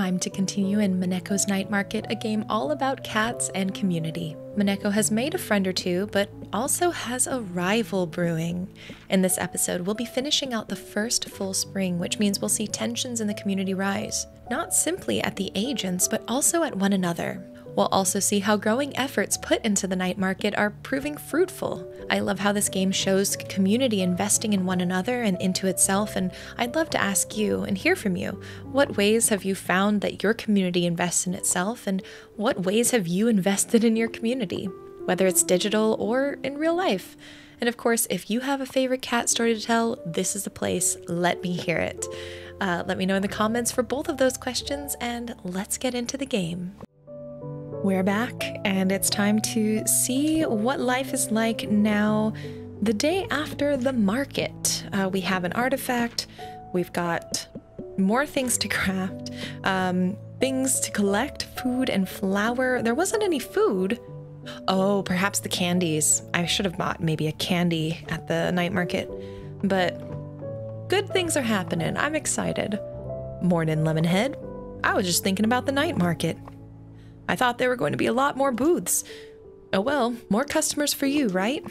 time to continue in Mineko's Night Market, a game all about cats and community. Mineko has made a friend or two, but also has a rival brewing. In this episode, we'll be finishing out the first full spring, which means we'll see tensions in the community rise, not simply at the agents, but also at one another. We'll also see how growing efforts put into the night market are proving fruitful. I love how this game shows community investing in one another and into itself, and I'd love to ask you and hear from you. What ways have you found that your community invests in itself, and what ways have you invested in your community, whether it's digital or in real life? And of course, if you have a favorite cat story to tell, this is the place. Let me hear it. Uh, let me know in the comments for both of those questions, and let's get into the game. We're back, and it's time to see what life is like now, the day after the market. Uh, we have an artifact, we've got more things to craft, um, things to collect, food and flour. There wasn't any food. Oh, perhaps the candies. I should have bought maybe a candy at the night market, but good things are happening. I'm excited. Morning, Lemonhead. I was just thinking about the night market. I thought there were going to be a lot more booths. Oh well, more customers for you, right?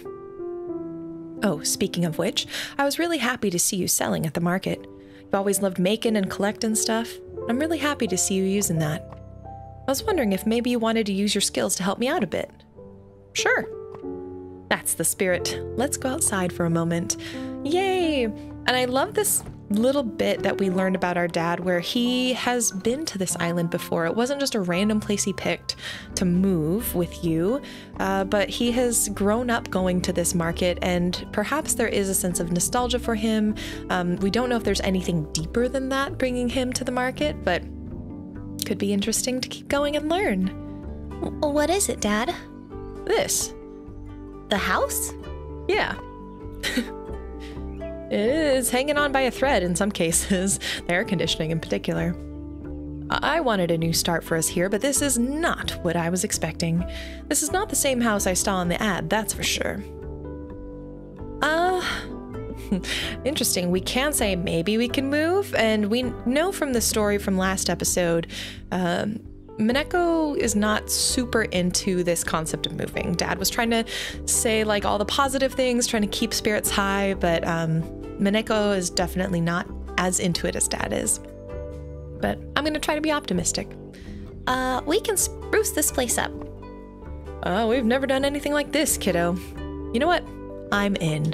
Oh, speaking of which, I was really happy to see you selling at the market. You've always loved making and collecting stuff. I'm really happy to see you using that. I was wondering if maybe you wanted to use your skills to help me out a bit. Sure. That's the spirit. Let's go outside for a moment. Yay! And I love this little bit that we learned about our dad where he has been to this island before. It wasn't just a random place he picked to move with you, uh, but he has grown up going to this market, and perhaps there is a sense of nostalgia for him. Um, we don't know if there's anything deeper than that bringing him to the market, but could be interesting to keep going and learn. What is it, Dad? This. The house? Yeah. Is hanging on by a thread in some cases, the air conditioning in particular. I wanted a new start for us here, but this is not what I was expecting. This is not the same house I saw in the ad, that's for sure. Uh, interesting. We can say maybe we can move, and we know from the story from last episode, um, Mineko is not super into this concept of moving. Dad was trying to say like all the positive things, trying to keep spirits high, but um, Mineko is definitely not as into it as Dad is. But I'm gonna try to be optimistic. Uh, we can spruce this place up. Oh, we've never done anything like this, kiddo. You know what? I'm in.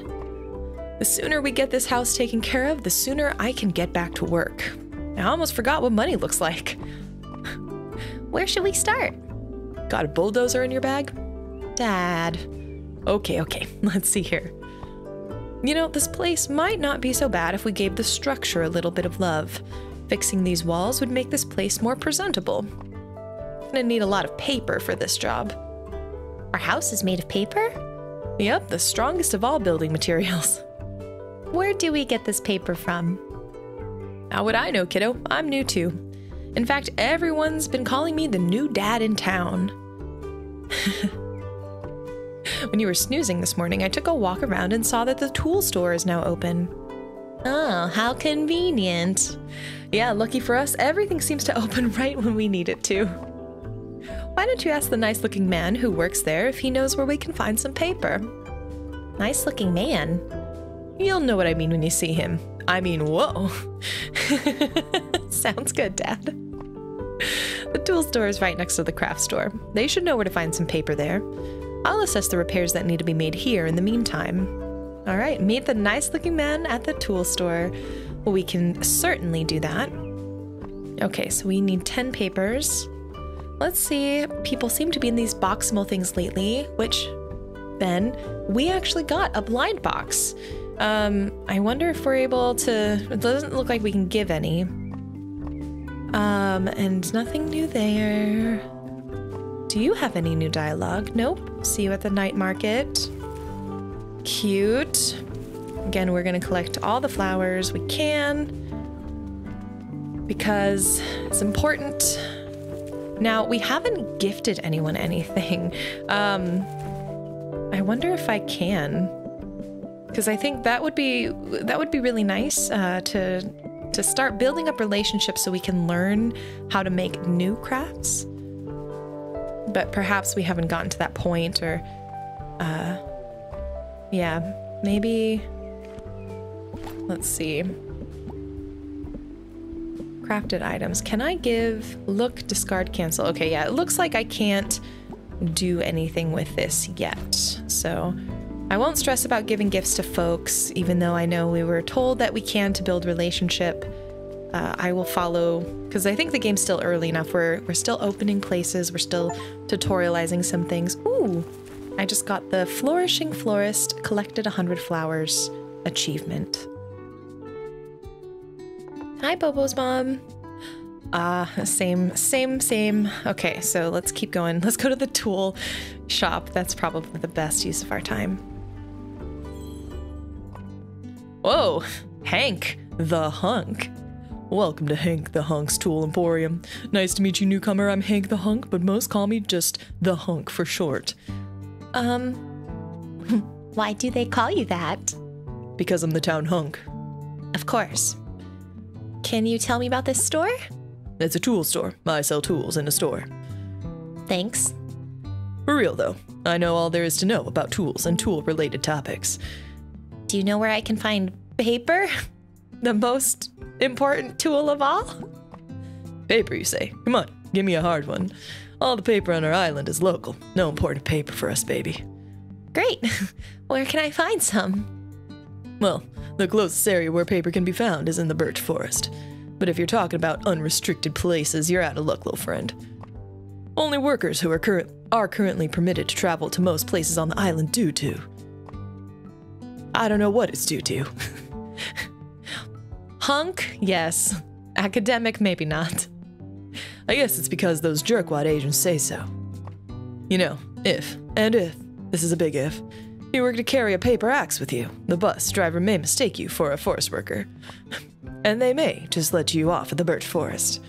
The sooner we get this house taken care of, the sooner I can get back to work. I almost forgot what money looks like. Where should we start? Got a bulldozer in your bag? Dad. Okay, okay, let's see here. You know, this place might not be so bad if we gave the structure a little bit of love. Fixing these walls would make this place more presentable. Gonna need a lot of paper for this job. Our house is made of paper? Yep, the strongest of all building materials. Where do we get this paper from? How would I know, kiddo? I'm new too. In fact, everyone's been calling me the new dad in town. when you were snoozing this morning, I took a walk around and saw that the tool store is now open. Oh, how convenient. Yeah, lucky for us, everything seems to open right when we need it to. Why don't you ask the nice looking man who works there if he knows where we can find some paper? Nice looking man? You'll know what I mean when you see him. I mean, whoa. Sounds good, Dad. The tool store is right next to the craft store. They should know where to find some paper there. I'll assess the repairs that need to be made here in the meantime. All right, meet the nice looking man at the tool store. Well, we can certainly do that. Okay, so we need 10 papers. Let's see, people seem to be in these boximal things lately, which then we actually got a blind box. Um, I wonder if we're able to, it doesn't look like we can give any. Um, and nothing new there. Do you have any new dialogue? Nope. See you at the night market. Cute. Again, we're going to collect all the flowers we can because it's important. Now, we haven't gifted anyone anything. Um, I wonder if I can. Because I think that would be that would be really nice uh, to to start building up relationships so we can learn how to make new crafts. But perhaps we haven't gotten to that point, or, uh, yeah, maybe. Let's see. Crafted items. Can I give look, discard, cancel? Okay, yeah, it looks like I can't do anything with this yet. So I won't stress about giving gifts to folks, even though I know we were told that we can to build relationship. Uh, I will follow because I think the game's still early enough. We're we're still opening places. We're still tutorializing some things. Ooh, I just got the flourishing florist collected 100 flowers achievement. Hi, Bobo's mom. Ah, uh, same, same, same. Okay, so let's keep going. Let's go to the tool shop. That's probably the best use of our time. Whoa, Hank the Hunk. Welcome to Hank the Hunk's Tool Emporium. Nice to meet you, newcomer. I'm Hank the Hunk, but most call me just the Hunk for short. Um, why do they call you that? Because I'm the town hunk. Of course. Can you tell me about this store? It's a tool store. I sell tools in a store. Thanks. For real, though, I know all there is to know about tools and tool related topics. Do you know where I can find paper? The most important tool of all? Paper, you say? Come on, give me a hard one. All the paper on our island is local. No important paper for us, baby. Great. Where can I find some? Well, the closest area where paper can be found is in the birch forest. But if you're talking about unrestricted places, you're out of luck, little friend. Only workers who are, cur- are currently permitted to travel to most places on the island do to. I don't know what it's due to. Hunk, yes. Academic, maybe not. I guess it's because those jerkwad agents say so. You know, if, and if, this is a big if, you were to carry a paper axe with you, the bus driver may mistake you for a forest worker. and they may just let you off at the birch forest.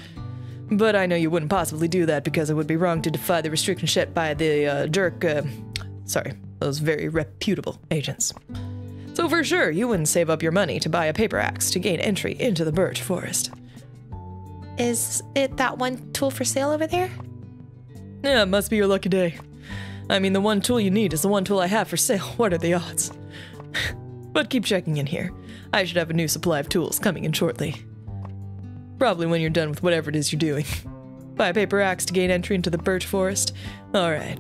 But I know you wouldn't possibly do that because it would be wrong to defy the restriction set by the uh, jerk, uh, sorry, those very reputable agents. So for sure, you wouldn't save up your money to buy a paper axe to gain entry into the birch forest. Is it that one tool for sale over there? Yeah, it must be your lucky day. I mean, the one tool you need is the one tool I have for sale. What are the odds? but keep checking in here. I should have a new supply of tools coming in shortly. Probably when you're done with whatever it is you're doing. Buy a paper axe to gain entry into the birch forest? Alright.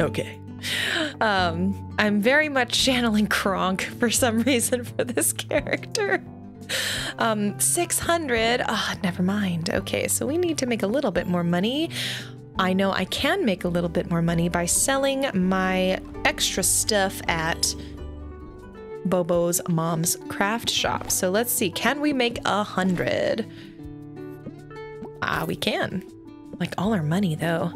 Okay. Um, I'm very much channeling Kronk for some reason for this character. Um, 600. Ah, oh, never mind. Okay, so we need to make a little bit more money. I know I can make a little bit more money by selling my extra stuff at Bobo's mom's craft shop. So let's see, can we make a hundred? Ah, we can. Like all our money though.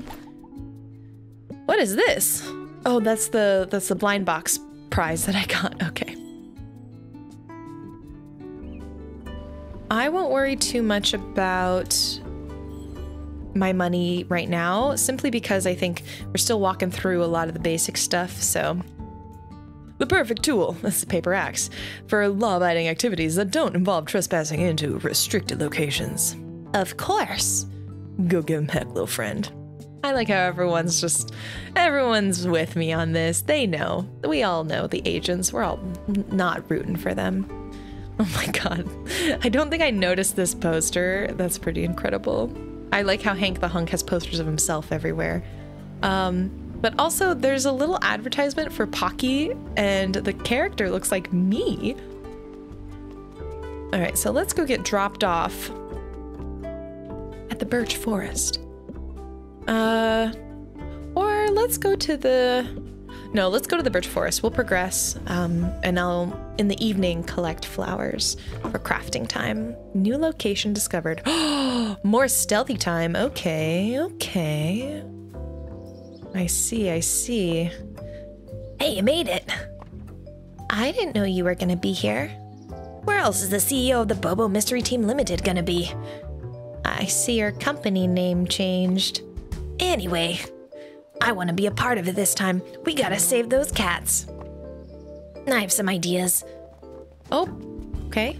What is this? Oh, that's the that's the blind box prize that I got. Okay. I won't worry too much about my money right now, simply because I think we're still walking through a lot of the basic stuff, so. The perfect tool, that's the paper axe, for law abiding activities that don't involve trespassing into restricted locations. Of course. Go give him heck, little friend. I like how everyone's just, everyone's with me on this. They know. We all know the agents. We're all not rooting for them. Oh my god. I don't think I noticed this poster. That's pretty incredible. I like how Hank the Hunk has posters of himself everywhere. Um, but also, there's a little advertisement for Pocky, and the character looks like me. All right, so let's go get dropped off at the Birch Forest. Uh, or let's go to the. No, let's go to the birch forest. We'll progress, um, and I'll in the evening collect flowers for crafting time. New location discovered. More stealthy time. Okay, okay. I see, I see. Hey, you made it. I didn't know you were gonna be here. Where else is the CEO of the Bobo Mystery Team Limited gonna be? I see your company name changed. Anyway, I want to be a part of it this time. We gotta save those cats. I have some ideas. Oh, okay.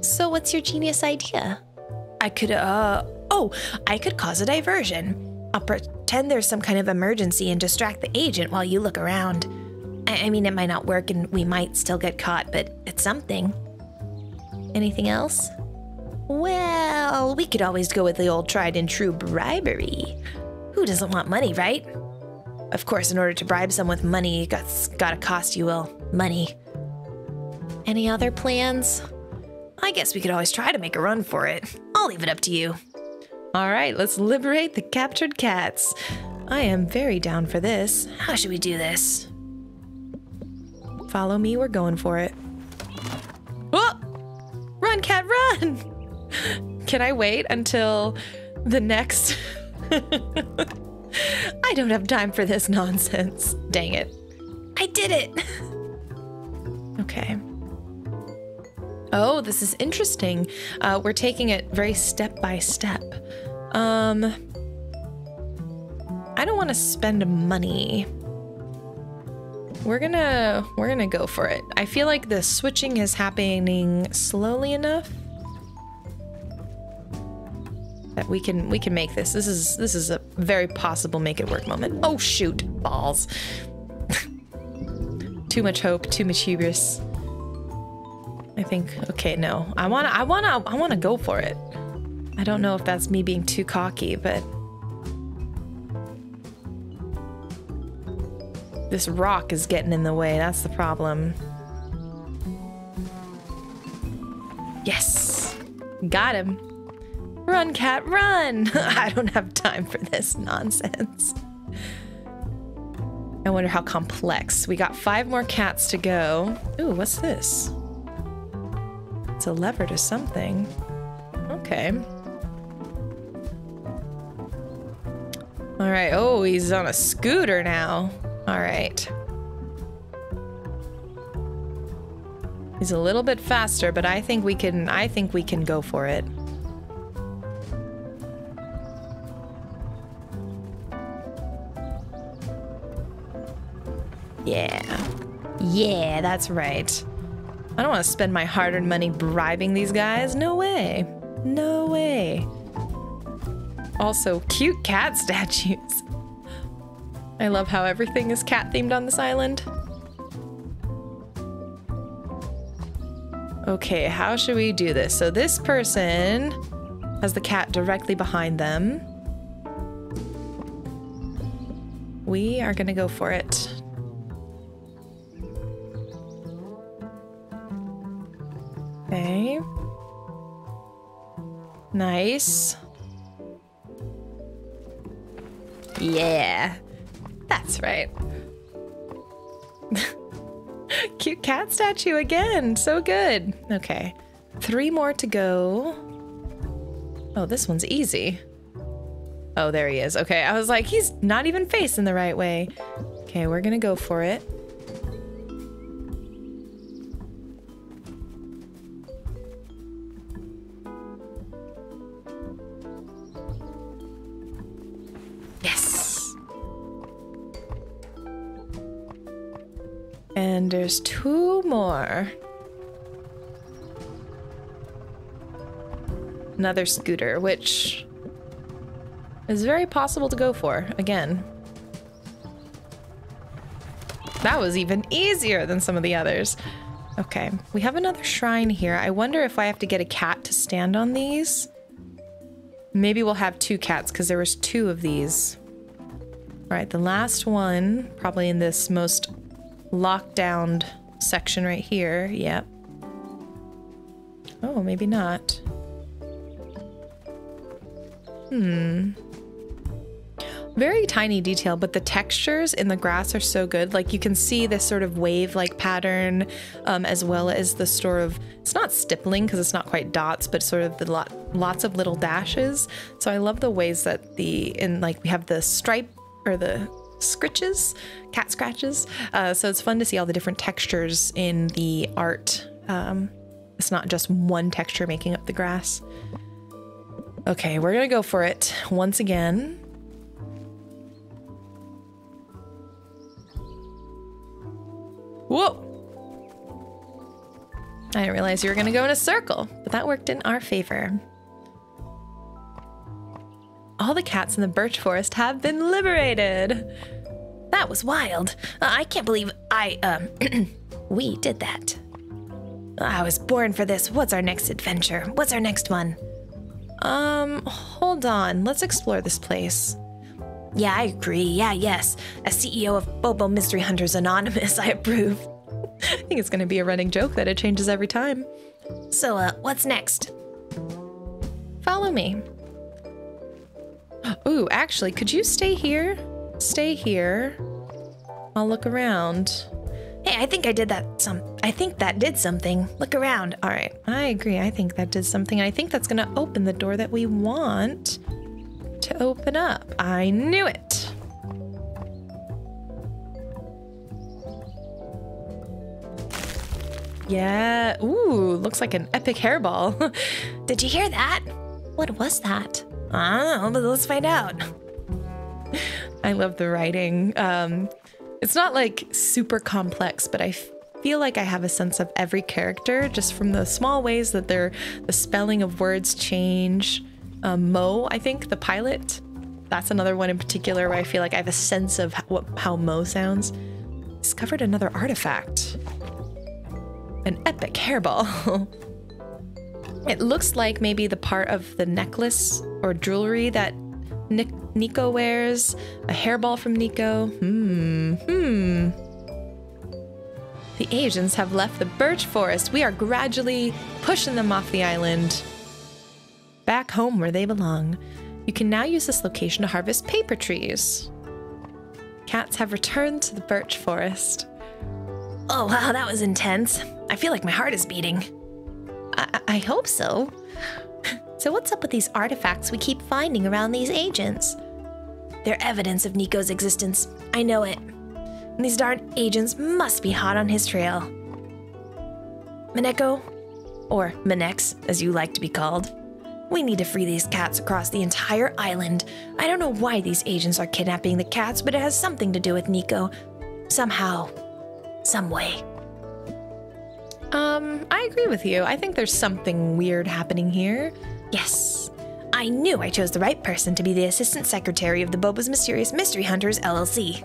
So, what's your genius idea? I could, uh, oh, I could cause a diversion. I'll pretend there's some kind of emergency and distract the agent while you look around. I, I mean, it might not work and we might still get caught, but it's something. Anything else? Well, we could always go with the old tried and true bribery. Who doesn't want money, right? Of course, in order to bribe someone with money, it's gotta cost you, well, money. Any other plans? I guess we could always try to make a run for it. I'll leave it up to you. All right, let's liberate the captured cats. I am very down for this. How should we do this? Follow me, we're going for it. Oh! Run, cat, run! Can I wait until the next? I don't have time for this nonsense. Dang it. I did it! okay. Oh, this is interesting. Uh, we're taking it very step by step. Um, I don't want to spend money. We're gonna we're gonna go for it. I feel like the switching is happening slowly enough that we can we can make this. This is this is a very possible make it work moment. Oh shoot, balls. too much hope, too much hubris. I think okay, no. I wanna I wanna I wanna go for it. I don't know if that's me being too cocky, but this rock is getting in the way. That's the problem. Yes. Got him. Run, cat, run! I don't have time for this nonsense. I wonder how complex. We got five more cats to go. Ooh, what's this? It's a lever to something. Okay. All right. Oh, he's on a scooter now. All right. He's a little bit faster, but I think we can I think we can go for it. Yeah. Yeah, that's right. I don't want to spend my hard-earned money bribing these guys. No way. No way. Also, cute cat statues. I love how everything is cat themed on this island. Okay, how should we do this? So this person has the cat directly behind them. We are gonna go for it. Okay. Nice. Yeah. That's right. Cute cat statue again. So good. Okay. Three more to go. Oh, this one's easy. Oh, there he is. Okay, I was like, he's not even facing the right way. Okay, we're gonna go for it. And there's two more. Another scooter, which is very possible to go for, again. That was even easier than some of the others. Okay, we have another shrine here. I wonder if I have to get a cat to stand on these. Maybe we'll have two cats because there was two of these. All right, the last one, probably in this most lockdown section right here. Yep. Oh, maybe not. Hmm. Very tiny detail, but the textures in the grass are so good. Like you can see this sort of wave-like pattern, um, as well as the sort of, it's not stippling because it's not quite dots, but sort of the lot, lots of little dashes. So I love the ways that the, in like we have the stripe or the scritches, cat scratches. Uh, so it's fun to see all the different textures in the art. Um, it's not just one texture making up the grass. Okay, we're gonna go for it once again. Whoa! I didn't realize you were to go in a circle, but that worked in our favor. All the cats in the birch forest have been liberated. That was wild. Uh, I can't believe I, um, we did that. I was born for this. What's our next adventure? What's our next one? Um, hold on. Let's explore this place. Yeah, I agree. Yeah, yes. As CEO of Bobo Mystery Hunters Anonymous, I approve. I think it's going to be a running joke that it changes every time. So, uh, what's next? Follow me. Ooh, actually, could you stay here? Stay here. I'll look around. Hey, I think I did that some I think that did something. Look around. All right. I agree. I think that did something. I think that's going to open the door that we want to open up. I knew it. Yeah. Ooh, looks like an epic hairball. Did you hear that? What was that? Don't know, but let's find out. I love the writing. Um, it's not like super complex, but I feel like I have a sense of every character just from the small ways that their the spelling of words change. Um, Mo, I think the pilot, that's another one in particular where I feel like I have a sense of how, what, how Mo sounds. Discovered another artifact. An epic hairball. it looks like maybe the part of the necklace or jewelry that Nick Nikko wears. A hairball from Nikko. Hmm. Hmm. The Asians have left the birch forest. We are gradually pushing them off the island. Back home where they belong. You can now use this location to harvest paper trees. Cats have returned to the birch forest. Oh, wow, that was intense. I feel like my heart is beating. I, I hope so. So, what's up with these artifacts we keep finding around these agents? They're evidence of Nikko's existence. I know it. And these darn agents must be hot on his trail. Mineko, or Minex, as you like to be called, we need to free these cats across the entire island. I don't know why these agents are kidnapping the cats, but it has something to do with Nikko. Somehow. Some way. Um, I agree with you. I think there's something weird happening here. Yes. I knew I chose the right person to be the assistant secretary of the Bobo's Mysterious Mystery Hunters LLC.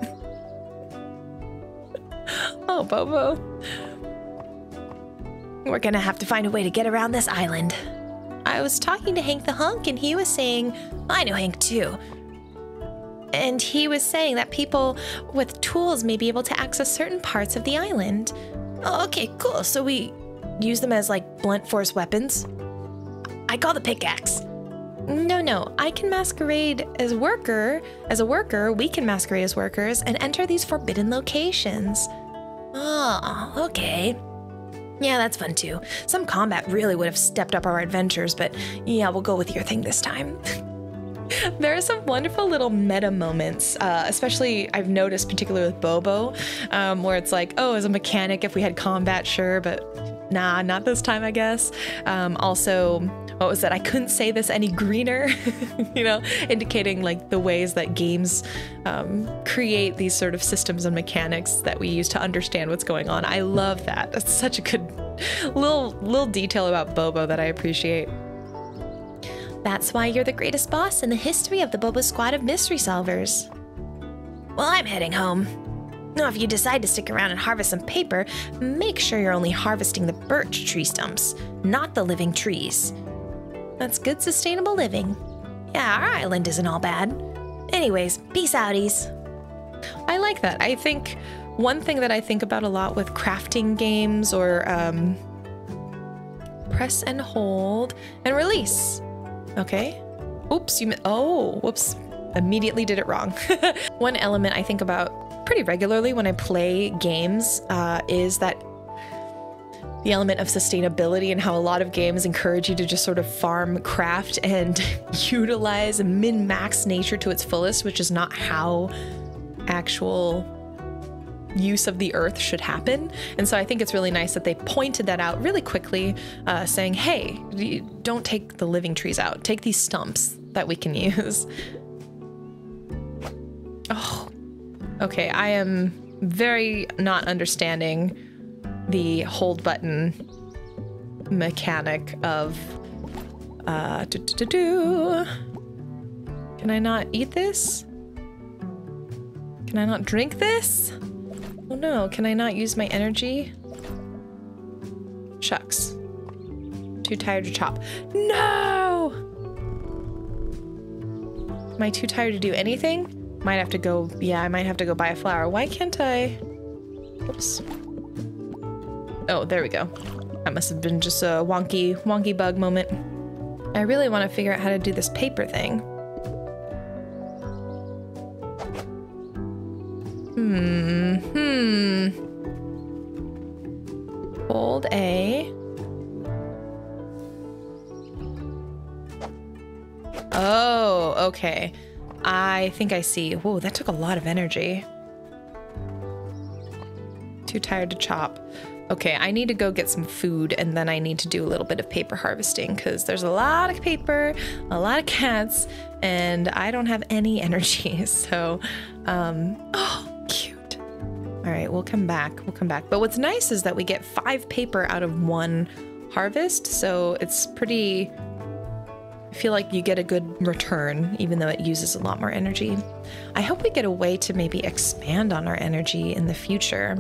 oh, Bobo. We're gonna have to find a way to get around this island. I was talking to Hank the Hunk, and he was saying, I know Hank too. And he was saying that people with tools may be able to access certain parts of the island. Oh, okay, cool. So we use them as like blunt force weapons? I call the pickaxe. No, no. I can masquerade as worker. As a worker, we can masquerade as workers and enter these forbidden locations. Oh, okay. Yeah, that's fun too. Some combat really would have stepped up our adventures, but yeah, we'll go with your thing this time. there are some wonderful little meta moments, uh, especially I've noticed, particularly with Bobo, um, where it's like, oh, as a mechanic, if we had combat, sure, but nah, not this time, I guess. Um, also, what was that? I couldn't say this any greener, you know, indicating like the ways that games um, create these sort of systems and mechanics that we use to understand what's going on. I love that. That's such a good little little detail about Bobo that I appreciate. That's why you're the greatest boss in the history of the Bobo Squad of Mystery Solvers. Well, I'm heading home. Now, if you decide to stick around and harvest some paper, make sure you're only harvesting the birch tree stumps, not the living trees. That's good sustainable living. Yeah, our island isn't all bad. Anyways, peace outies. I like that. I think one thing that I think about a lot with crafting games or um, press and hold and release. Okay. Oops, you. Oh, whoops. Immediately did it wrong. one element I think about pretty regularly when I play games uh, is that the element of sustainability and how a lot of games encourage you to just sort of farm, craft, and utilize min max nature to its fullest, which is not how actual use of the earth should happen. And so I think it's really nice that they pointed that out really quickly, uh, saying, hey, don't take the living trees out, take these stumps that we can use. Oh, okay. I am very not understanding the hold button mechanic of uh do, do, do, do. Can I not eat this? Can I not drink this? Oh no, can I not use my energy? Shucks. Too tired to chop. No! Am I too tired to do anything? Might have to go, yeah, I might have to go buy a flower. Why can't I? Oops. Oh, there we go. That must have been just a wonky, wonky bug moment. I really want to figure out how to do this paper thing. Hmm, hmm. Hold A. Oh, okay. I think I see. Whoa, that took a lot of energy. Too tired to chop. Okay, I need to go get some food and then I need to do a little bit of paper harvesting because there's a lot of paper, a lot of cats, and I don't have any energy. So, um, oh, cute. All right, we'll come back. We'll come back. But what's nice is that we get five paper out of one harvest. So it's pretty, I feel like you get a good return, even though it uses a lot more energy. I hope we get a way to maybe expand on our energy in the future.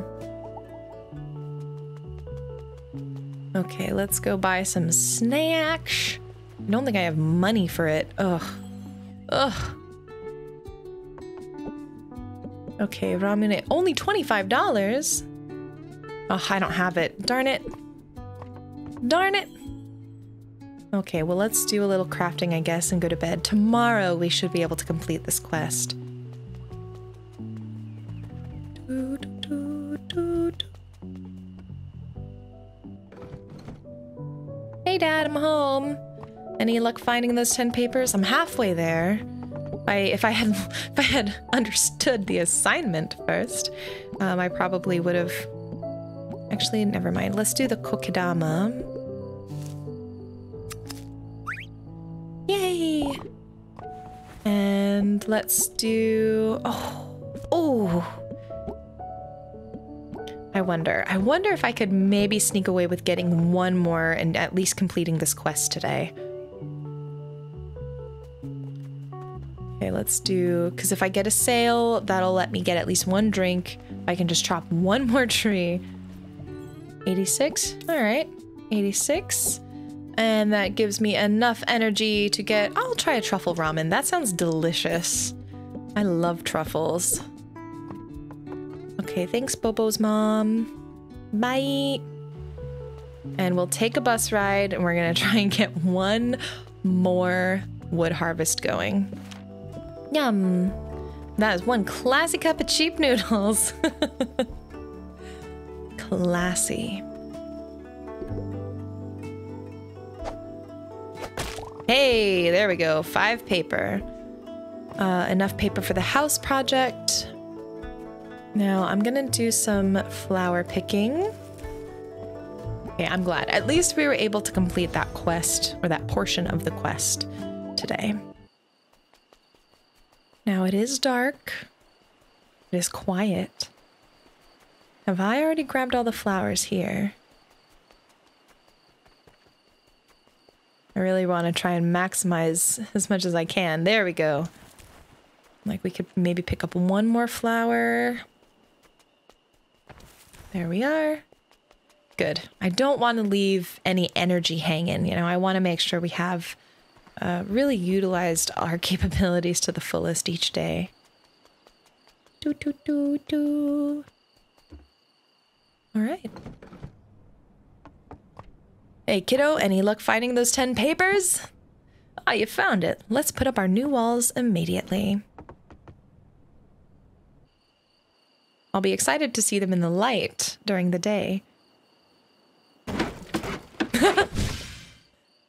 Okay, let's go buy some snacks. I don't think I have money for it. Ugh. Ugh. Okay, ramen. Only $25? Oh, I don't have it. Darn it. Darn it. Okay, well, let's do a little crafting, I guess, and go to bed. Tomorrow, we should be able to complete this quest. Hey, Dad, I'm home. Any luck finding those 10 papers? I'm halfway there. I, if I had if I had understood the assignment first, um, I probably would have. Actually, never mind. Let's do the kokedama. Yay! And let's do. Oh, oh. I wonder. I wonder if I could maybe sneak away with getting one more and at least completing this quest today. Okay, let's do, because if I get a sale, that'll let me get at least one drink. I can just chop one more tree. 86, all right, 86. And that gives me enough energy to get, I'll try a truffle ramen. That sounds delicious. I love truffles. Okay, thanks, Bobo's mom. Bye. And we'll take a bus ride and we're gonna try and get one more wood harvest going. Yum. That is one classy cup of cheap noodles. Classy. Hey, there we go. Five paper. Uh, enough paper for the house project. Now I'm gonna do some flower picking. Okay, I'm glad. At least we were able to complete that quest, or that portion of the quest today. Now it is dark. It is quiet. Have I already grabbed all the flowers here? I really want to try and maximize as much as I can. There we go. Like we could maybe pick up one more flower. There we are. Good. I don't want to leave any energy hanging. You know, I want to make sure we have uh, really utilized our capabilities to the fullest each day. Do, do, do, do. All right. Hey, kiddo, any luck finding those 10 papers? Ah, you found it. Let's put up our new walls immediately. I'll be excited to see them in the light during the day.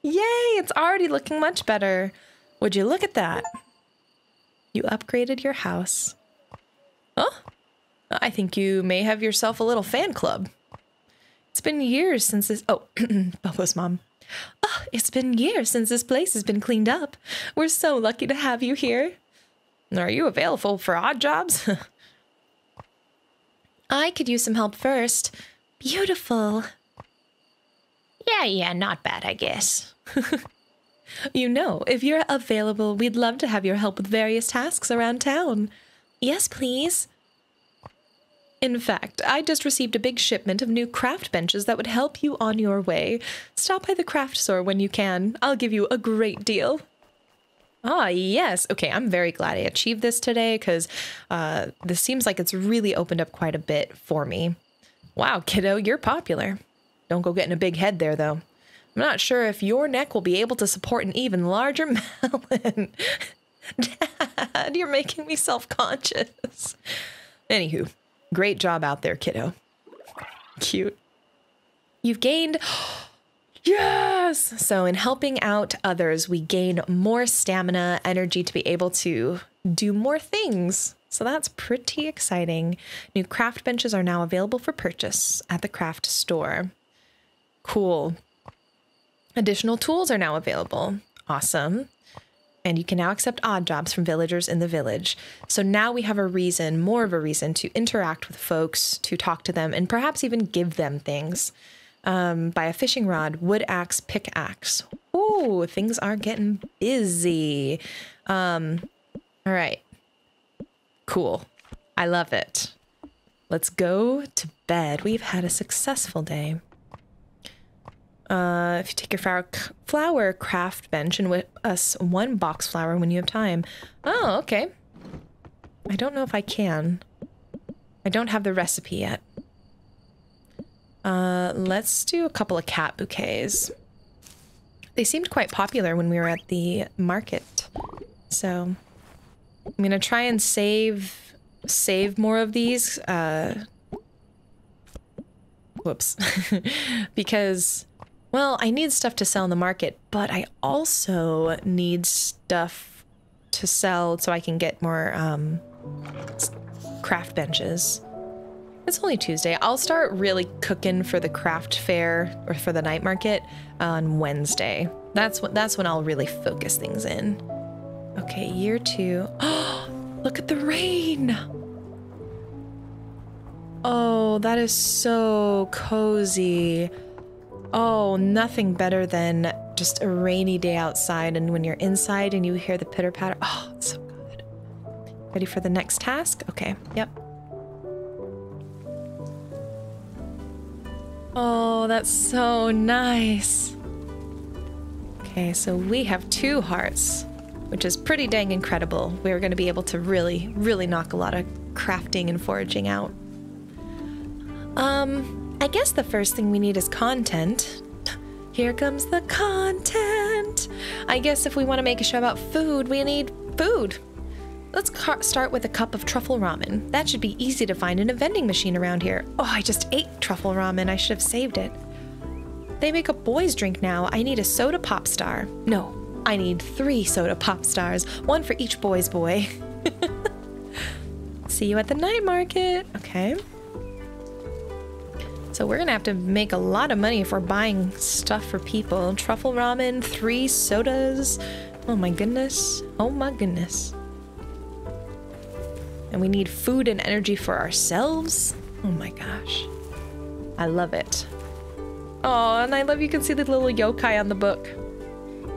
Yay, it's already looking much better. Would you look at that? You upgraded your house. Huh? I think you may have yourself a little fan club. It's been years since this. Oh, Bubba's mom. Oh, it's been years since this place has been cleaned up. We're so lucky to have you here. Are you available for odd jobs? I could use some help first. Beautiful. Yeah, yeah, not bad, I guess. you know, if you're available, we'd love to have your help with various tasks around town. Yes, please. In fact, I just received a big shipment of new craft benches that would help you on your way. Stop by the craft store when you can. I'll give you a great deal. Ah, yes. Okay, I'm very glad I achieved this today because uh, this seems like it's really opened up quite a bit for me. Wow, kiddo, you're popular. Don't go getting a big head there, though. I'm not sure if your neck will be able to support an even larger melon. Dad, you're making me self conscious. Anywho, great job out there, kiddo. Cute. You've gained. Yes! So, in helping out others, we gain more stamina, energy to be able to do more things. So, that's pretty exciting. New craft benches are now available for purchase at the craft store. Cool. Additional tools are now available. Awesome. And you can now accept odd jobs from villagers in the village. So now we have a reason, more of a reason, to interact with folks, to talk to them, and perhaps even give them things um, by a fishing rod, wood axe, pickaxe. Ooh, things are getting busy. Um, all right. Cool. I love it. Let's go to bed. We've had a successful day. Uh, if you take your flower, flower craft bench and whip us one box flower when you have time. Oh, okay. I don't know if I can. I don't have the recipe yet. Uh, let's do a couple of cat bouquets. They seemed quite popular when we were at the market. So I'm gonna try and save save more of these. Uh, whoops. because, well, I need stuff to sell in the market, but I also need stuff to sell so I can get more um, craft benches. It's only Tuesday. I'll start really cooking for the craft fair or for the night market on Wednesday. That's what that's when I'll really focus things in. Okay, year 2. Oh, look at the rain. Oh, that is so cozy. Oh, nothing better than just a rainy day outside and when you're inside and you hear the pitter patter. Oh, it's so good. Ready for the next task? Okay, yep. Oh, that's so nice. Okay, so we have two hearts, which is pretty dang incredible. We're going to be able to really, really knock a lot of crafting and foraging out. Um, I guess the first thing we need is content. Here comes the content. I guess if we want to make a show about food, we need food. Let's start with a cup of truffle ramen. That should be easy to find in a vending machine around here. Oh, I just ate truffle ramen. I should have saved it. They make a boys' drink now. I need a soda pop star. No, I need three soda pop stars, one for each boy's boy. See you at the night market. Okay. So we're gonna have to make a lot of money if we're buying stuff for people. Truffle ramen, three sodas. Oh my goodness. Oh my goodness. And we need food and energy for ourselves. Oh my gosh. I love it. Oh, and I love you can see the little yokai on the book.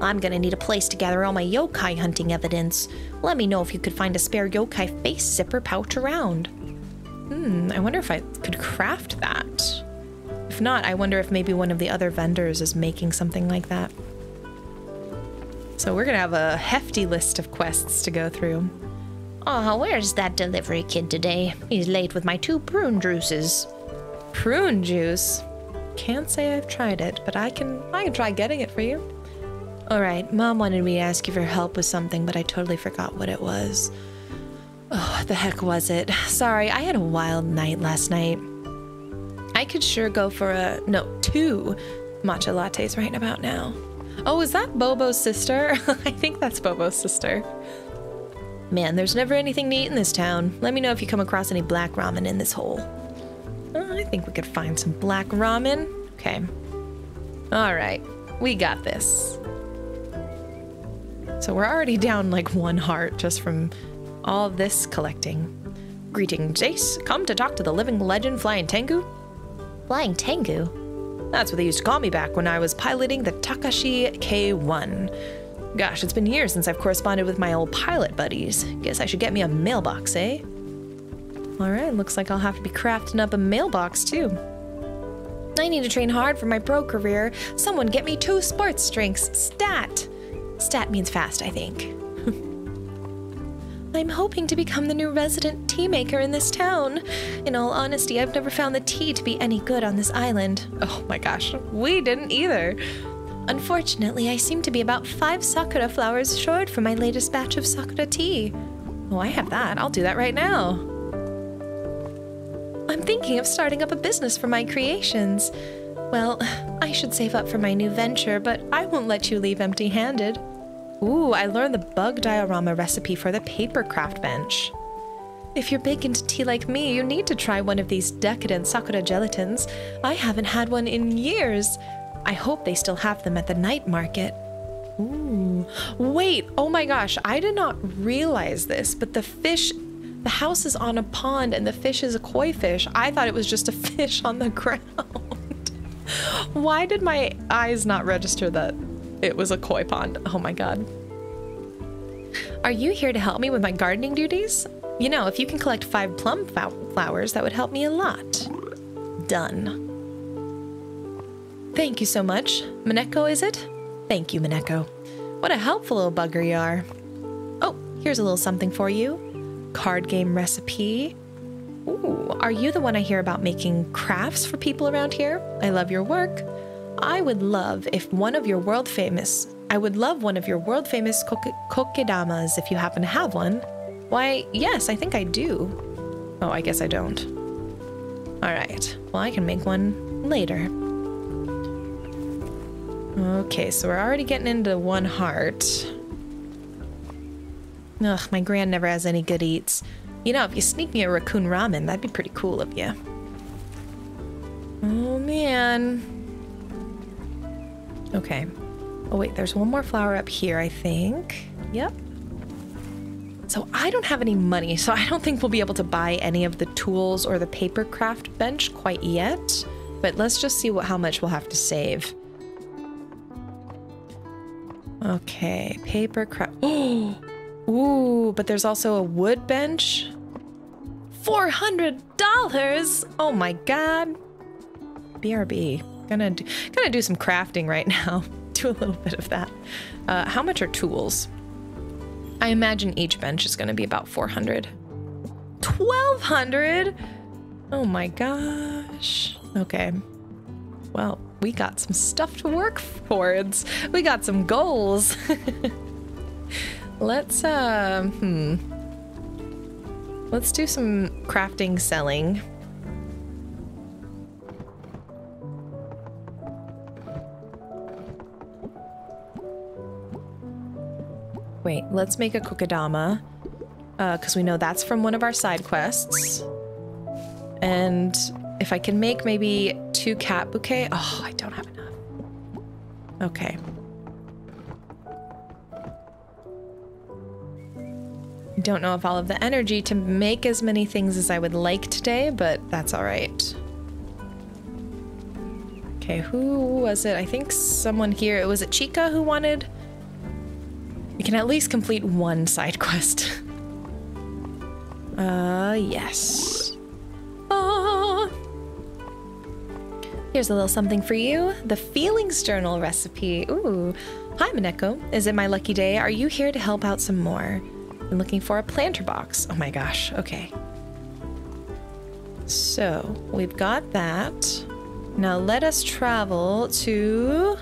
I'm gonna need a place to gather all my yokai hunting evidence. Let me know if you could find a spare yokai face zipper pouch around. Hmm, I wonder if I could craft that. If not, I wonder if maybe one of the other vendors is making something like that. So we're gonna have a hefty list of quests to go through. Oh, where's that delivery kid today? He's late with my two prune juices. Prune juice? Can't say I've tried it, but I can I can try getting it for you. Alright, mom wanted me to ask you for help with something, but I totally forgot what it was. Oh, what the heck was it? Sorry, I had a wild night last night. I could sure go for a no, two matcha lattes right about now. Oh, is that Bobo's sister? I think that's Bobo's sister. Man, there's never anything to eat in this town. Let me know if you come across any black ramen in this hole. Oh, I think we could find some black ramen. Okay. All right, we got this. So we're already down like one heart just from all this collecting. Greeting, Jace. Come to talk to the living legend Flying Tengu? Flying Tengu? That's what they used to call me back when I was piloting the Takashi K1. Gosh, it's been years since I've corresponded with my old pilot buddies. Guess I should get me a mailbox, eh? Alright, looks like I'll have to be crafting up a mailbox too. I need to train hard for my pro career. Someone get me two sports drinks. Stat! Stat means fast, I think. I'm hoping to become the new resident tea maker in this town. In all honesty, I've never found the tea to be any good on this island. Oh my gosh, we didn't either. Unfortunately, I seem to be about five sakura flowers short for my latest batch of sakura tea. Oh, I have that. I'll do that right now. I'm thinking of starting up a business for my creations. Well, I should save up for my new venture, but I won't let you leave empty handed. Ooh, I learned the bug diorama recipe for the paper craft bench. If you're big into tea like me, you need to try one of these decadent sakura gelatins. I haven't had one in years. I hope they still have them at the night market. Ooh. Wait, oh my gosh, I did not realize this, but the fish the house is on a pond and the fish is a koi fish. I thought it was just a fish on the ground. Why did my eyes not register that it was a koi pond? Oh my god. Are you here to help me with my gardening duties? You know, if you can collect five plum flowers, that would help me a lot. Done. Thank you so much. Mineko, is it? Thank you, Mineko. What a helpful little bugger you are. Oh, here's a little something for you card game recipe. Ooh, are you the one I hear about making crafts for people around here? I love your work. I would love if one of your world famous, I would love one of your world famous kokedamas if you happen to have one. Why, yes, I think I do. Oh, I guess I don't. All right, well, I can make one later. Okay, so we're already getting into one heart. Ugh, my grand never has any good eats. You know, if you sneak me a raccoon ramen, that'd be pretty cool of you. Oh, man. Okay. Oh, wait, there's one more flower up here, I think. Yep. So I don't have any money, so I don't think we'll be able to buy any of the tools or the paper craft bench quite yet. But let's just see what how much we'll have to save. Okay, paper craft. Oh, Ooh, but there's also a wood bench. $400! Oh my god. BRB. Gonna do, gonna do some crafting right now. do a little bit of that. Uh, how much are tools? I imagine each bench is gonna be about 400. 1200? Oh my gosh. Okay. Well, we got some stuff to work towards. We got some goals. Let's, uh, hmm. Let's do some crafting selling. Wait, let's make a kokedama. Because uh, we know that's from one of our side quests. And if I can make maybe two cat bouquet. Oh, I don't have enough. Okay. Don't know if I'll have the energy to make as many things as I would like today, but that's all right. Okay, who was it? I think someone here. It was it Chica who wanted. We can at least complete one side quest. uh, yes. Ah. Here's a little something for you. The Feelings Journal recipe. Ooh. Hi, Mineko. Is it my lucky day? Are you here to help out some more? I'm looking for a planter box. Oh my gosh, okay. So, we've got that. Now let us travel to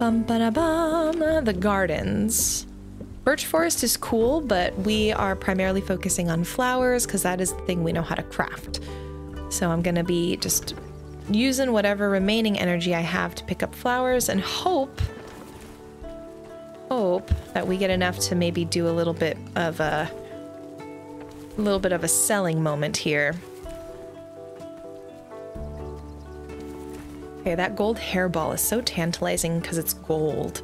bum, ba, bum, uh, the gardens. Birch forest is cool, but we are primarily focusing on flowers because that is the thing we know how to craft. So I'm going to be just using whatever remaining energy I have to pick up flowers and hope hope that we get enough to maybe do a little bit of a, a little bit of a selling moment here. Okay, that gold hairball is so tantalizing because it's gold.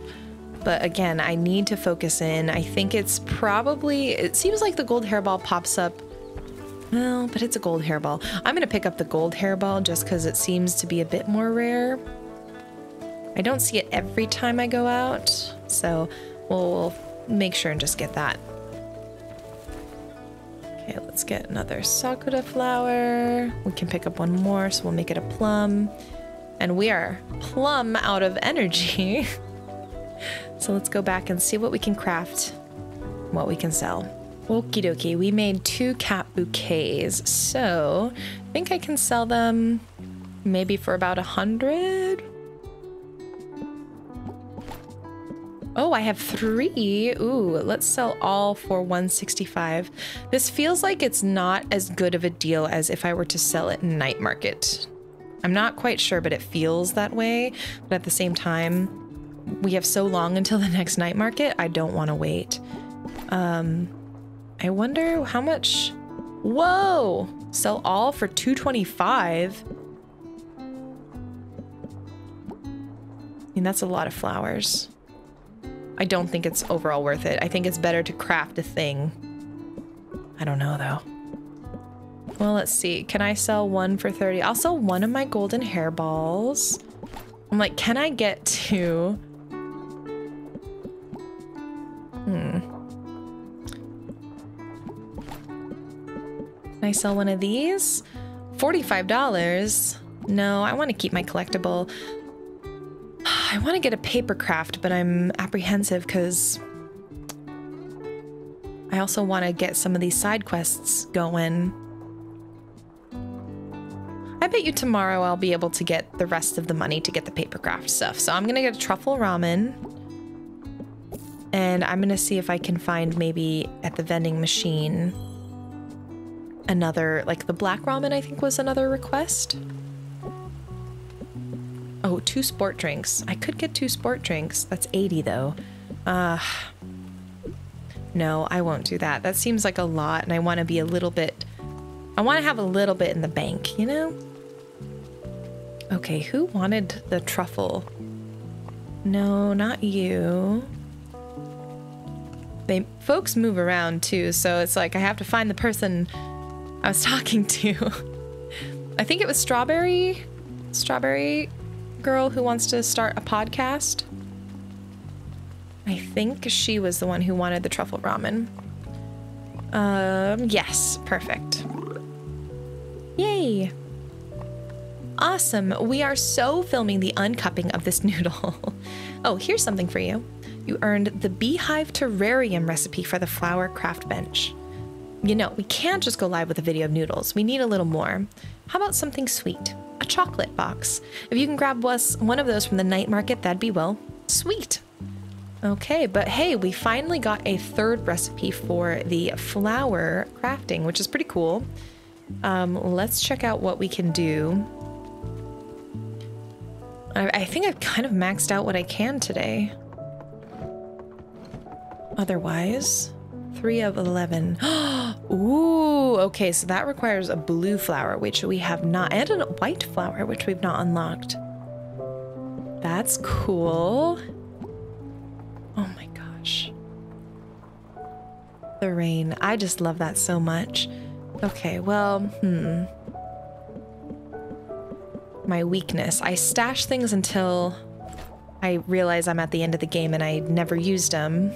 But again, I need to focus in. I think it's probably, it seems like the gold hairball pops up. Well, but it's a gold hairball. I'm going to pick up the gold hairball just because it seems to be a bit more rare. I don't see it every time I go out, so we'll, we'll make sure and just get that. Okay, let's get another Sakura flower. We can pick up one more, so we'll make it a plum. And we are plum out of energy. so let's go back and see what we can craft, what we can sell. Okie dokie, we made two cat bouquets, so I think I can sell them maybe for about a hundred. Oh, I have three. Ooh, let's sell all for 165. This feels like it's not as good of a deal as if I were to sell it night market. I'm not quite sure, but it feels that way. But at the same time, we have so long until the next night market. I don't want to wait. Um, I wonder how much. Whoa! Sell all for 225. I mean, that's a lot of flowers. I don't think it's overall worth it. I think it's better to craft a thing. I don't know though. Well, let's see. Can I sell one for 30? I'll sell one of my golden hairballs. I'm like, can I get two? Hmm. Can I sell one of these? $45? No, I want to keep my collectible. I want to get a paper craft, but I'm apprehensive because I also want to get some of these side quests going. I bet you tomorrow I'll be able to get the rest of the money to get the paper craft stuff. So I'm going to get a truffle ramen. And I'm going to see if I can find maybe at the vending machine another, like the black ramen I think was another request. Oh, two sport drinks. I could get two sport drinks. That's 80 though. Uh, no, I won't do that. That seems like a lot and I want to be a little bit... I want to have a little bit in the bank, you know? Okay, who wanted the truffle? No, not you. They folks move around too, so it's like I have to find the person I was talking to. I think it was Strawberry. Strawberry girl who wants to start a podcast. I think she was the one who wanted the truffle ramen. Um, yes, perfect. Yay! Awesome. We are so filming the uncupping of this noodle. oh, here's something for you. You earned the Beehive Terrarium recipe for the Flower Craft Bench. You know, we can't just go live with a video of noodles. We need a little more. How about something sweet? a chocolate box. If you can grab us one of those from the night market, that'd be well sweet. Okay, but hey, we finally got a third recipe for the flower crafting, which is pretty cool. Um, let's check out what we can do. I, I think I've kind of maxed out what I can today. Otherwise, Three of 11. Ooh, okay, so that requires a blue flower, which we have not, and a white flower, which we've not unlocked. That's cool. Oh my gosh. The rain. I just love that so much. Okay, well, hmm. My weakness. I stash things until I realize I'm at the end of the game and I never used them.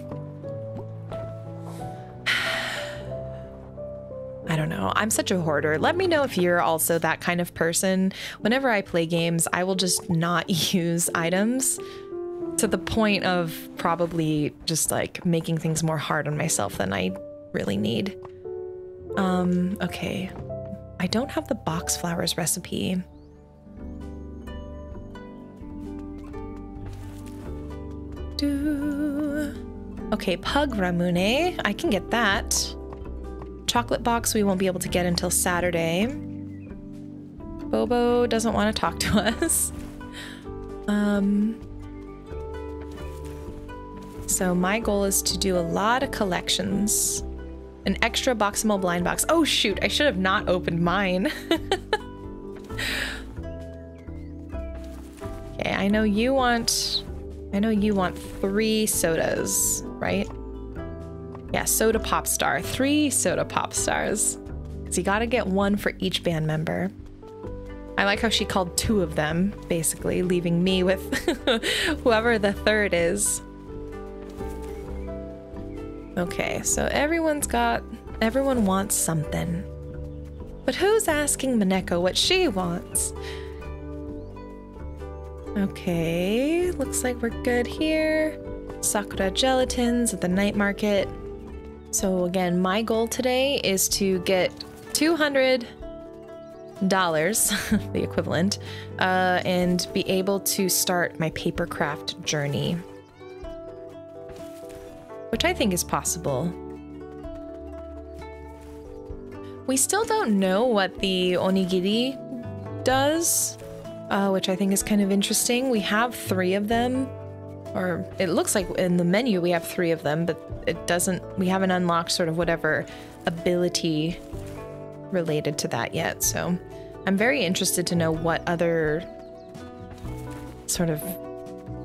I don't know. I'm such a hoarder. Let me know if you're also that kind of person. Whenever I play games, I will just not use items to the point of probably just like making things more hard on myself than I really need. Um, okay. I don't have the box flowers recipe. Do. Okay, pug ramune. I can get that. Chocolate box we won't be able to get until Saturday. Bobo doesn't want to talk to us. um, so my goal is to do a lot of collections. An extra Boximo blind box. Oh shoot, I should have not opened mine. okay, I know you want I know you want three sodas, right? Yeah, soda pop star. Three soda pop stars. Because you gotta get one for each band member. I like how she called two of them, basically, leaving me with whoever the third is. Okay, so everyone's got. Everyone wants something. But who's asking Mineko what she wants? Okay, looks like we're good here. Sakura gelatins at the night market. So again, my goal today is to get 200 dollars, the equivalent, uh, and be able to start my papercraft journey, which I think is possible. We still don't know what the onigiri does, uh, which I think is kind of interesting. We have three of them, or it looks like in the menu we have three of them, but it doesn't, we haven't unlocked sort of whatever ability related to that yet. So I'm very interested to know what other sort of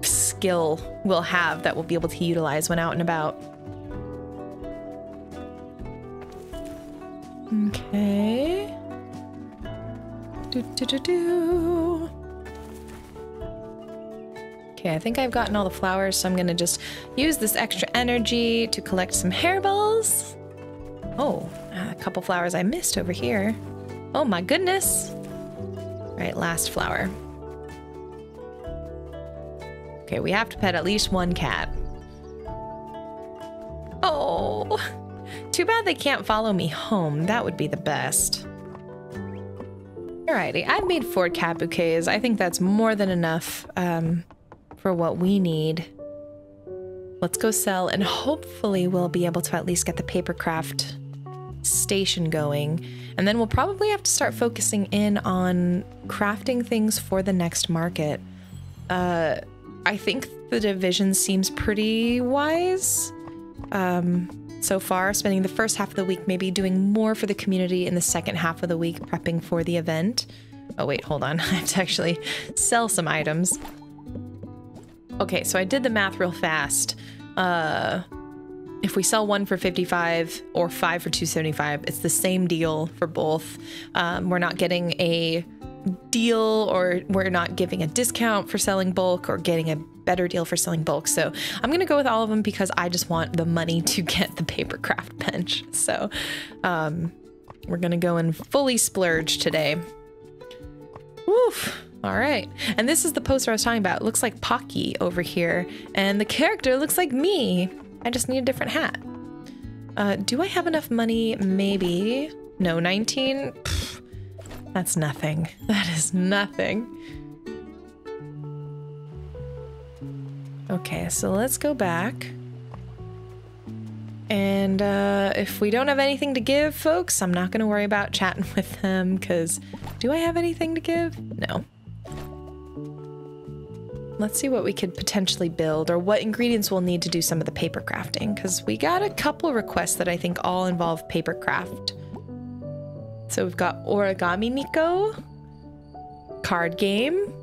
skill we'll have that we'll be able to utilize when out and about. Okay. Do, do, do, do. Okay, I think I've gotten all the flowers, so I'm gonna just use this extra energy to collect some hairballs. Oh, a couple flowers I missed over here. Oh my goodness. All right, last flower. Okay, we have to pet at least one cat. Oh, too bad they can't follow me home. That would be the best. Alrighty, I've made four cat bouquets. I think that's more than enough um, for what we need. Let's go sell, and hopefully we'll be able to at least get the papercraft station going. And then we'll probably have to start focusing in on crafting things for the next market. Uh, I think the division seems pretty wise um, so far, spending the first half of the week maybe doing more for the community in the second half of the week prepping for the event. Oh, wait, hold on. I have to actually sell some items. Okay, so I did the math real fast. Uh, if we sell one for 55 or five for 275, it's the same deal for both. Um, we're not getting a deal or we're not giving a discount for selling bulk or getting a better deal for selling bulk. So I'm going to go with all of them because I just want the money to get the papercraft bench. So um, we're going to go and fully splurge today. Woof. All right. And this is the poster I was talking about. It looks like Pocky over here. And the character looks like me. I just need a different hat. Uh, do I have enough money? Maybe. No, 19? Pfft, that's nothing. That is nothing. Okay, so let's go back. And uh, if we don't have anything to give, folks, I'm not going to worry about chatting with them because do I have anything to give? No. Let's see what we could potentially build or what ingredients we'll need to do some of the paper crafting because we got a couple requests that I think all involve paper craft. So we've got Origami Nikko, card game,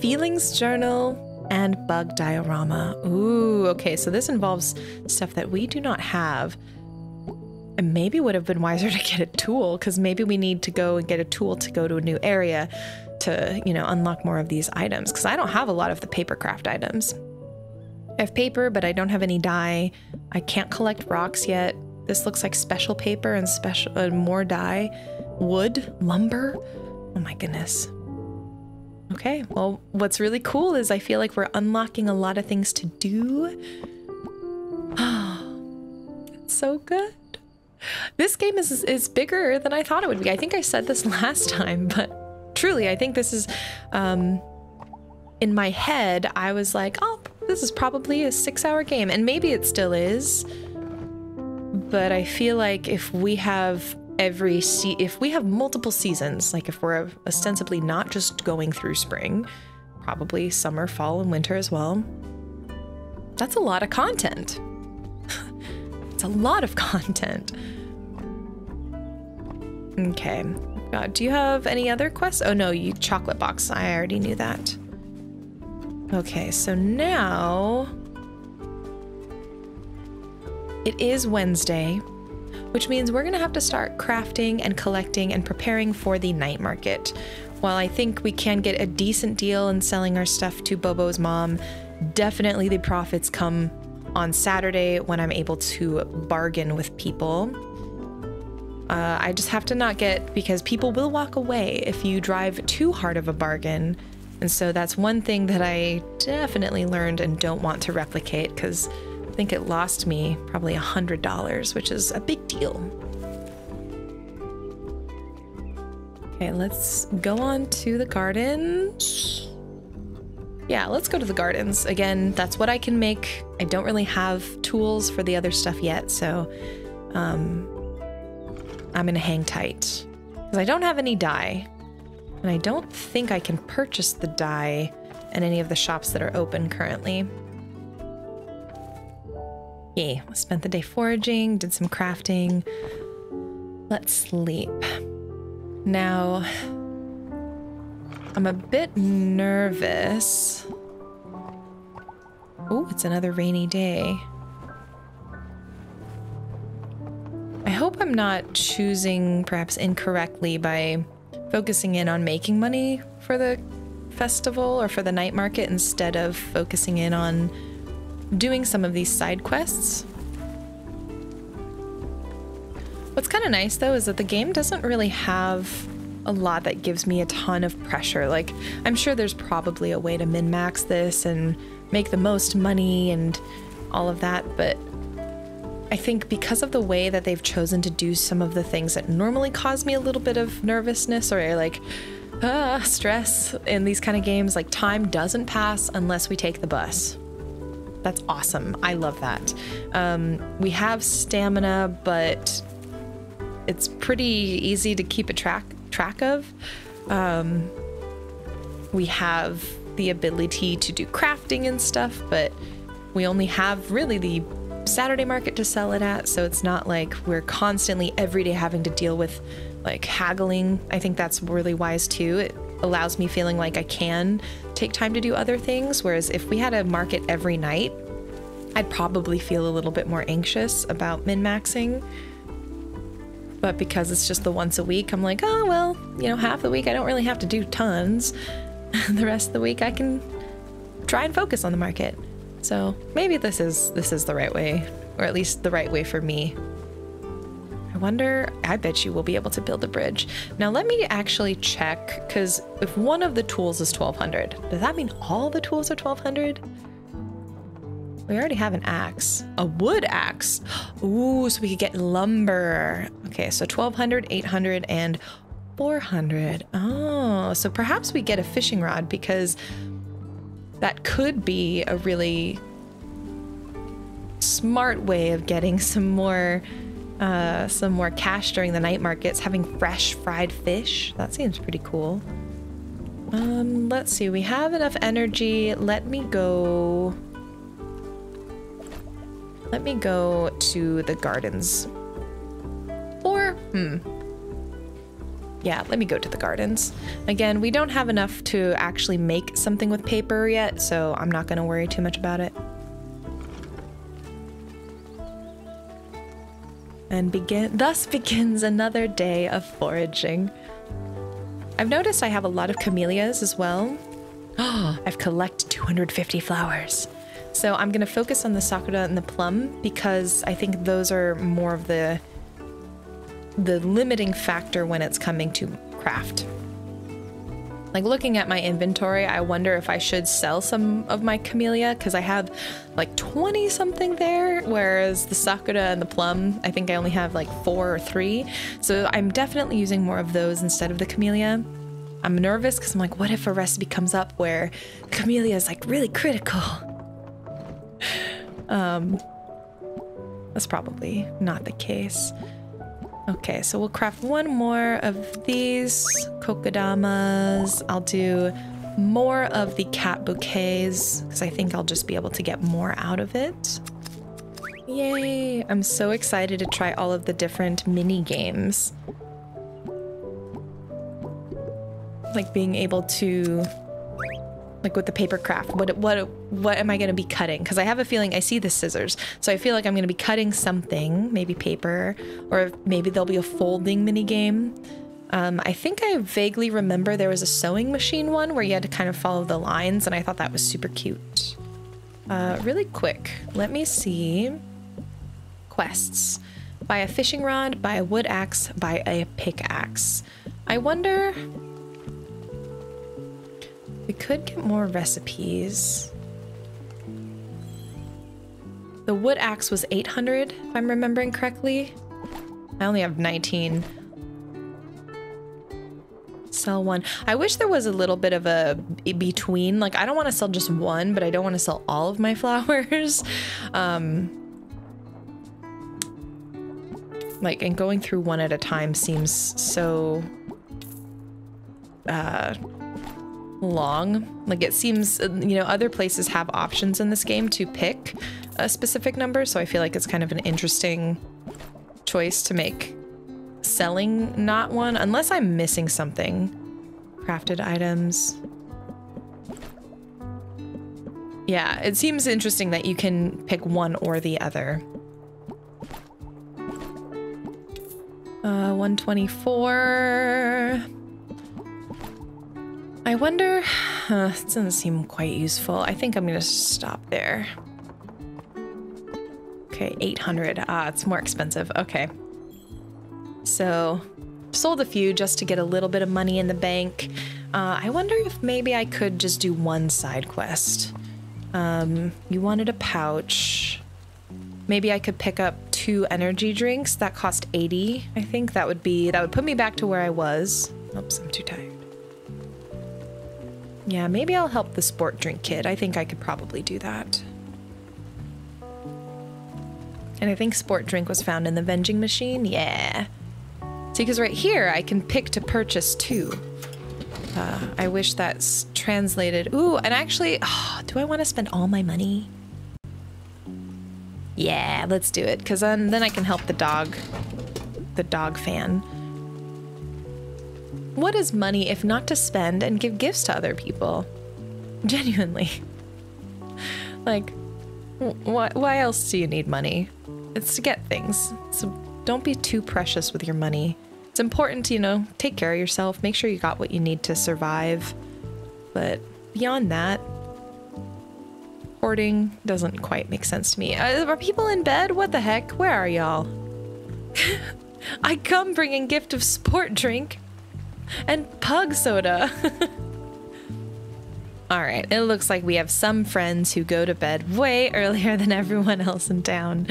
feelings journal, and bug diorama. Ooh, okay, so this involves stuff that we do not have. And maybe would have been wiser to get a tool because maybe we need to go and get a tool to go to a new area to, you know, unlock more of these items because I don't have a lot of the paper craft items. I have paper, but I don't have any dye. I can't collect rocks yet. This looks like special paper and special uh, more dye. Wood, lumber. Oh my goodness. Okay, well, what's really cool is I feel like we're unlocking a lot of things to do. so good. This game is is bigger than I thought it would be. I think I said this last time, but truly, I think this is um in my head, I was like, "Oh, this is probably a 6-hour game." And maybe it still is. But I feel like if we have every se- if we have multiple seasons, like if we're ostensibly not just going through spring, probably summer, fall, and winter as well. That's a lot of content. it's a lot of content. Okay. God, do you have any other quests? Oh no, you chocolate box. I already knew that. Okay, so now it is Wednesday. Which means we're gonna have to start crafting and collecting and preparing for the night market. While I think we can get a decent deal in selling our stuff to Bobo's mom, definitely the profits come on Saturday when I'm able to bargain with people. Uh, I just have to not get because people will walk away if you drive too hard of a bargain. And so that's one thing that I definitely learned and don't want to replicate because think it lost me probably a $100, which is a big deal. Okay, let's go on to the gardens. Yeah, let's go to the gardens. Again, that's what I can make. I don't really have tools for the other stuff yet, so um, I'm gonna hang tight. Because I don't have any dye. And I don't think I can purchase the dye at any of the shops that are open currently. Yay, spent the day foraging, did some crafting. Let's sleep. Now, I'm a bit nervous. Oh, it's another rainy day. I hope I'm not choosing perhaps incorrectly by focusing in on making money for the festival or for the night market instead of focusing in on doing some of these side quests. What's kind of nice though is that the game doesn't really have a lot that gives me a ton of pressure. Like, I'm sure there's probably a way to min max this and make the most money and all of that, but I think because of the way that they've chosen to do some of the things that normally cause me a little bit of nervousness or like ah, stress in these kind of games, like time doesn't pass unless we take the bus. That's awesome. I love that. Um, we have stamina, but it's pretty easy to keep a track track of. Um, we have the ability to do crafting and stuff, but we only have really the Saturday market to sell it at, so it's not like we're constantly every day having to deal with like haggling. I think that's really wise too. It allows me feeling like I can take time to do other things, whereas if we had a market every night, I'd probably feel a little bit more anxious about min maxing. But because it's just the once a week, I'm like, oh, well, you know, half the week I don't really have to do tons. the rest of the week I can try and focus on the market. So maybe this is this is the right way, or at least the right way for me. I wonder, I bet you we'll be able to build a bridge. Now let me actually check, because if one of the tools is 1200, does that mean all the tools are 1200? We already have an axe. A wood axe. Ooh, so we could get lumber. Okay, so 1200, 800, and 400. Oh, so perhaps we get a fishing rod because that could be a really smart way of getting some more uh, some more cash during the night markets. Having fresh fried fish. That seems pretty cool. Um, let's see. We have enough energy. Let me go let me go to the gardens. Or, hmm. Yeah, let me go to the gardens. Again, we don't have enough to actually make something with paper yet, so I'm not going to worry too much about it. And begin thus begins another day of foraging. I've noticed I have a lot of camellias as well. Oh, I've collected 250 flowers. So I'm going to focus on the sakura and the plum because I think those are more of the the limiting factor when it's coming to craft. Like looking at my inventory, I wonder if I should sell some of my camellia because I have like 20 something there, whereas the sakura and the plum, I think I only have like four or three. So I'm definitely using more of those instead of the camellia. I'm nervous because I'm like, what if a recipe comes up where camellia is like really critical? um, that's probably not the case. Okay, so we'll craft one more of these kokedamas. I'll do more of the cat bouquets because I think I'll just be able to get more out of it. Yay! I'm so excited to try all of the different mini games. Like being able to like with the paper craft. What what what am i going to be cutting? Because i have a feeling i see the scissors. So i feel like i'm going to be cutting something maybe paper or maybe there'll be a folding mini game um, i think i vaguely remember there was a sewing machine one where you had to kind of follow the lines and i thought that was super cute. Uh, really quick let me see. Quests. Buy a fishing rod buy a wood axe buy a pickaxe. I wonder we could get more recipes. The wood axe was 800, if I'm remembering correctly. I only have 19. Sell one. I wish there was a little bit of a between. Like, I don't want to sell just one, but I don't want to sell all of my flowers. um, like, and going through one at a time seems so uh, long. Like it seems, you know, other places have options in this game to pick a specific number, so I feel like it's kind of an interesting choice to make selling not one, unless I'm missing something. Crafted items. Yeah, it seems interesting that you can pick one or the other. Uh, 124. I wonder, uh, it doesn't seem quite useful. I think I'm gonna stop there. Okay, 800. Ah, it's more expensive. Okay. So, sold a few just to get a little bit of money in the bank. Uh, I wonder if maybe I could just do one side quest. Um, you wanted a pouch. Maybe I could pick up two energy drinks that cost 80. I think that would be, that would put me back to where I was. Oops, I'm too tired. Yeah, maybe I'll help the sport drink kid. I think I could probably do that. And I think sport drink was found in the vending machine. Yeah. See, because right here I can pick to purchase two. Uh, I wish that's translated. Ooh, and actually, oh, do I want to spend all my money? Yeah, let's do it. Because then, then I can help the dog, the dog fan. What is money if not to spend and give gifts to other people? Genuinely. like, wh why else do you need money? It's to get things. So don't be too precious with your money. It's important to, you know, take care of yourself, make sure you got what you need to survive. But beyond that, hoarding doesn't quite make sense to me. Uh, are people in bed? What the heck? Where are y'all? I come bringing gift of sport drink and pug soda. All right, it looks like we have some friends who go to bed way earlier than everyone else in town.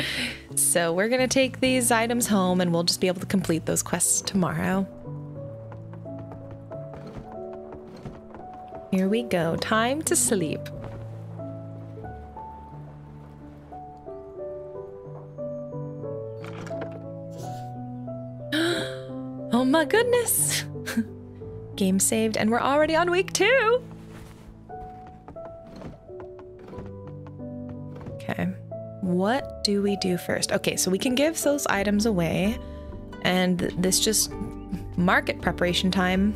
So we're gonna take these items home and we'll just be able to complete those quests tomorrow. Here we go, time to sleep. oh my goodness! Game saved, and we're already on week two. Okay, what do we do first? Okay, so we can give those items away, and this just market preparation time.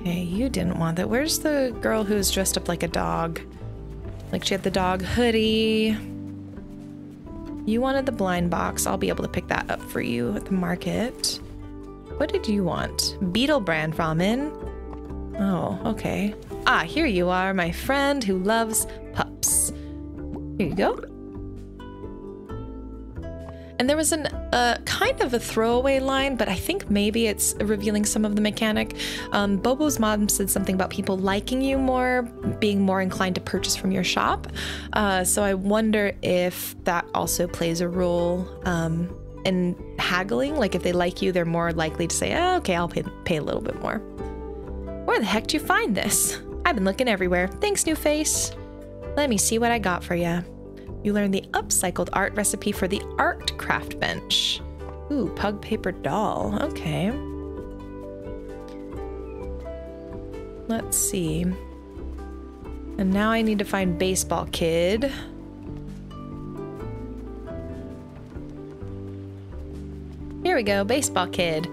Okay, you didn't want that. Where's the girl who's dressed up like a dog? Like she had the dog hoodie. You wanted the blind box. I'll be able to pick that up for you at the market. What did you want? Beetle brand ramen? Oh, okay. Ah, here you are, my friend who loves pups. Here you go. And there was an uh, kind of a throwaway line, but I think maybe it's revealing some of the mechanic. Um, Bobo's mom said something about people liking you more, being more inclined to purchase from your shop. Uh, so I wonder if that also plays a role. Um, and haggling. Like if they like you, they're more likely to say, oh, okay, I'll pay, pay a little bit more. Where the heck did you find this? I've been looking everywhere. Thanks, new face. Let me see what I got for you. You learned the upcycled art recipe for the art craft bench. Ooh, pug paper doll. Okay. Let's see. And now I need to find baseball kid. Here we go, baseball kid.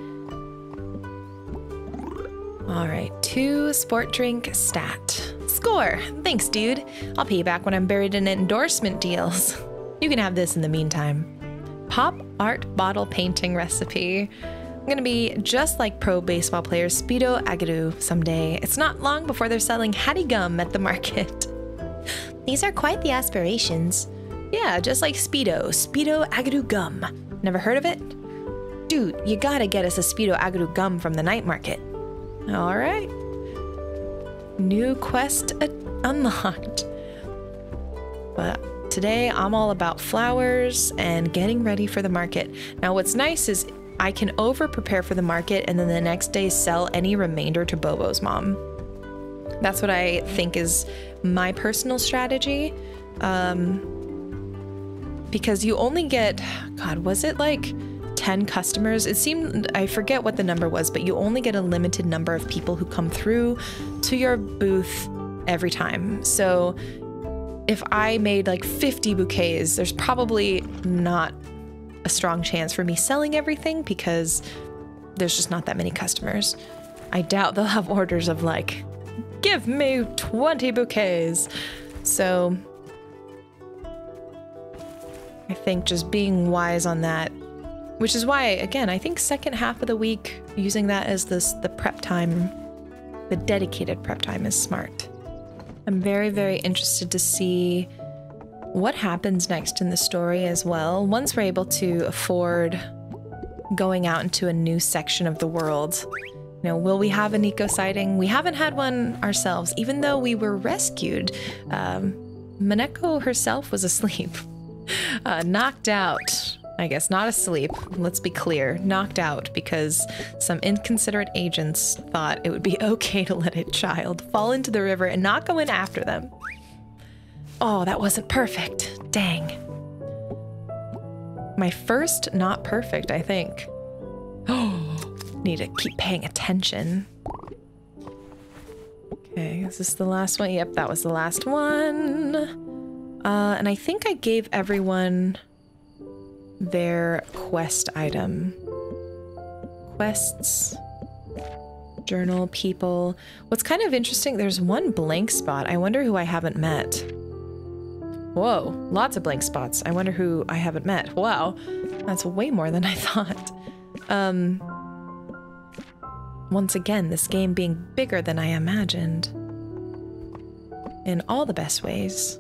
All right, Two sport drink stat. Score! Thanks, dude. I'll pay you back when I'm buried in endorsement deals. You can have this in the meantime. Pop art bottle painting recipe. I'm gonna be just like pro baseball player Speedo Agadoo someday. It's not long before they're selling Hattie gum at the market. These are quite the aspirations. Yeah, just like Speedo, Speedo Agadoo gum. Never heard of it? Dude, you gotta get us a Speedo Agadoo gum from the night market. All right. New quest unlocked. But today I'm all about flowers and getting ready for the market. Now, what's nice is I can over prepare for the market and then the next day sell any remainder to Bobo's mom. That's what I think is my personal strategy. Um, because you only get, God, was it like 10 customers? It seemed, I forget what the number was, but you only get a limited number of people who come through to your booth every time. So if I made like 50 bouquets, there's probably not a strong chance for me selling everything because there's just not that many customers. I doubt they'll have orders of like, give me 20 bouquets. So I think just being wise on that, which is why, again, I think second half of the week, using that as this the prep time, the dedicated prep time is smart. I'm very, very interested to see what happens next in the story as well. Once we're able to afford going out into a new section of the world, you know, will we have a Nikko sighting? We haven't had one ourselves, even though we were rescued. Um, Mineko herself was asleep, uh, knocked out. I guess not asleep. Let's be clear, knocked out because some inconsiderate agents thought it would be okay to let a child fall into the river and not go in after them. Oh, that wasn't perfect. Dang. My first not perfect, I think. Oh, need to keep paying attention. Okay, is this the last one? Yep, that was the last one. Uh, and I think I gave everyone their quest item. Quests, journal, people. What's kind of interesting, there's one blank spot. I wonder who I haven't met. Whoa, lots of blank spots. I wonder who I haven't met. Wow, that's way more than I thought. Um, once again, this game being bigger than I imagined. In all the best ways.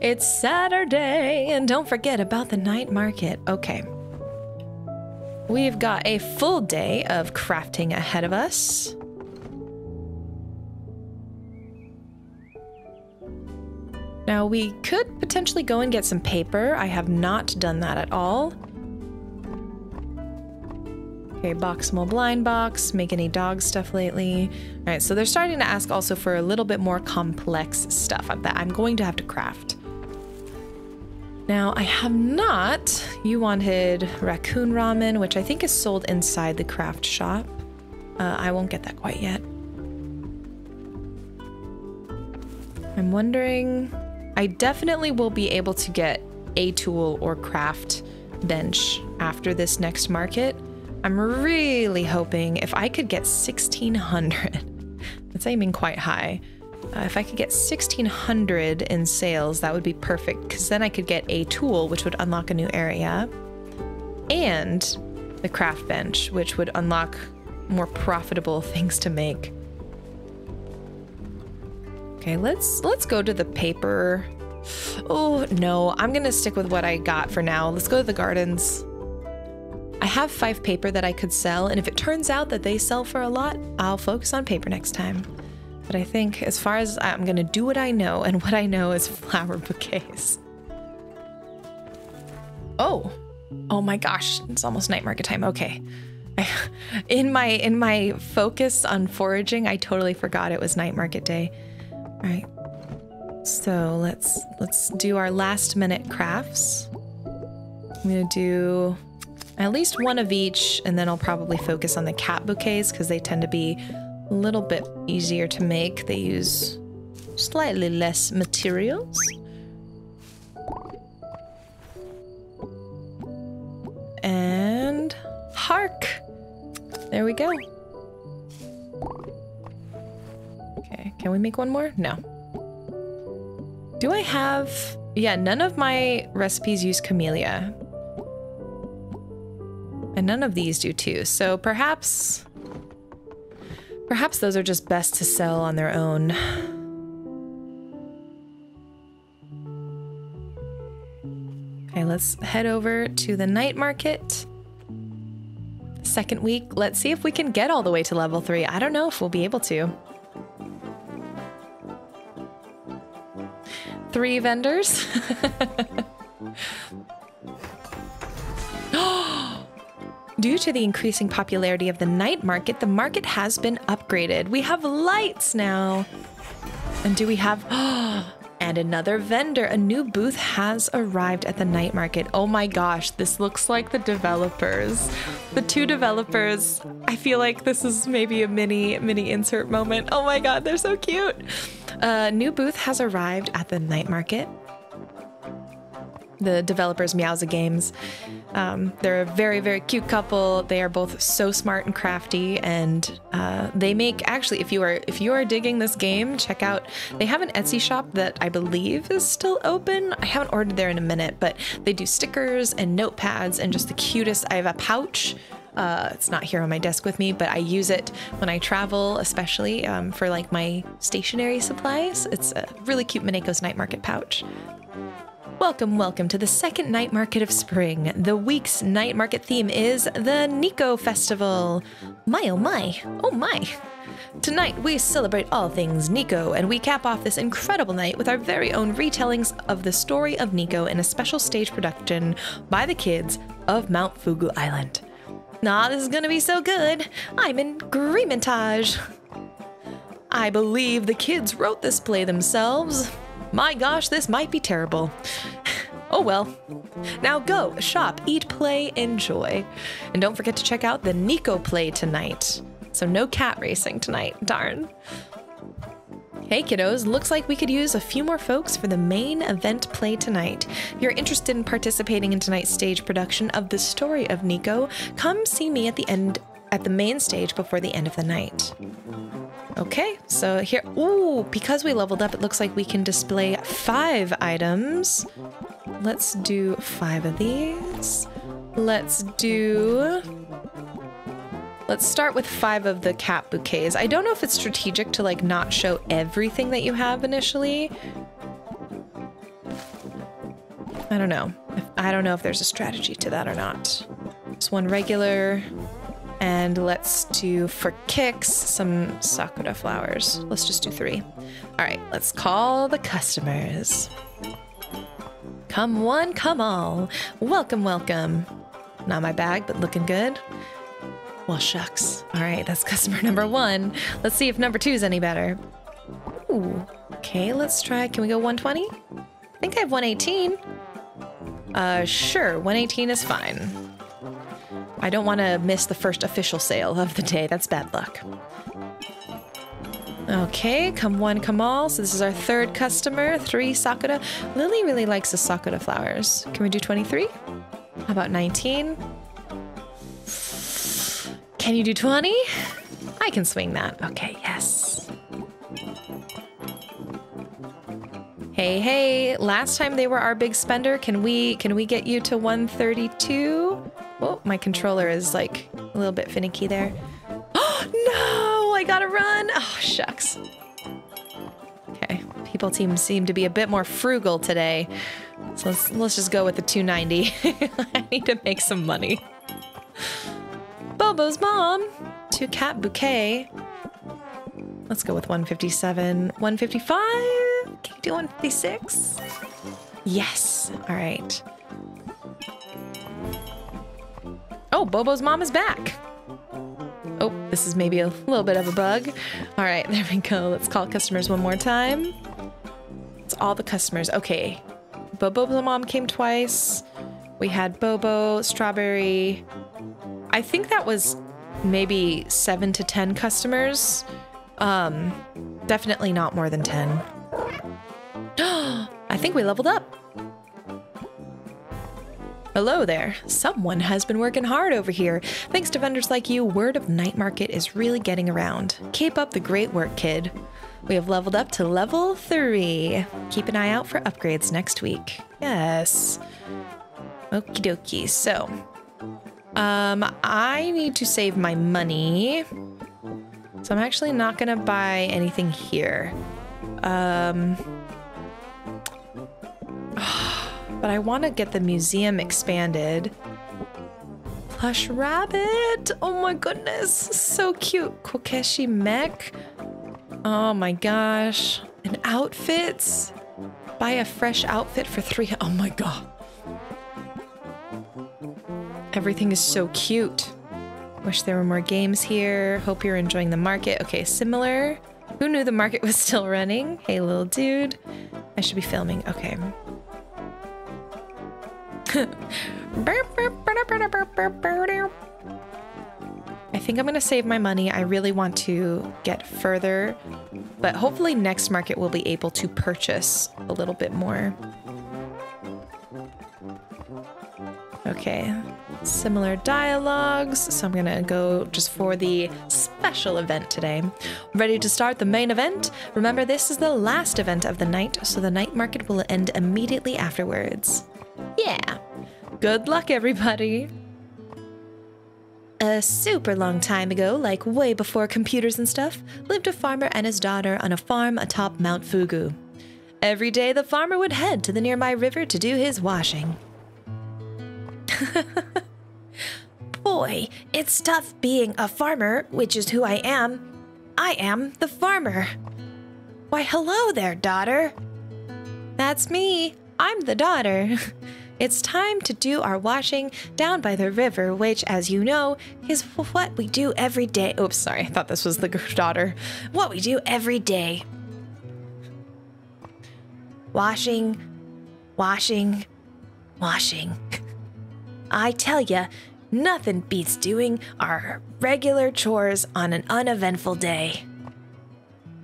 It's Saturday, and don't forget about the night market. Okay. We've got a full day of crafting ahead of us. Now, we could potentially go and get some paper. I have not done that at all. Okay, Boximal blind box, make any dog stuff lately. All right, so they're starting to ask also for a little bit more complex stuff that I'm going to have to craft. Now, I have not. You wanted raccoon ramen, which I think is sold inside the craft shop. Uh, I won't get that quite yet. I'm wondering. I definitely will be able to get a tool or craft bench after this next market. I'm really hoping if I could get 1600, that's aiming quite high. Uh, if I could get 1600 in sales, that would be perfect because then I could get a tool, which would unlock a new area, and the craft bench, which would unlock more profitable things to make. Okay, let's let's go to the paper. Oh no, I'm gonna stick with what I got for now. Let's go to the gardens. I have five paper that I could sell, and if it turns out that they sell for a lot, I'll focus on paper next time. But I think as far as I'm gonna do what I know, and what I know is flower bouquets. Oh, oh my gosh, it's almost night market time. Okay. I, in my in my focus on foraging, I totally forgot it was night market day. All right. So let's let's do our last minute crafts. I'm gonna do at least one of each, and then I'll probably focus on the cat bouquets because they tend to be a little bit easier to make. They use slightly less materials. and hark. There we go. Okay, can we make one more? No. Do I have... Yeah, none of my recipes use camellia. And none of these do too. So perhaps... Perhaps those are just best to sell on their own. Okay, let's head over to the night market. Second week. Let's see if we can get all the way to level three. I don't know if we'll be able to. Three vendors. Due to the increasing popularity of the night market, the market has been upgraded. We have lights now. And do we have... and another vendor. A new booth has arrived at the night market. Oh my gosh, this looks like the developers. The two developers. I feel like this is maybe a mini mini insert moment. Oh my god, they're so cute. A new booth has arrived at the night market the developers Meowza Games. Um, they're a very, very cute couple. They are both so smart and crafty, and uh, they make actually. If you are if you are digging this game, check out. They have an Etsy shop that I believe is still open. I haven't ordered there in a minute, but they do stickers and notepads and just the cutest. I have a pouch. Uh, it's not here on my desk with me, but I use it when I travel, especially um, for like my stationery supplies. It's a really cute Mineko's Night Market pouch. Welcome, welcome to the second night market of spring. The week's night market theme is the Nikko Festival. My oh my, oh my. Tonight, we celebrate all things Nikko, and we cap off this incredible night with our very own retellings of the story of Nikko in a special stage production by the kids of Mount Fugu Island. Nah, this is gonna be so good. I'm in Greemontage. I believe the kids wrote this play themselves. My gosh, this might be terrible. oh well. Now go, shop, eat, play, enjoy. And don't forget to check out the Nikko play tonight. So no cat racing tonight, darn. Hey kiddos, looks like we could use a few more folks for the main event play tonight. If you're interested in participating in tonight's stage production of the story of Nikko, come see me at the end at the main stage before the end of the night. Okay, so here, ooh, because we leveled up, it looks like we can display five items. Let's do five of these. Let's do, let's start with five of the cat bouquets. I don't know if it's strategic to like not show everything that you have initially. I don't know. I don't know if there's a strategy to that or not. Just one regular, and let's do, for kicks, some Sakura flowers. Let's just do three. All right, let's call the customers. Come one, come all. Welcome, welcome. Not my bag, but looking good. Well, shucks. All right, that's customer number one. Let's see if number two is any better. Ooh, okay, let's try. Can we go 120? I think I have 118. Uh, sure, 118 is fine. I don't want to miss the first official sale of the day. That's bad luck. Okay, come one, come all. So this is our third customer, three Sakura. Lily really likes the Sakura flowers. Can we do 23? How about 19? Can you do 20? I can swing that. Okay, yes. Hey, hey, last time they were our big spender. Can we can we get you to 132? Oh, my controller is like a little bit finicky there. Oh, no! I gotta run! Oh, shucks. Okay, people team seem to be a bit more frugal today. So let's, let's just go with the 290. I need to make some money. Bobo's mom! Two cat bouquet. Let's go with 157. 155? Can you do 156? Yes. All right. Oh, Bobo's mom is back. Oh, this is maybe a little bit of a bug. All right, there we go. Let's call customers one more time. It's all the customers. Okay. Bobo's mom came twice. We had Bobo, Strawberry. I think that was maybe seven to 10 customers. Um, definitely not more than 10. I think we leveled up. Hello there. Someone has been working hard over here. Thanks to vendors like you, word of Night Market is really getting around. Keep up the great work, kid. We have leveled up to level 3. Keep an eye out for upgrades next week. Yes. Okie dokie. So, um, I need to save my money. So I'm actually not gonna buy anything here. Um, but I want to get the museum expanded. Plush rabbit! Oh my goodness, so cute. Kokeshi mech. Oh my gosh. And outfits. Buy a fresh outfit for three. Oh my god. Everything is so cute. Wish there were more games here. Hope you're enjoying the market. Okay, similar. Who knew the market was still running? Hey, little dude. I should be filming. Okay. I think I'm going to save my money. I really want to get further, but hopefully next market we'll be able to purchase a little bit more. Okay, similar dialogues. So I'm gonna go just for the special event today. Ready to start the main event? Remember, this is the last event of the night, so the night market will end immediately afterwards. Yeah. Good luck, everybody. A super long time ago, like way before computers and stuff, lived a farmer and his daughter on a farm atop Mount Fugu. Every day, the farmer would head to the nearby river to do his washing. Boy, it's tough being a farmer, which is who I am. I am the farmer. Why, hello there, daughter. That's me. I'm the daughter. It's time to do our washing down by the river, which, as you know, is what we do every day. Oops, sorry, I thought this was the daughter. What we do every day. Washing, washing, washing. I tell ya, nothing beats doing our regular chores on an uneventful day.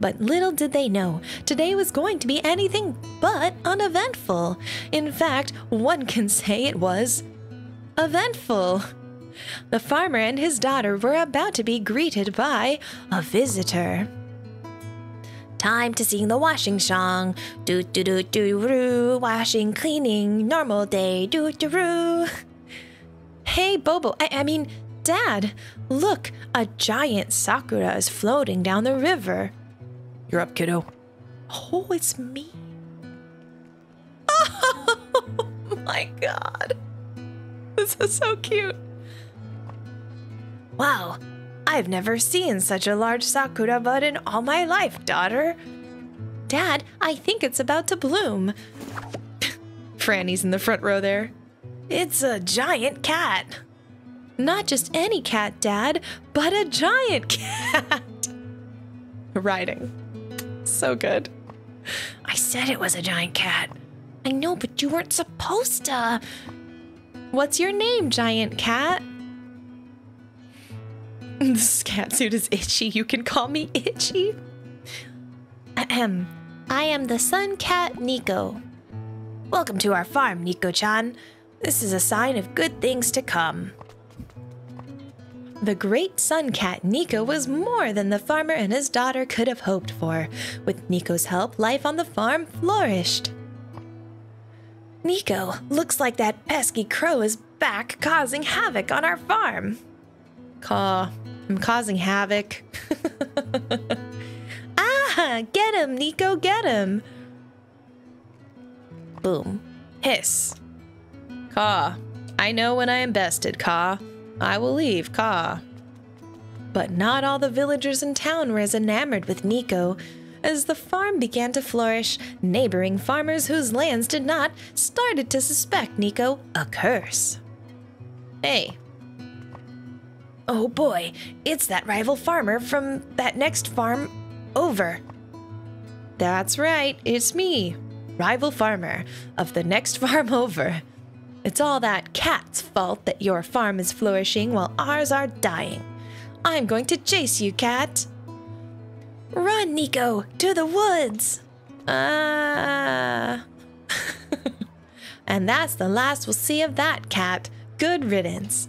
But little did they know, today was going to be anything but uneventful. In fact, one can say it was eventful. The farmer and his daughter were about to be greeted by a visitor. Time to sing the washing song. Do do do do roo. Washing, cleaning, normal day. Do do roo. Hey, Bobo. I, I mean, Dad. Look, a giant sakura is floating down the river. You're up, kiddo. Oh, it's me. Oh my god. This is so cute. Wow, I've never seen such a large sakura bud in all my life, daughter. Dad, I think it's about to bloom. Franny's in the front row there. It's a giant cat. Not just any cat, Dad, but a giant cat. Riding. So good. I said it was a giant cat. I know, but you weren't supposed to. What's your name, giant cat? This cat suit is itchy. You can call me itchy. Ahem. I am the sun cat Nikko. Welcome to our farm, Nikko chan. This is a sign of good things to come. The great sun cat Nikko was more than the farmer and his daughter could have hoped for. With Nikko's help, life on the farm flourished. Nikko, looks like that pesky crow is back causing havoc on our farm. Caw, I'm causing havoc. ah, get him, Nikko, get him. Boom. Hiss. Caw, I know when I am bested, Caw. I will leave, Caw. But not all the villagers in town were as enamored with Nikko. As the farm began to flourish, neighboring farmers whose lands did not started to suspect Nikko a curse. Hey. Oh boy, it's that rival farmer from that next farm over. That's right, it's me, rival farmer of the next farm over. It's all that cat's fault that your farm is flourishing while ours are dying. I'm going to chase you, cat. Run, Nikko, to the woods. Ah. And that's the last we'll see of that cat. Good riddance.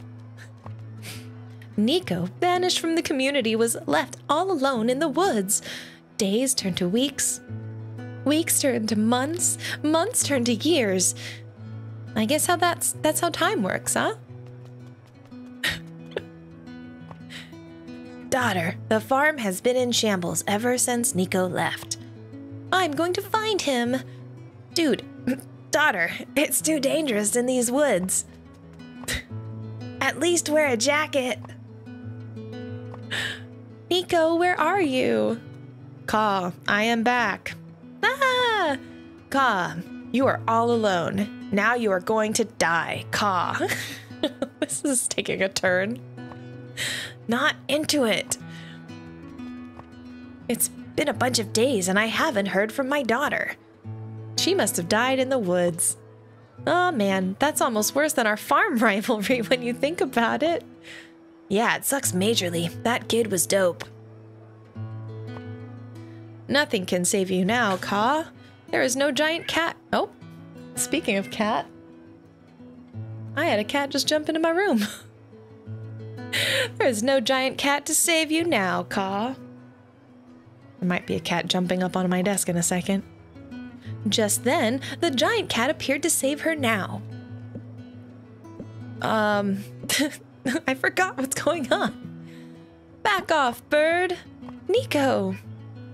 Nikko, banished from the community, was left all alone in the woods. Days turned to weeks. Weeks turned to months. Months turned to years. I guess how that's that's how time works, huh? Daughter, the farm has been in shambles ever since Nikko left. I'm going to find him. Dude, daughter, it's too dangerous in these woods. At least wear a jacket. Nikko, where are you? Ka, I am back. Ah! Ka, you are all alone. Now you are going to die. Ka. this is taking a turn. Not into it. It's been a bunch of days and I haven't heard from my daughter. She must have died in the woods. Oh man, that's almost worse than our farm rivalry when you think about it. Yeah, it sucks majorly. That kid was dope. Nothing can save you now, Ka. There is no giant cat. Oh, speaking of cat, I had a cat just jump into my room. there is no giant cat to save you now, Ka. There might be a cat jumping up on my desk in a second. Just then, the giant cat appeared to save her now. Um, I forgot what's going on. Back off, bird. Nikko.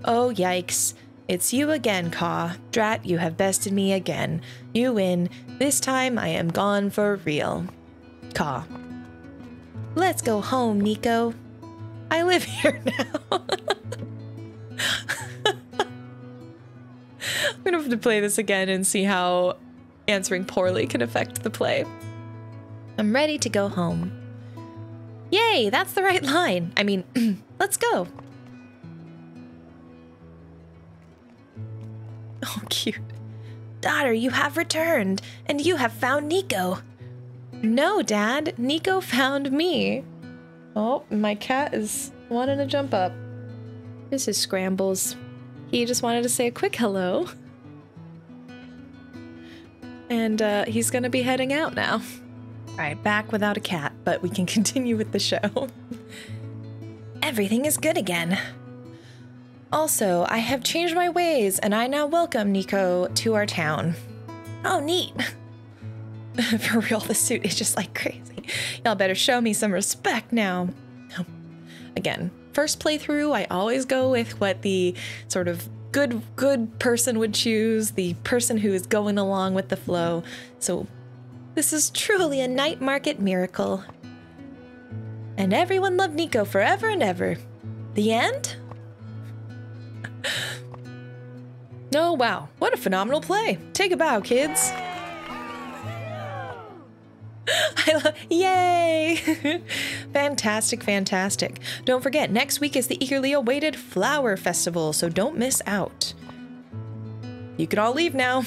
Oh, yikes. It's you again, Ka. Drat, you have bested me again. You win. This time I am gone for real. Ka. Let's go home, Nikko. I live here now. I'm gonna have to play this again and see how answering poorly can affect the play. I'm ready to go home. Yay, that's the right line. I mean, let's go. Oh, cute. Daughter, you have returned, and you have found Nikko. No, Dad. Nikko found me. Oh, my cat is wanting to jump up. This is Scrambles. He just wanted to say a quick hello. And uh, he's gonna be heading out now. All right, back without a cat, but we can continue with the show. Everything is good again. Also, I have changed my ways and I now welcome Nikko to our town. Oh, neat. For real, the suit is just like crazy. Y'all better show me some respect now. Oh, again, first playthrough, I always go with what the sort of good good person would choose, the person who is going along with the flow. So this is truly a night market miracle. And everyone loved Nikko forever and ever. The end? oh, wow. What a phenomenal play. Take a bow, kids. I Yay! fantastic, fantastic. Don't forget, next week is the eagerly awaited Flower Festival, so don't miss out. You can all leave now.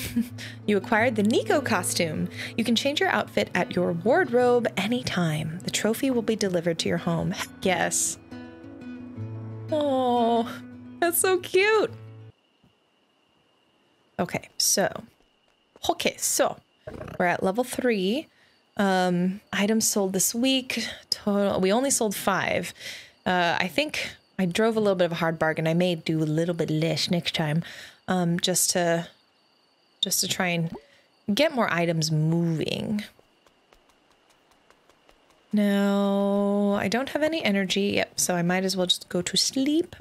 you acquired the Nikko costume. You can change your outfit at your wardrobe anytime. The trophy will be delivered to your home. yes. Oh, that's so cute. Okay, so. Okay, so we're at level three. Um, items sold this week. Total. We only sold five. Uh, I think I drove a little bit of a hard bargain. I may do a little bit less next time um, just to just to try and get more items moving. No, I don't have any energy. Yep, so I might as well just go to sleep.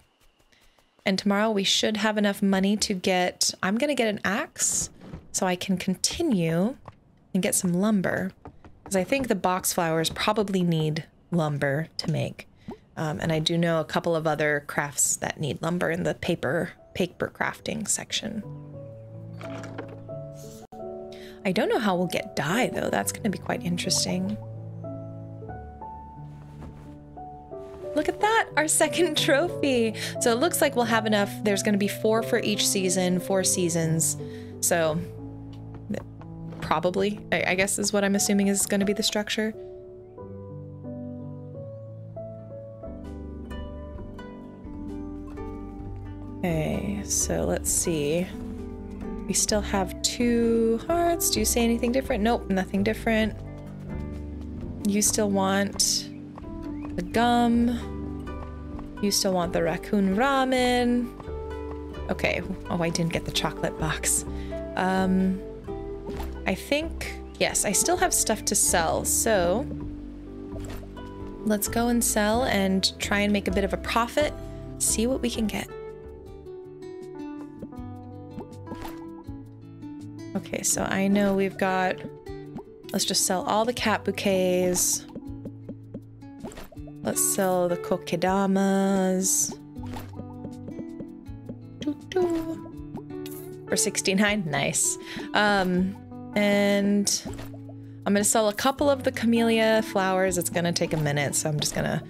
And tomorrow we should have enough money to get... I'm going to get an axe so I can continue and get some lumber. Because I think the box flowers probably need lumber to make. Um, and I do know a couple of other crafts that need lumber in the paper paper crafting section. I don't know how we'll get dye though. That's going to be quite interesting. Look at that, our second trophy. So it looks like we'll have enough. There's going to be four for each season, four seasons. So probably, I, guess is what I'm assuming is going to be the structure. Okay, so let's see. We still have two hearts. Do you say anything different? Nope, nothing different. You still want the gum. You still want the raccoon ramen. Okay. Oh, I didn't get the chocolate box. Um, I think, yes, I still have stuff to sell. So let's go and sell and try and make a bit of a profit. See what we can get. Okay, so I know we've got... Let's just sell all the cat bouquets. Let's sell the kokedamas. For 69, nice. Um, and I'm gonna sell a couple of the camellia flowers. It's gonna take a minute, so I'm just gonna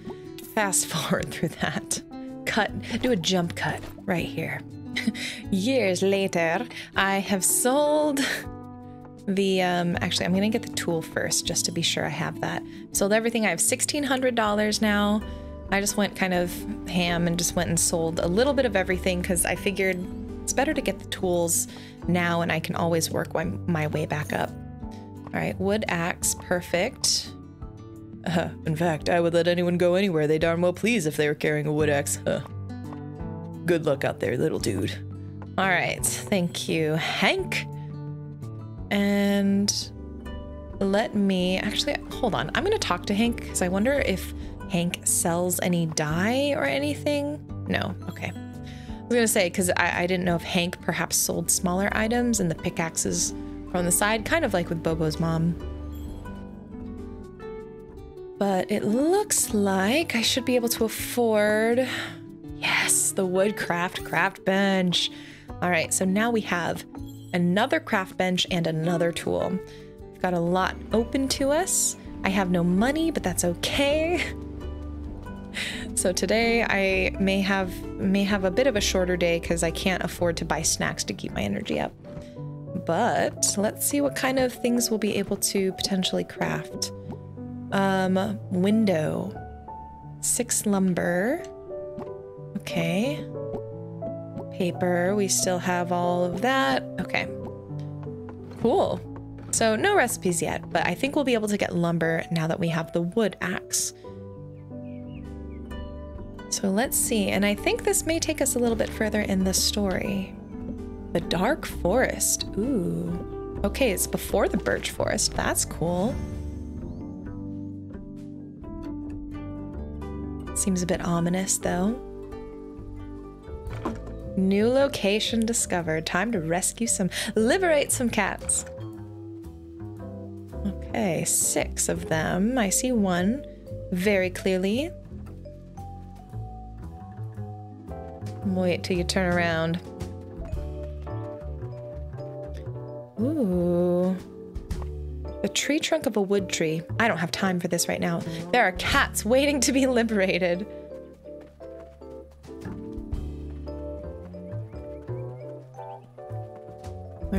fast forward through that. Cut, do a jump cut right here. Years later, I have sold the, um, actually, I'm gonna get the tool first just to be sure I have that. Sold everything. I have $1,600 now. I just went kind of ham and just went and sold a little bit of everything because I figured it's better to get the tools now and I can always work my, my way back up. All right, wood axe, perfect. Uh, in fact, I would let anyone go anywhere they darn well please if they were carrying a wood axe. Huh. Good luck out there, little dude. All right, thank you, Hank. And let me actually hold on. I'm gonna talk to Hank because I wonder if Hank sells any dye or anything. No, okay. I was gonna say because I, I didn't know if Hank perhaps sold smaller items and the pickaxes from the side, kind of like with Bobo's mom. But it looks like I should be able to afford Yes, the woodcraft craft bench. All right, so now we have another craft bench and another tool. We've got a lot open to us. I have no money, but that's okay. So today I may have may have a bit of a shorter day because I can't afford to buy snacks to keep my energy up. But let's see what kind of things we'll be able to potentially craft. Um, window, six lumber. Okay. Paper, we still have all of that. Okay. Cool. So no recipes yet, but I think we'll be able to get lumber now that we have the wood axe. So let's see, and I think this may take us a little bit further in the story. The Dark Forest. Ooh. Okay, it's before the Birch Forest. That's cool. Seems a bit ominous, though. New location discovered. Time to rescue some, liberate some cats. Okay, six of them. I see one very clearly. Wait till you turn around. Ooh. The tree trunk of a wood tree. I don't have time for this right now. There are cats waiting to be liberated.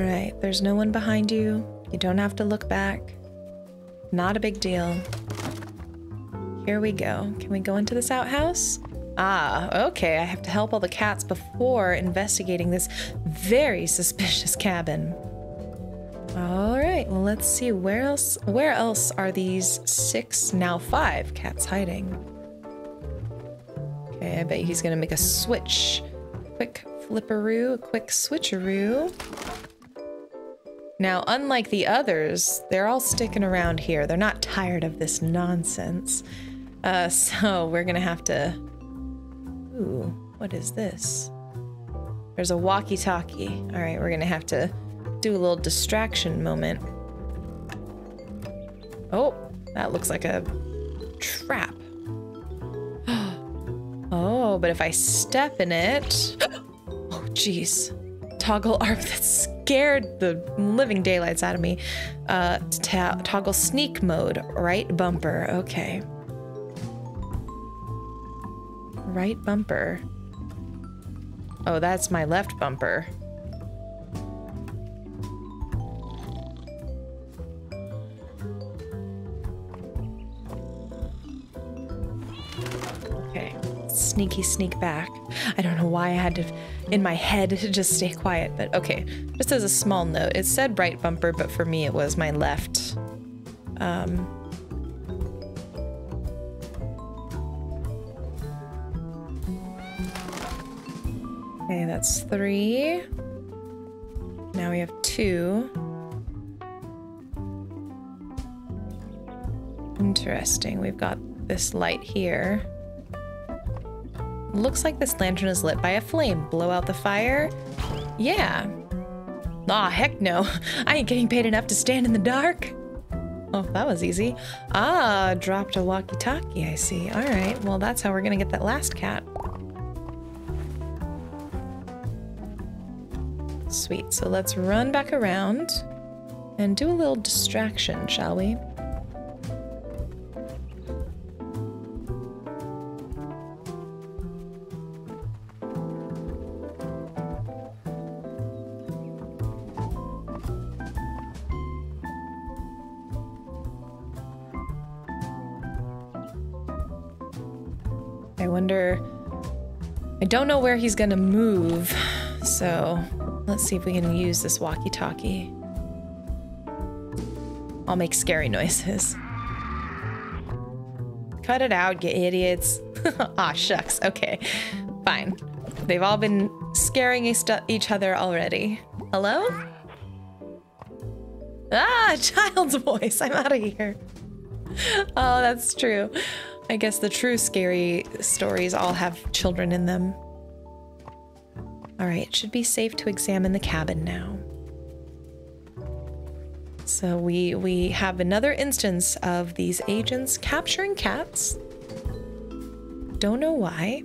All right, there's no one behind you. You don't have to look back. Not a big deal. Here we go. Can we go into this outhouse? Ah, okay. I have to help all the cats before investigating this very suspicious cabin. All right, well, let's see. Where else, where else are these six, now five cats hiding? Okay, I bet he's gonna make a switch. Quick flipperoo, a quick switcheroo. Now, unlike the others, they're all sticking around here. They're not tired of this nonsense. Uh, so we're gonna have to... Ooh, what is this? There's a walkie-talkie. All right, we're gonna have to do a little distraction moment. Oh, that looks like a trap. oh, but if I step in it... Oh, jeez. Toggle arc that scared the living daylights out of me. Uh, toggle sneak mode, right bumper. Okay. Right bumper. Oh, that's my left bumper. Sneaky sneak back. I don't know why I had to, in my head, to just stay quiet, but okay. Just as a small note, it said right bumper, but for me it was my left. Um, okay, that's three. Now we have two. Interesting. We've got this light here. Looks like this lantern is lit by a flame. Blow out the fire? Yeah. Aw, oh, heck no. I ain't getting paid enough to stand in the dark. Oh, that was easy. Ah, dropped a walkie-talkie, I see. All right, well, that's how we're gonna get that last cat. Sweet, so let's run back around and do a little distraction, shall we? Wonder... I don't know where he's gonna move, so let's see if we can use this walkie-talkie. I'll make scary noises. Cut it out, you idiots. ah, shucks. Okay, fine. They've all been scaring each other already. Hello? Ah, child's voice. I'm out of here. Oh, that's true. I guess the true scary stories all have children in them. All right, it should be safe to examine the cabin now. So we we have another instance of these agents capturing cats. Don't know why.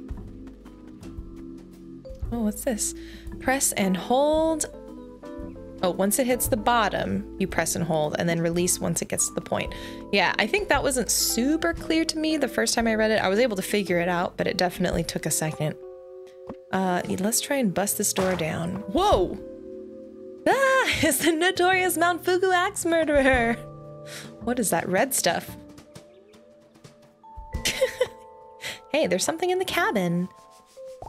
Oh, what's this? Press and hold Oh, once it hits the bottom, you press and hold and then release once it gets to the point. Yeah, I think that wasn't super clear to me the first time I read it. I was able to figure it out, but it definitely took a second. Uh, let's try and bust this door down. Whoa! Ah, it's the notorious Mount Fugu axe murderer. What is that red stuff? hey, there's something in the cabin.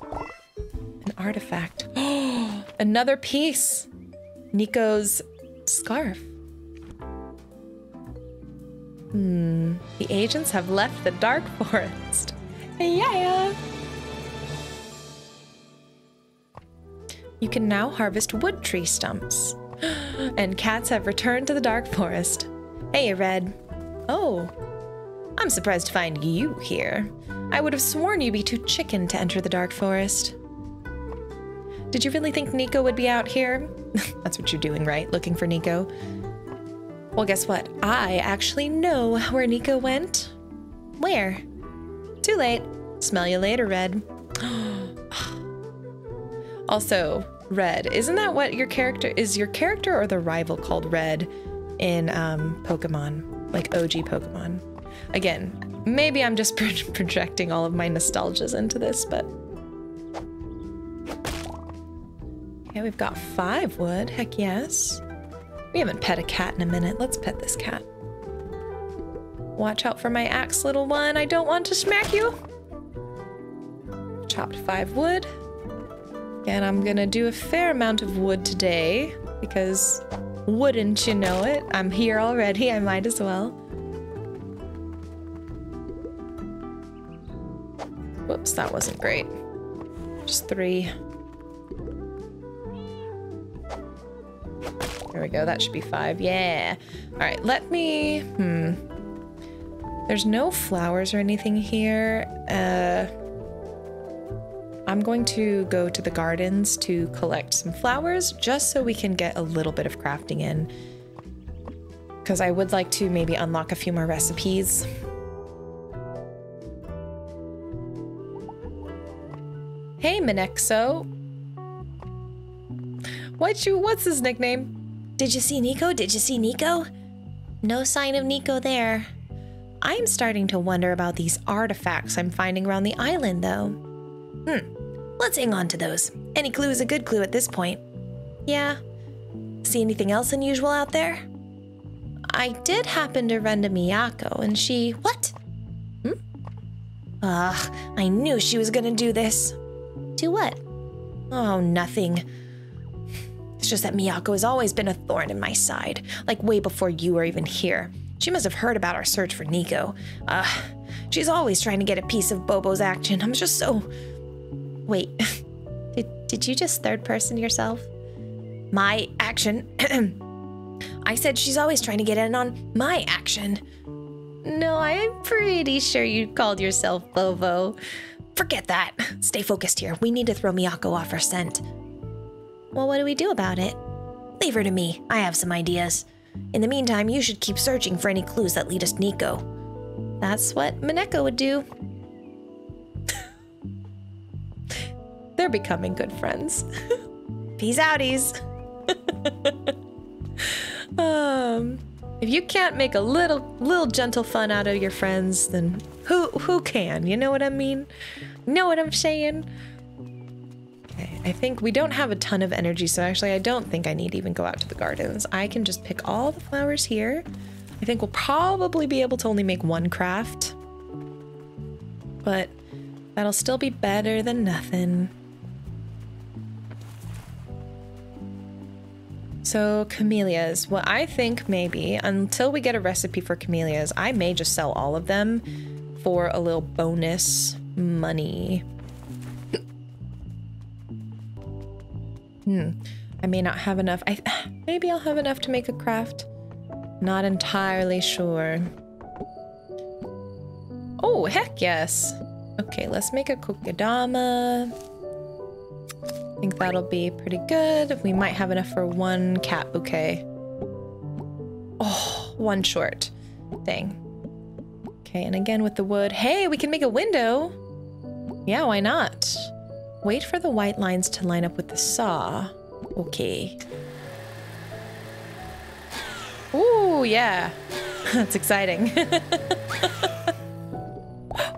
An artifact. Another piece. Nikko's scarf. Hmm. The agents have left the dark forest. Yeah. You can now harvest wood tree stumps. and cats have returned to the dark forest. Hey, Red. Oh. I'm surprised to find you here. I would have sworn you'd be too chicken to enter the dark forest. Did you really think Nikko would be out here? That's what you're doing, right? Looking for Nikko? Well, guess what? I actually know where Nikko went. Where? Too late. Smell you later, Red. also, Red, isn't that what your character is? Your character or the rival called Red in um, Pokemon, like OG Pokemon? Again, maybe I'm just projecting all of my nostalgias into this, but Okay, we've got five wood. Heck yes. We haven't pet a cat in a minute. Let's pet this cat. Watch out for my axe, little one. I don't want to smack you. Chopped five wood. And I'm gonna do a fair amount of wood today because wouldn't you know it? I'm here already. I might as well. Whoops, that wasn't great. Just three. There we go. That should be five. Yeah. All right. Let me. Hmm. There's no flowers or anything here. Uh, I'm going to go to the gardens to collect some flowers just so we can get a little bit of crafting in. Because I would like to maybe unlock a few more recipes. Hey, Mineko. What you, what's his nickname? Did you see Nikko? Did you see Nikko? No sign of Nikko there. I'm starting to wonder about these artifacts I'm finding around the island, though. Hmm, let's hang on to those. Any clue is a good clue at this point. Yeah. See anything else unusual out there? I did happen to run to Miyako, and she. What? Hmm? Ugh, I knew she was gonna do this. Do what? Oh, nothing. It's just that Miyako has always been a thorn in my side, like way before you were even here. She must have heard about our search for Nikko. Uh, she's always trying to get a piece of Bobo's action. I'm just so. Wait, did, did you just third person yourself? My action. I said she's always trying to get in on my action. No, I'm pretty sure you called yourself Bobo. Forget that. Stay focused here. We need to throw Miyako off her scent. Well, what do we do about it? Leave her to me. I have some ideas. In the meantime, you should keep searching for any clues that lead us to Nikko. That's what Mineko would do. They're becoming good friends. Peace outies. um, if you can't make a little little gentle fun out of your friends, then who who can? You know what I mean? Know what I'm saying? Okay, I think we don't have a ton of energy, so actually I don't think I need to even go out to the gardens. I can just pick all the flowers here. I think we'll probably be able to only make one craft. But that'll still be better than nothing. So camellias. Well, I think maybe until we get a recipe for camellias, I may just sell all of them for a little bonus money. Hmm. I may not have enough. I maybe I'll have enough to make a craft. Not entirely sure. Oh, heck yes. Okay, let's make a kokedama. I think that'll be pretty good. We might have enough for one cat bouquet. Oh, one short. thing. Okay, and again with the wood. Hey, we can make a window. Yeah, why not? Wait for the white lines to line up with the saw. Okay. Ooh, yeah. That's exciting.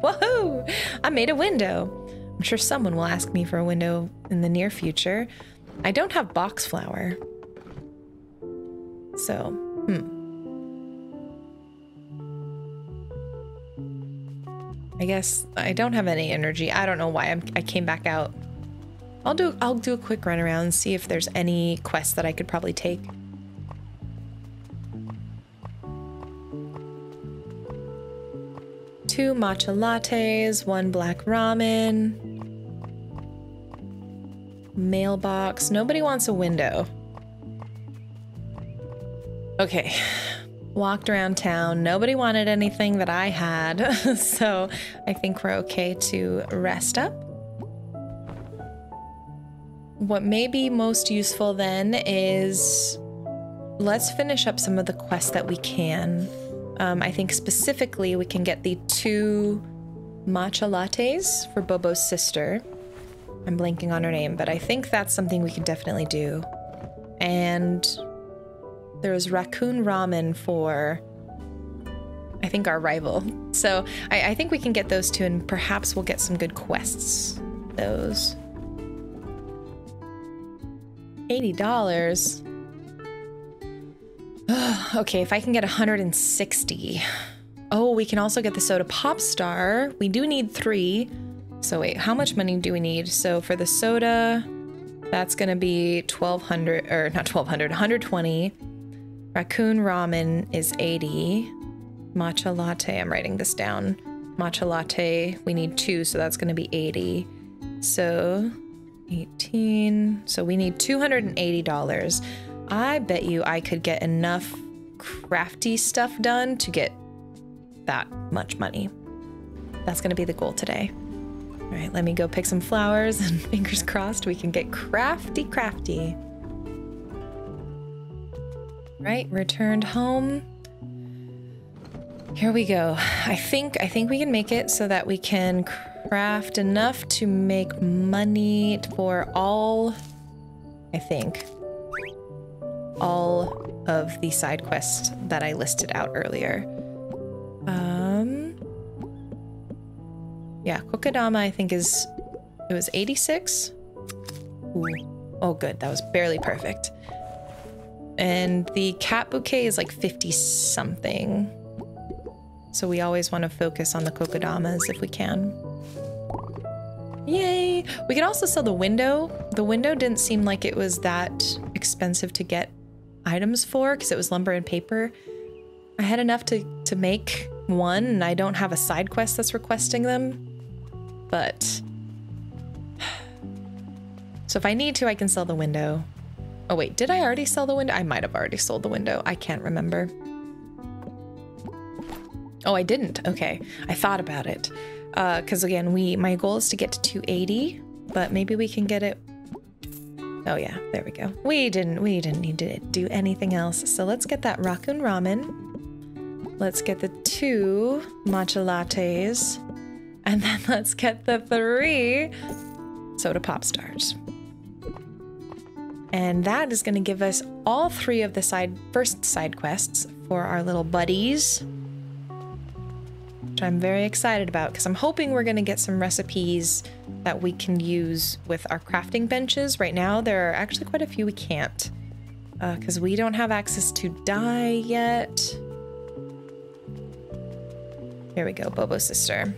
Woohoo! I made a window. I'm sure someone will ask me for a window in the near future. I don't have box flower. So, hmm. I guess I don't have any energy. I don't know why I'm, I came back out. I'll do I'll do a quick run around and see if there's any quests that I could probably take. Two matcha lattes, one black ramen. Mailbox. Nobody wants a window. Okay. Walked around town. Nobody wanted anything that I had. so I think we're okay to rest up. What may be most useful then is let's finish up some of the quests that we can. Um, I think specifically we can get the two matcha lattes for Bobo's sister. I'm blanking on her name, but I think that's something we can definitely do. And there's raccoon ramen for, I think, our rival. So I, I think we can get those two, and perhaps we'll get some good quests. Those. $80. okay, if I can get 160. Oh, we can also get the soda pop star. We do need three. So wait, how much money do we need? So for the soda, that's gonna be 1200 or not 1200, 120. Raccoon ramen is 80. Matcha latte, I'm writing this down. Matcha latte, we need two, so that's gonna be 80. So 18. So we need $280. I bet you I could get enough crafty stuff done to get that much money. That's gonna be the goal today. All right, let me go pick some flowers and fingers crossed we can get crafty crafty. Right, returned home. Here we go. I think I think we can make it so that we can craft enough to make money for all I think all of the side quests that I listed out earlier. Um yeah, Kokedama I think is it was 86. Ooh. Oh good, that was barely perfect. And the cat bouquet is like 50 something. So we always want to focus on the kokedamas if we can. Yay! We could also sell the window. The window didn't seem like it was that expensive to get items for because it was lumber and paper. I had enough to, to make one, and I don't have a side quest that's requesting them. But... So if I need to, I can sell the window. Oh wait, did I already sell the window? I might have already sold the window. I can't remember. Oh, I didn't. Okay. I thought about it. Uh, cuz again, we my goal is to get to 280, but maybe we can get it Oh yeah, there we go. We didn't we didn't need to do anything else. So let's get that raccoon ramen. Let's get the two matcha lattes. And then let's get the three soda pop stars. And that is going to give us all three of the side first side quests for our little buddies. Which I'm very excited about because I'm hoping we're going to get some recipes that we can use with our crafting benches. Right now, there are actually quite a few we can't because uh, we don't have access to dye yet. Here we go, Bobo sister.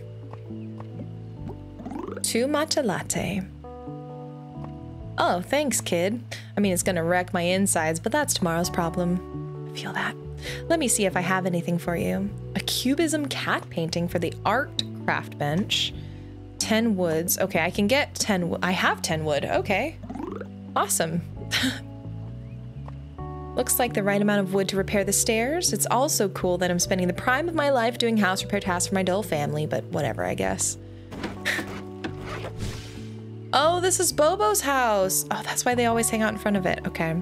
Two matcha latte. Oh, thanks, kid. I mean, it's gonna wreck my insides, but that's tomorrow's problem. I feel that. Let me see if I have anything for you. A cubism cat painting for the art craft bench. 10 woods. Okay, I can get 10 I have 10 wood. Okay. Awesome. Looks like the right amount of wood to repair the stairs. It's also cool that I'm spending the prime of my life doing house repair tasks for my dull family, but whatever, I guess. oh, this is Bobo's house. Oh, that's why they always hang out in front of it. Okay.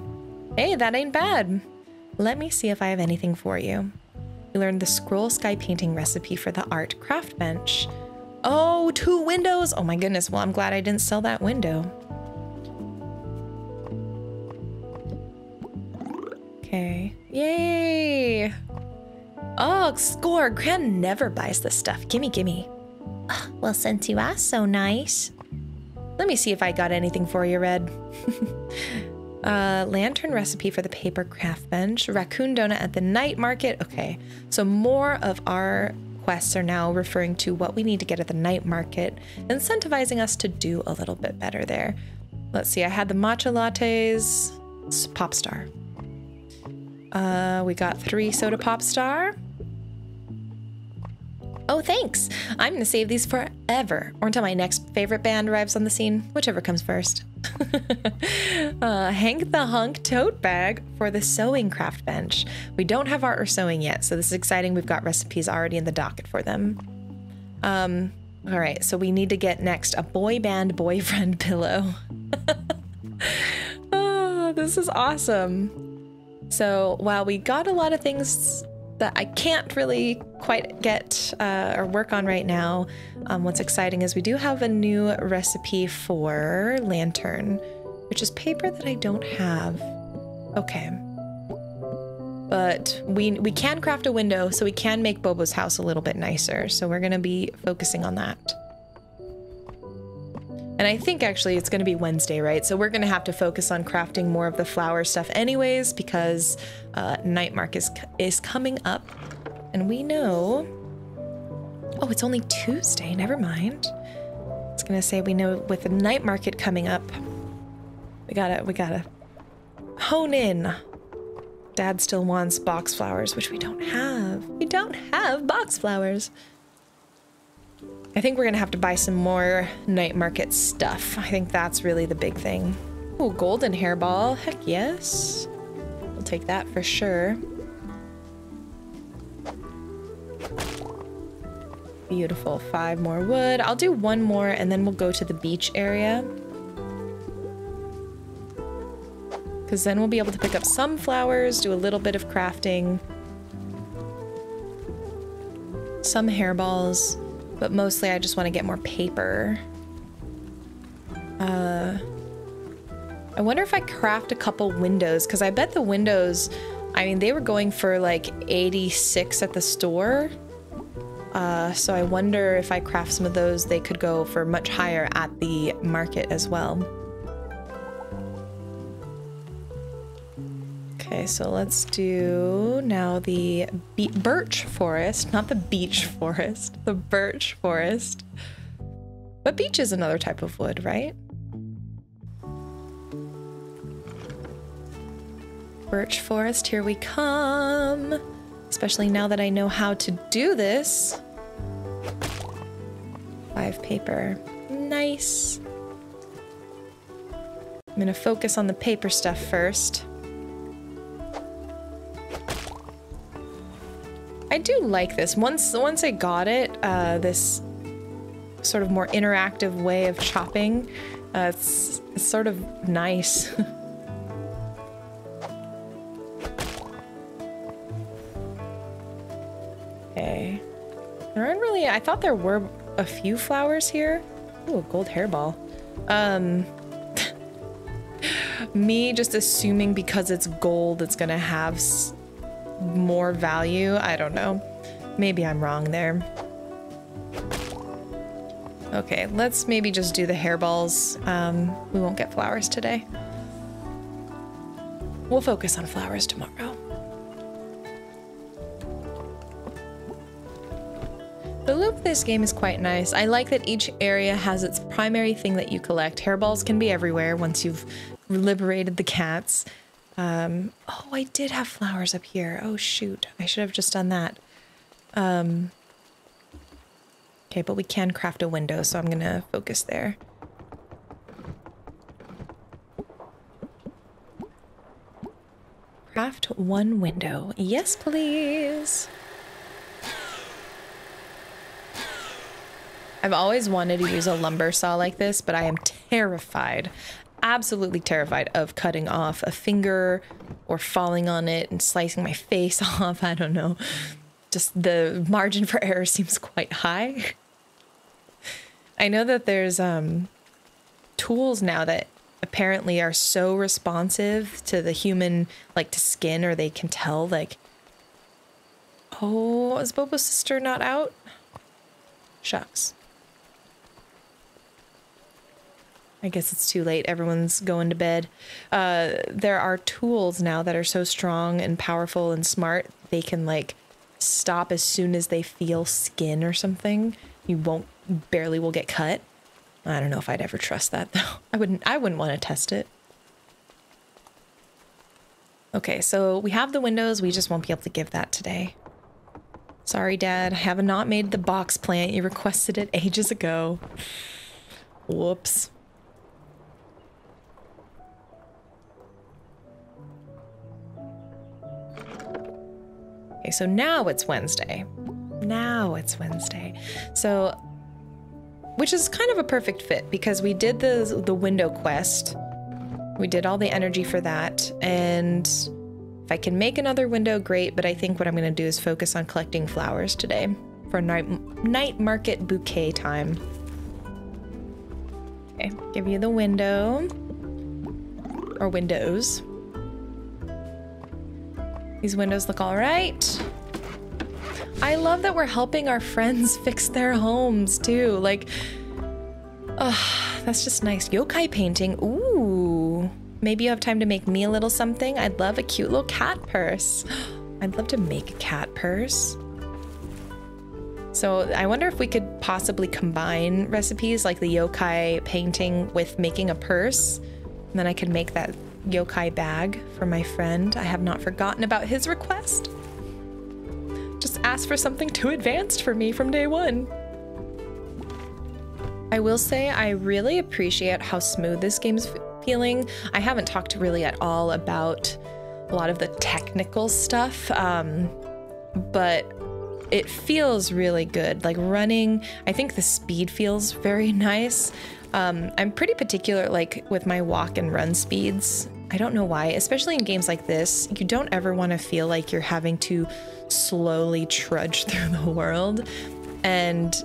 Hey, that ain't bad. Let me see if I have anything for you. We learned the scroll sky painting recipe for the art craft bench. Oh, two windows. Oh my goodness. Well, I'm glad I didn't sell that window. Okay. Yay! Oh, score! Gran never buys this stuff. Gimme, gimme. well, since you asked so nice. Let me see if I got anything for you, Red. uh, lantern recipe for the paper craft bench. Raccoon donut at the night market. Okay, so more of our quests are now referring to what we need to get at the night market, incentivizing us to do a little bit better there. Let's see, I had the matcha lattes, pop star. Uh, we got three soda pop star. Oh, thanks. I'm gonna save these forever, or until my next favorite band arrives on the scene, whichever comes first. uh, Hank the Hunk tote bag for the sewing craft bench. We don't have art or sewing yet, so this is exciting. We've got recipes already in the docket for them. Um, all right, so we need to get next a boy band boyfriend pillow. oh, this is awesome. So while we got a lot of things that I can't really quite get uh, or work on right now. Um, what's exciting is we do have a new recipe for lantern, which is paper that I don't have. Okay. But we we can craft a window, so we can make Bobo's house a little bit nicer. So we're gonna be focusing on that. And I think actually it's going to be Wednesday, right? So we're going to have to focus on crafting more of the flower stuff anyways because uh, Night Mark is, is coming up. And we know... Oh, it's only Tuesday. Never mind. I was going to say we know with the night market coming up, we gotta, we gotta hone in. Dad still wants box flowers, which we don't have. We don't have box flowers. I think we're gonna have to buy some more night market stuff. I think that's really the big thing. Oh, golden hairball. Heck yes. We'll take that for sure. Beautiful. Five more wood. I'll do one more and then we'll go to the beach area. Because then we'll be able to pick up some flowers, do a little bit of crafting. Some hairballs. But mostly I just want to get more paper. Uh, I wonder if I craft a couple windows, because I bet the windows, I mean, they were going for like 86 at the store. Uh, so I wonder if I craft some of those, they could go for much higher at the market as well. Okay, so let's do now the birch forest, not the beech forest, the birch forest. But beech is another type of wood, right? Birch forest, here we come. Especially now that I know how to do this. Five paper. Nice. I'm gonna focus on the paper stuff first. I do like this. Once once I got it, uh, this sort of more interactive way of chopping, uh, it's, it's sort of nice. okay. There aren't really, I thought there were a few flowers here. Ooh, a gold hairball. Um, me just assuming because it's gold, it's gonna have more value. I don't know. Maybe I'm wrong there. Okay, let's maybe just do the hairballs. Um, we won't get flowers today. We'll focus on flowers tomorrow. The loop of this game is quite nice. I like that each area has its primary thing that you collect. Hairballs can be everywhere once you've liberated the cats. Um, oh, I did have flowers up here. Oh, shoot. I should have just done that. Um, okay, but we can craft a window, so I'm going to focus there. Craft one window. Yes, please. I've always wanted to use a lumber saw like this, but I am terrified absolutely terrified of cutting off a finger or falling on it and slicing my face off. I don't know. Just the margin for error seems quite high. I know that there's um, tools now that apparently are so responsive to the human, like to skin, or they can tell, like, oh, is Bobo's sister not out? Shucks. I guess it's too late. Everyone's going to bed. Uh, there are tools now that are so strong and powerful and smart. They can like stop as soon as they feel skin or something. You won't barely will get cut. I don't know if I'd ever trust that though. I wouldn't. I wouldn't want to test it. Okay, so we have the windows. We just won't be able to give that today. Sorry, Dad. I have not made the box plant. You requested it ages ago. Whoops. Okay, so now it's Wednesday. Now it's Wednesday. So, which is kind of a perfect fit because we did the the window quest. We did all the energy for that, and if I can make another window, great. But I think what I'm going to do is focus on collecting flowers today for night night market bouquet time. Okay, give you the window or windows. These windows look all right. I love that we're helping our friends fix their homes too. Like, oh, that's just nice. Yokai painting. Ooh. Maybe you have time to make me a little something. I'd love a cute little cat purse. I'd love to make a cat purse. So I wonder if we could possibly combine recipes like the yokai painting with making a purse. And then I could make that yokai bag for my friend. I have not forgotten about his request. Just ask for something too advanced for me from day one. I will say I really appreciate how smooth this game's feeling. I haven't talked really at all about a lot of the technical stuff, um, but it feels really good. Like running, I think the speed feels very nice. Um, I'm pretty particular, like with my walk and run speeds. I don't know why, especially in games like this, you don't ever want to feel like you're having to slowly trudge through the world. And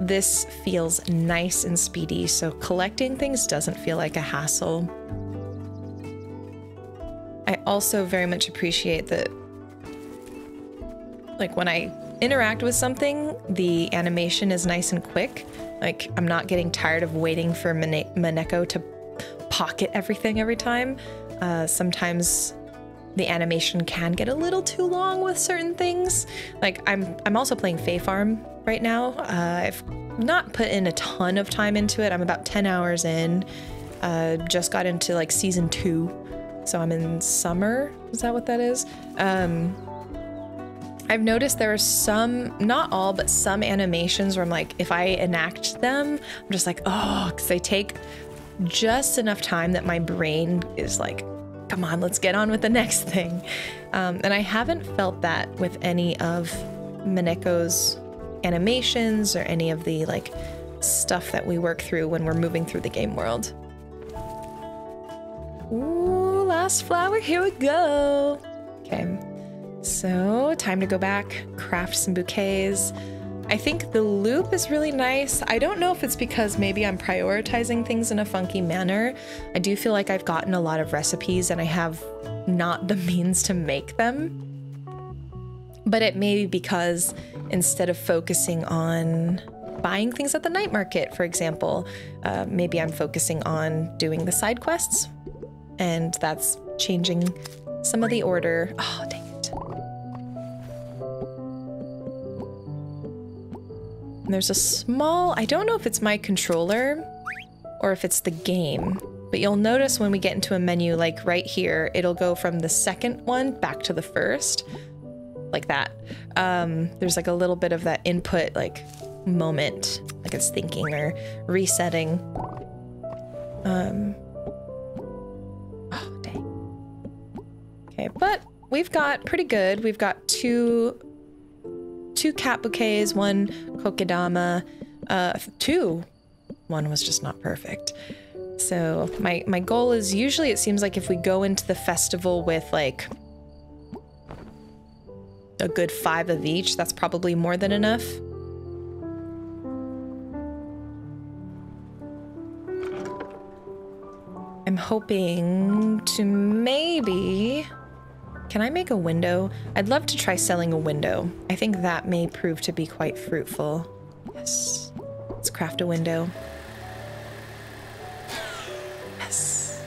this feels nice and speedy, so collecting things doesn't feel like a hassle. I also very much appreciate that, like, when I interact with something, the animation is nice and quick. Like, I'm not getting tired of waiting for Mane- Maneko to pocket everything every time. Uh, sometimes the animation can get a little too long with certain things. Like I'm I'm also playing Fae Farm right now. Uh, I've not put in a ton of time into it. I'm about 10 hours in. Uh, just got into like season two, so I'm in summer. Is that what that is? Um, I've noticed there are some, not all, but some animations where I'm like, if I enact them, I'm just like, oh, because they take just enough time that my brain is like, come on, let's get on with the next thing. Um, and I haven't felt that with any of Mineko's animations or any of the like stuff that we work through when we're moving through the game world. Ooh, last flower, here we go. Okay, so time to go back, craft some bouquets. I think the loop is really nice. I don't know if it's because maybe I'm prioritizing things in a funky manner. I do feel like I've gotten a lot of recipes and I have not the means to make them. But it may be because instead of focusing on buying things at the night market, for example, uh, maybe I'm focusing on doing the side quests and that's changing some of the order. Oh, dang there's a small, I don't know if it's my controller or if it's the game, but you'll notice when we get into a menu, like right here, it'll go from the second one back to the first, like that. Um, there's like a little bit of that input, like moment, like it's thinking or resetting. Um, oh, dang. Okay, but we've got pretty good. We've got two two cat bouquets, one kokedama, uh, two. One was just not perfect. So my my goal is usually it seems like if we go into the festival with like a good five of each, that's probably more than enough. I'm hoping to maybe can I make a window? I'd love to try selling a window. I think that may prove to be quite fruitful. Yes. Let's craft a window. Yes.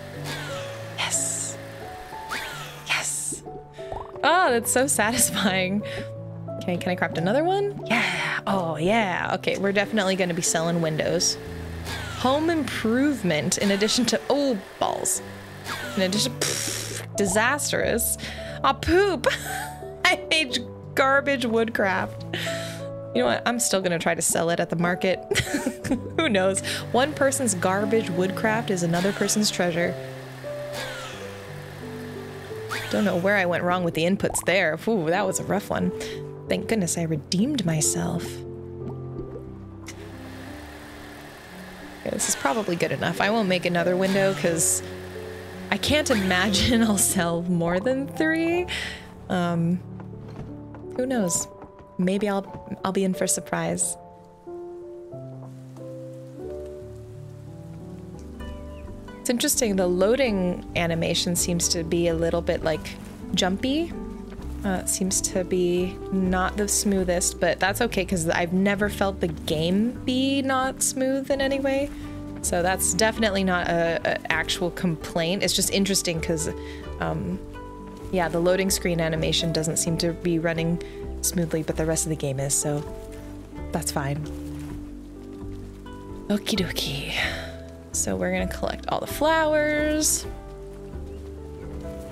Yes. Yes. Oh, that's so satisfying. Okay, can I craft another one? Yeah. Oh, yeah. Okay, we're definitely going to be selling windows. Home improvement in addition to... Oh, balls. In addition... Pff, disastrous. Aw, poop. I made garbage woodcraft. You know what? I'm still gonna try to sell it at the market. Who knows? One person's garbage woodcraft is another person's treasure. Don't know where I went wrong with the inputs there. Ooh, that was a rough one. Thank goodness I redeemed myself. This is probably good enough. I won't make another window because I can't imagine I'll sell more than three. Um, who knows? Maybe I'll I'll be in for a surprise. It's interesting. The loading animation seems to be a little bit like jumpy. Uh, it seems to be not the smoothest, but that's okay because I've never felt the game be not smooth in any way. So that's definitely not a, a actual complaint. It's just interesting because, um, yeah, the loading screen animation doesn't seem to be running smoothly, but the rest of the game is, so that's fine. Okie dokie. So we're gonna collect all the flowers.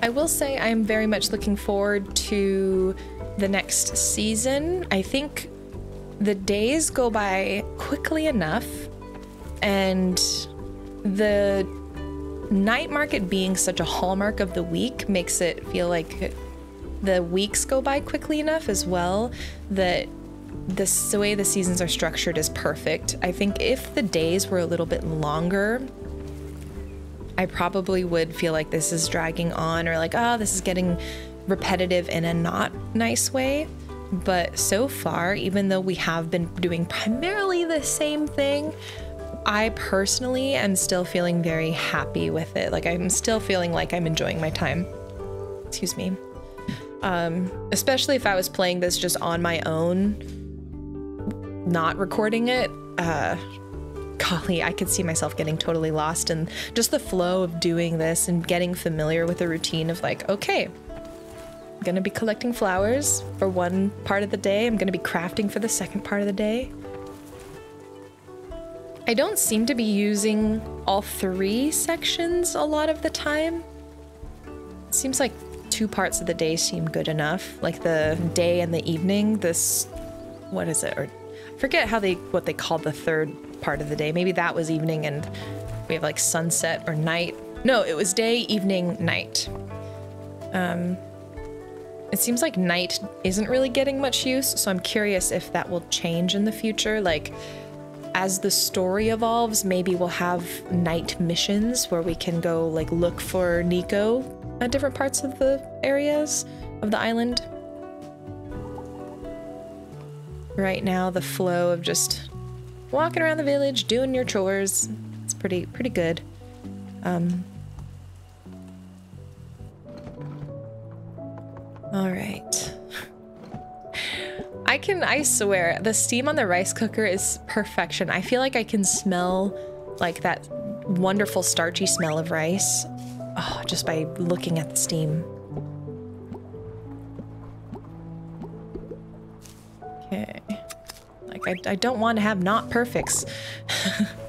I will say I'm very much looking forward to the next season. I think the days go by quickly enough and the night market being such a hallmark of the week makes it feel like the weeks go by quickly enough as well that this the way the seasons are structured is perfect. I think if the days were a little bit longer, I probably would feel like this is dragging on or like, oh, this is getting repetitive in a not nice way. But so far, even though we have been doing primarily the same thing, I personally am still feeling very happy with it. Like I'm still feeling like I'm enjoying my time. Excuse me. Um, especially if I was playing this just on my own, not recording it. Uh, golly, I could see myself getting totally lost in just the flow of doing this and getting familiar with the routine of like, okay, I'm gonna be collecting flowers for one part of the day. I'm gonna be crafting for the second part of the day. I don't seem to be using all three sections a lot of the time. It seems like two parts of the day seem good enough. Like the day and the evening. This, what is it? Or forget how they what they called the third part of the day. Maybe that was evening and we have like sunset or night. No, it was day, evening, night. Um, it seems like night isn't really getting much use, so I'm curious if that will change in the future. Like, as the story evolves, maybe we'll have night missions where we can go like look for Nikko at different parts of the areas of the island. Right now, the flow of just walking around the village, doing your chores, it's pretty pretty good. Um, all right. I can, I swear, the steam on the rice cooker is perfection. I feel like I can smell like that wonderful starchy smell of rice oh, just by looking at the steam. Okay. Like, I, I don't want to have not perfects.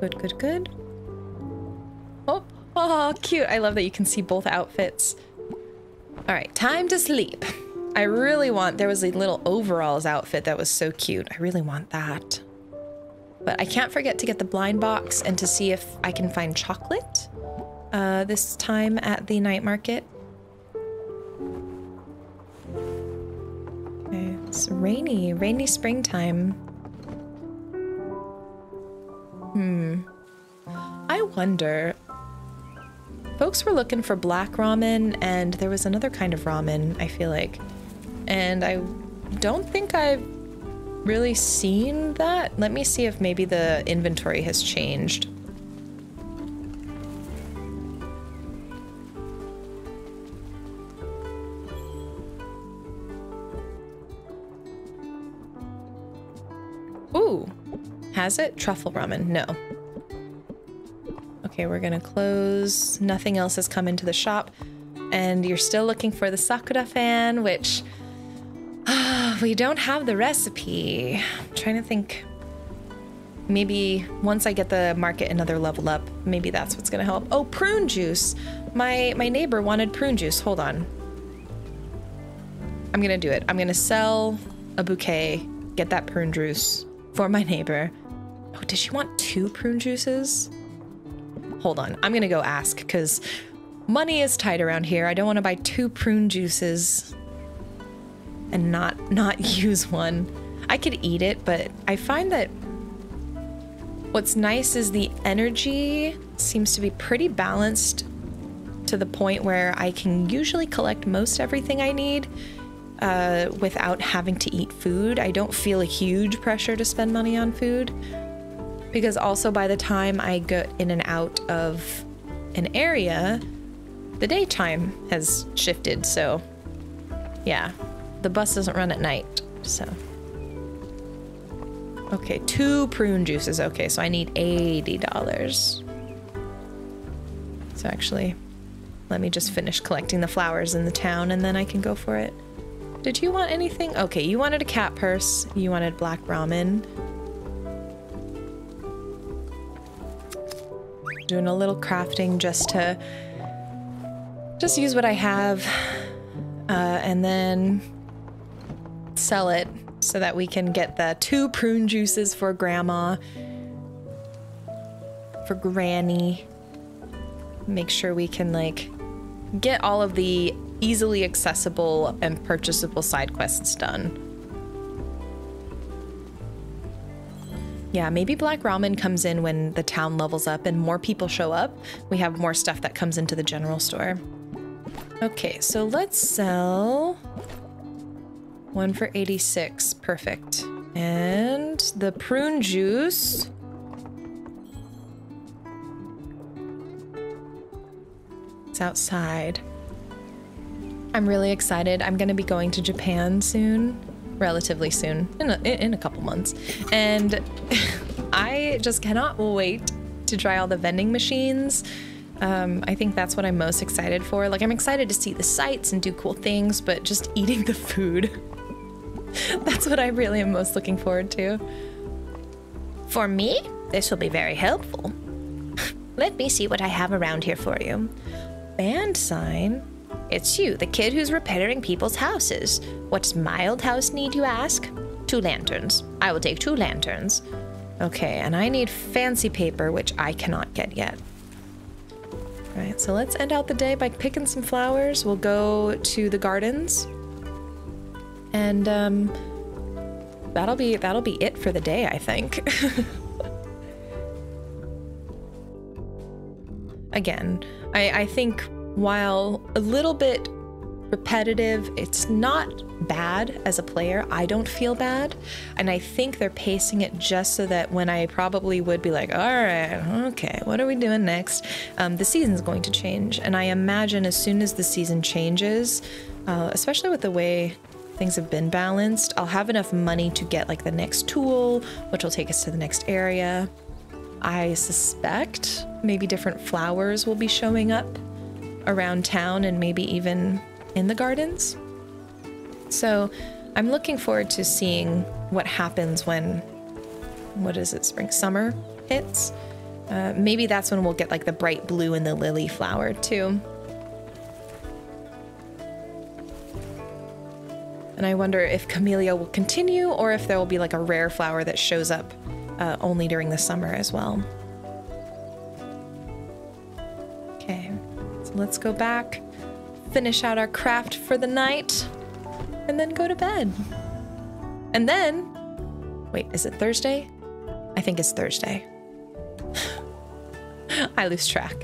Good, good, good. Oh, oh, cute. I love that you can see both outfits. All right, time to sleep. I really want, there was a little overalls outfit that was so cute. I really want that. But I can't forget to get the blind box and to see if I can find chocolate uh, this time at the night market. Okay, it's rainy, rainy springtime. Wonder. Folks were looking for black ramen, and there was another kind of ramen, I feel like. And I don't think I've really seen that. Let me see if maybe the inventory has changed. Ooh, has it? Truffle ramen. No. Okay, we're gonna close. Nothing else has come into the shop. And you're still looking for the Sakura fan, which uh, we don't have the recipe. I'm trying to think. Maybe once I get the market another level up, maybe that's what's gonna help. Oh, prune juice. My my neighbor wanted prune juice. Hold on. I'm gonna do it. I'm gonna sell a bouquet, get that prune juice for my neighbor. Oh, did she want two prune juices? Hold on. I'm gonna go ask because money is tight around here. I don't want to buy two prune juices and not not use one. I could eat it, but I find that what's nice is the energy seems to be pretty balanced to the point where I can usually collect most everything I need uh, without having to eat food. I don't feel a huge pressure to spend money on food because also by the time I get in and out of an area, the daytime has shifted. So, yeah, the bus doesn't run at night. So, okay, two prune juices. Okay, so I need $80. So, actually, let me just finish collecting the flowers in the town and then I can go for it. Did you want anything? Okay, you wanted a cat purse. You wanted black ramen. Doing a little crafting just to just use what I have uh, and then sell it so that we can get the two prune juices for grandma, for granny. Make sure we can like get all of the easily accessible and purchasable side quests done. Yeah, maybe Black Ramen comes in when the town levels up and more people show up. We have more stuff that comes into the general store. Okay, so let's sell one for 86. Perfect. And the prune juice. It's outside. I'm really excited. I'm going to be going to Japan soon, relatively soon, in a, in a couple months. And I just cannot wait to try all the vending machines. Um, I think that's what I'm most excited for. Like, I'm excited to see the sights and do cool things, but just eating the food. that's what I really am most looking forward to. For me, this will be very helpful. Let me see what I have around here for you. Band sign? It's you, the kid who's repairing people's houses. What's mild house need, you ask? Two lanterns. I will take two lanterns. Okay, and I need fancy paper, which I cannot get yet. All right, so let's end out the day by picking some flowers. We'll go to the gardens, and um, that'll be that'll be it for the day, I think. Again, I, I think while a little bit repetitive. It's not bad as a player. I don't feel bad. And I think they're pacing it just so that when I probably would be like, all right, okay, what are we doing next? Um, the season's going to change. And I imagine as soon as the season changes, uh, especially with the way things have been balanced, I'll have enough money to get like the next tool, which will take us to the next area. I suspect maybe different flowers will be showing up around town and maybe even in the gardens. So I'm looking forward to seeing what happens when, what is it, spring, summer hits. Uh, maybe that's when we'll get like the bright blue and the lily flower too. And I wonder if Camellia will continue or if there will be like a rare flower that shows up uh, only during the summer as well. Okay, so let's go back finish out our craft for the night, and then go to bed. And then, wait, is it Thursday? I think it's Thursday. I lose track.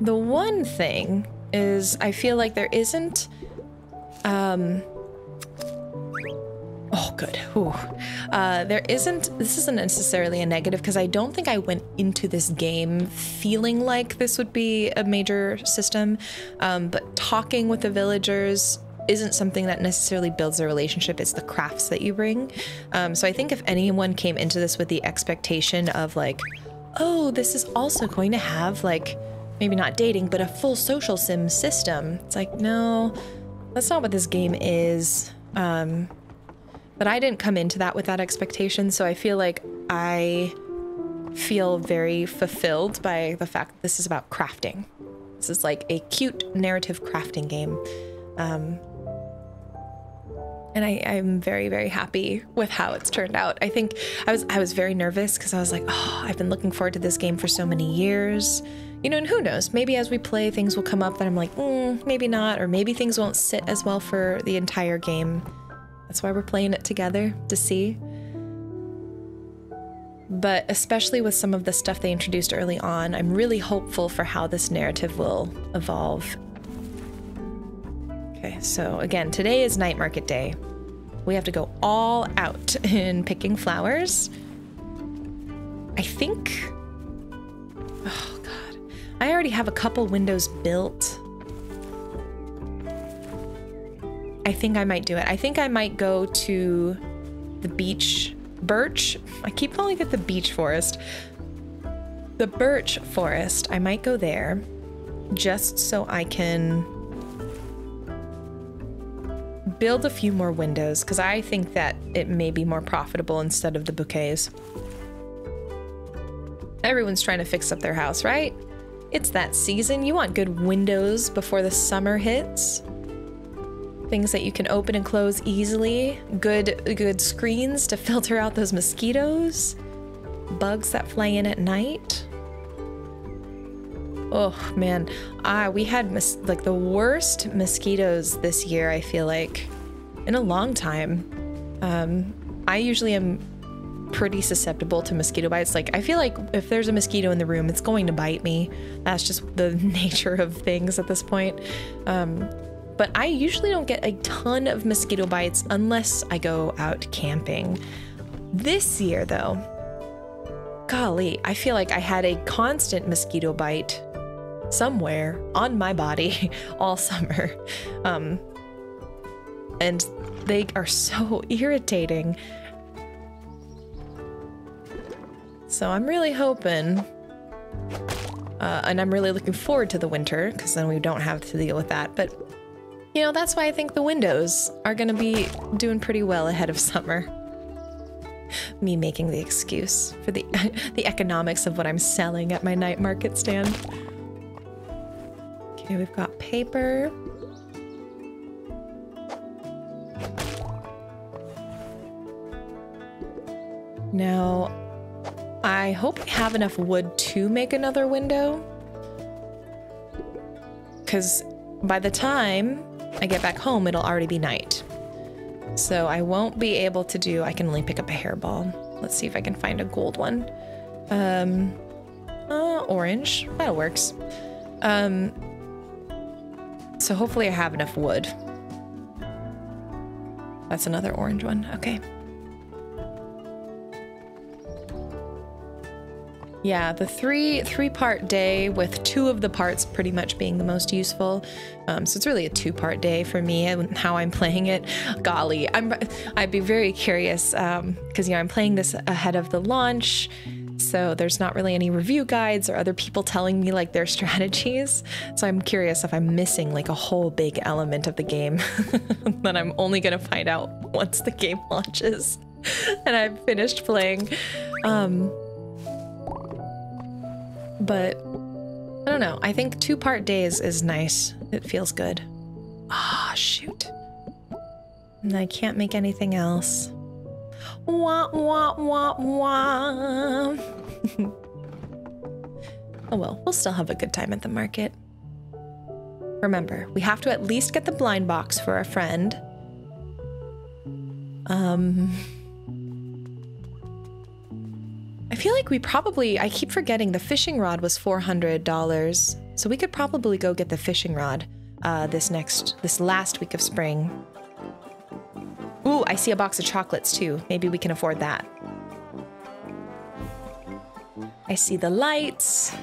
The one thing is, I feel like there isn't um, Oh, good. Uh, there isn't, this isn't necessarily a negative because I don't think I went into this game feeling like this would be a major system. Um, but talking with the villagers isn't something that necessarily builds a relationship, it's the crafts that you bring. Um, so I think if anyone came into this with the expectation of like, oh, this is also going to have like, maybe not dating, but a full social sim system, it's like, no, that's not what this game is. Um, but I didn't come into that with that expectation, so I feel like I feel very fulfilled by the fact that this is about crafting. This is like a cute narrative crafting game. Um, and I, I'm very, very happy with how it's turned out. I think I was I was very nervous because I was like, oh, I've been looking forward to this game for so many years. You know, and who knows? Maybe as we play, things will come up that I'm like, mm, maybe not, or maybe things won't sit as well for the entire game. That's why we're playing it together to see. But especially with some of the stuff they introduced early on, I'm really hopeful for how this narrative will evolve. Okay, so again, today is night market day. We have to go all out in picking flowers. I think. Oh, God. I already have a couple windows built. I think I might do it. I think I might go to the beach birch. I keep calling it the beech forest. The birch forest. I might go there just so I can build a few more windows because I think that it may be more profitable instead of the bouquets. Everyone's trying to fix up their house, right? It's that season. You want good windows before the summer hits things that you can open and close easily, good good screens to filter out those mosquitoes, bugs that fly in at night. Oh man, ah, we had like the worst mosquitoes this year. I feel like in a long time. Um, I usually am pretty susceptible to mosquito bites. Like I feel like if there's a mosquito in the room, it's going to bite me. That's just the nature of things at this point. Um, but I usually don't get a ton of mosquito bites unless I go out camping. This year, though, golly, I feel like I had a constant mosquito bite somewhere on my body all summer. Um, and they are so irritating. So I'm really hoping, uh, and I'm really looking forward to the winter because then we don't have to deal with that. But you know, that's why I think the windows are to be doing pretty well ahead of summer. Me making the excuse for the the economics of what I'm selling at my night market stand. Okay, we've got paper. Now, I hope we have enough wood to make another window. Because by the time I get back home, it'll already be night. So I won't be able to do, I can only pick up a hairball. Let's see if I can find a gold one. Um, uh, orange, that works. Um, so hopefully I have enough wood. That's another orange one, okay. Yeah, the three three part day with two of the parts pretty much being the most useful. Um, so it's really a two part day for me and how I'm playing it. Golly, I'm I'd be very curious because um, you know I'm playing this ahead of the launch, so there's not really any review guides or other people telling me like their strategies. So I'm curious if I'm missing like a whole big element of the game that I'm only gonna find out once the game launches and I've finished playing. Um, but I don't know. I think two part days is nice. It feels good. Ah, oh, shoot. And I can't make anything else. Wah, wah, wah, wah. oh well, we'll still have a good time at the market. Remember, we have to at least get the blind box for a friend. Um... I feel like we probably, I keep forgetting the fishing rod was $400. So we could probably go get the fishing rod uh, this next, this last week of spring. Ooh, I see a box of chocolates too. Maybe we can afford that. I see the lights.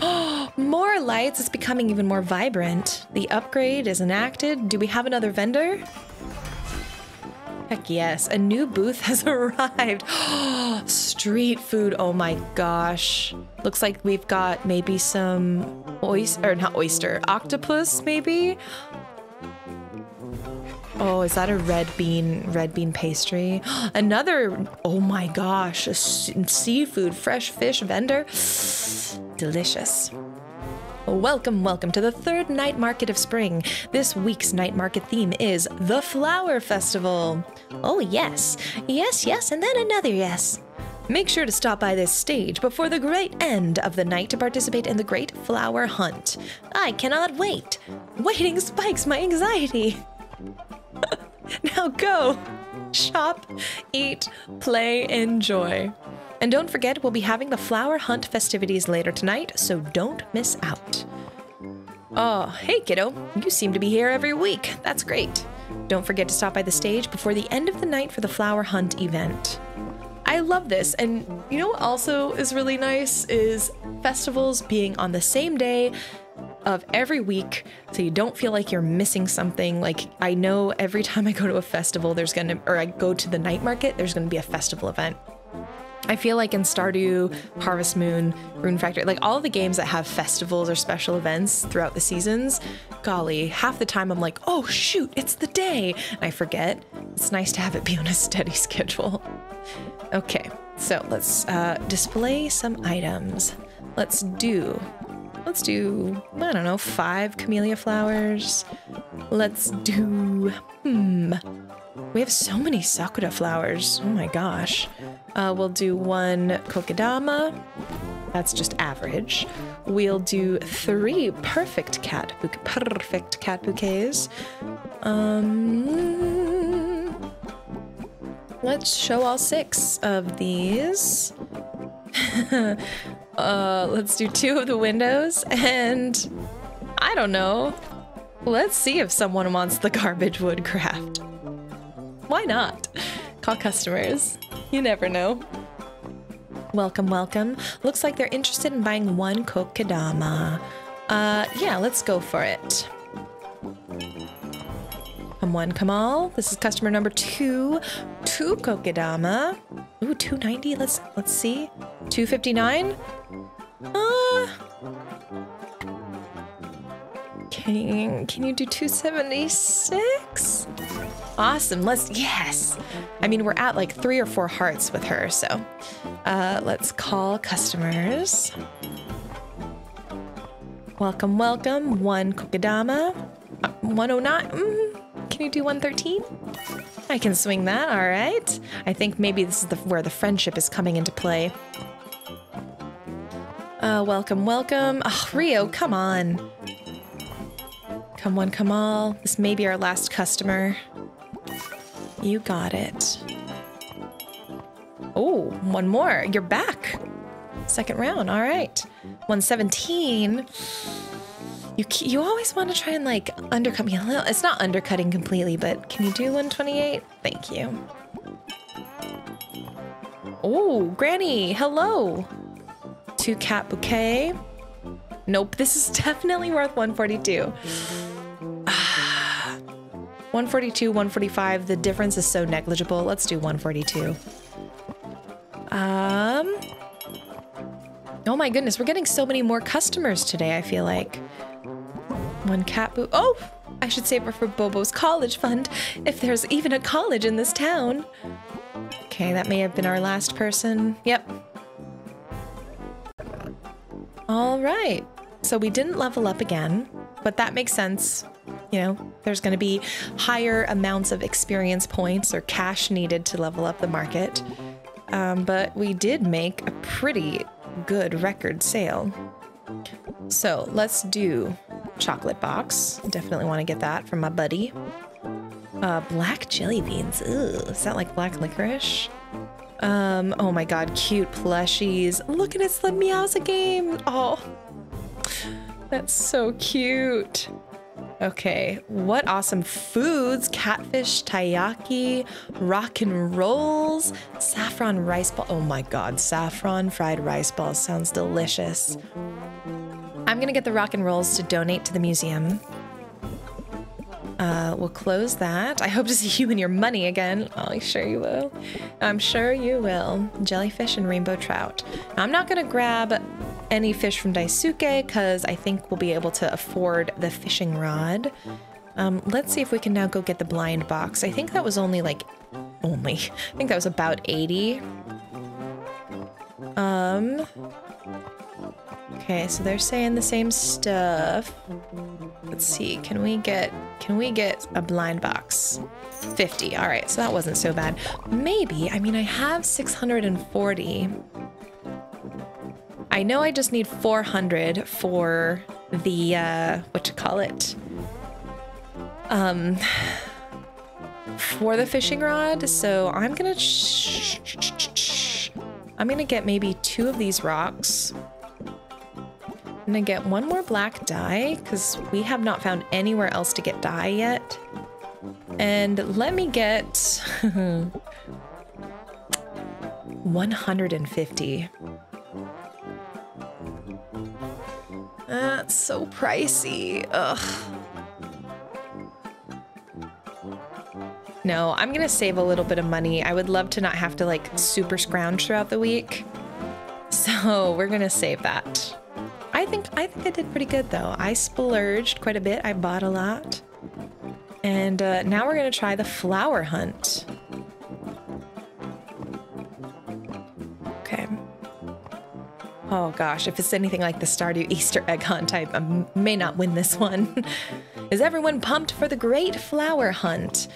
Oh, more lights. It's becoming even more vibrant. The upgrade is enacted. Do we have another vendor? Heck yes, a new booth has arrived. Street food, oh my gosh. Looks like we've got maybe some oyster, or not oyster, octopus maybe? Oh, is that a red bean, red bean pastry? Another, oh my gosh, a seafood, fresh fish vendor. Delicious. Welcome, welcome to the third night market of spring. This week's night market theme is the Flower Festival. Oh, yes, yes, yes, and then another yes. Make sure to stop by this stage before the great end of the night to participate in the Great Flower Hunt. I cannot wait. Waiting spikes my anxiety. now go. Shop, eat, play, enjoy. And don't forget, we'll be having the flower hunt festivities later tonight, so don't miss out. Oh, hey kiddo, you seem to be here every week. That's great. Don't forget to stop by the stage before the end of the night for the flower hunt event. I love this. And you know what also is really nice is festivals being on the same day of every week so you don't feel like you're missing something. Like I know every time I go to a festival there's going to or I go to the night market there's going to be a festival event. I feel like in Stardew, Harvest Moon, Rune Factory, like all the games that have festivals or special events throughout the seasons, golly, half the time I'm like, oh shoot, it's the day. And I forget. It's nice to have it be on a steady schedule. Okay, so let's uh, display some items. Let's do, let's do, I don't know, five camellia flowers. Let's do, hmm, we have so many Sakura flowers. Oh my gosh. Uh, we'll do one Kokedama. That's just average. We'll do three perfect cat perfect cat bouquets. Um, let's show all six of these. uh, let's do two of the windows and I don't know. Let's see if someone wants the garbage wood craft. Why not? Call customers. You never know. Welcome, welcome. Looks like they're interested in buying one Kokedama. Uh, yeah, let's go for it. Come on, come all. This is customer number two. Two Kokedama. Ooh, 290. Let's let's see. 259. Uh can can you do 276? Awesome. Let's yes. I mean, we're at like three or four hearts with her, so uh, let's call customers. Welcome, welcome. One Kokedama. Uh, 109. Mm, can you do 113? I can swing that. All right. I think maybe this is the, where the friendship is coming into play. Uh, welcome, welcome. Oh, Rio, come on. Come one, come all. This may be our last customer. You got it. Oh, one more. You're back. Second round. All right. 117. You you always want to try and like undercut me a little. It's not undercutting completely, but can you do 128? Thank you. Oh, Granny, hello. Two cat bouquet. Nope, this is definitely worth 142. 142, 145. The difference is so negligible. Let's do 142. Um. Oh my goodness, we're getting so many more customers today, I feel like. One cat boo. Oh! I should save her for Bobo's college fund, if there's even a college in this town. Okay, that may have been our last person. Yep. All right. So we didn't level up again, but that makes sense you know, there's going to be higher amounts of experience points or cash needed to level up the market. Um, but we did make a pretty good record sale. So let's do chocolate box. Definitely want to get that from my buddy. Uh, black jelly beans. Ooh, is that like black licorice? Um, oh my god, cute plushies. Look at it, Slip Meowsa game. Oh, that's so cute. Okay, what awesome foods. Catfish, taiyaki, rock and rolls, saffron rice ball. Oh my god, saffron fried rice balls sounds delicious. I'm gonna get the rock and rolls to donate to the museum. Uh, we'll close that. I hope to see you and your money again. Oh, I'm sure you will. I'm sure you will. Jellyfish and rainbow trout. I'm not gonna grab any fish from Daisuke because I think we'll be able to afford the fishing rod. Um, let's see if we can now go get the blind box. I think that was only like, only, I think that was about 80. Um, okay, so they're saying the same stuff. Let's see, can we get, can we get a blind box? 50, all right, so that wasn't so bad. Maybe, I mean, I have 640. I know I just need 400 for the, uh, what you call it? Um, for the fishing rod. So I'm gonna, I'm gonna get maybe two of these rocks. I'm gonna get one more black dye because we have not found anywhere else to get dye yet. And let me get 150. That's so pricey. Ugh. No, I'm gonna save a little bit of money. I would love to not have to like super scrounge throughout the week. So we're gonna save that. I think I think I did pretty good though. I splurged quite a bit. I bought a lot. And uh, now we're gonna try the flower hunt. Okay. Oh gosh, if it's anything like the Stardew Easter egg hunt, I may not win this one. Is everyone pumped for the great flower hunt?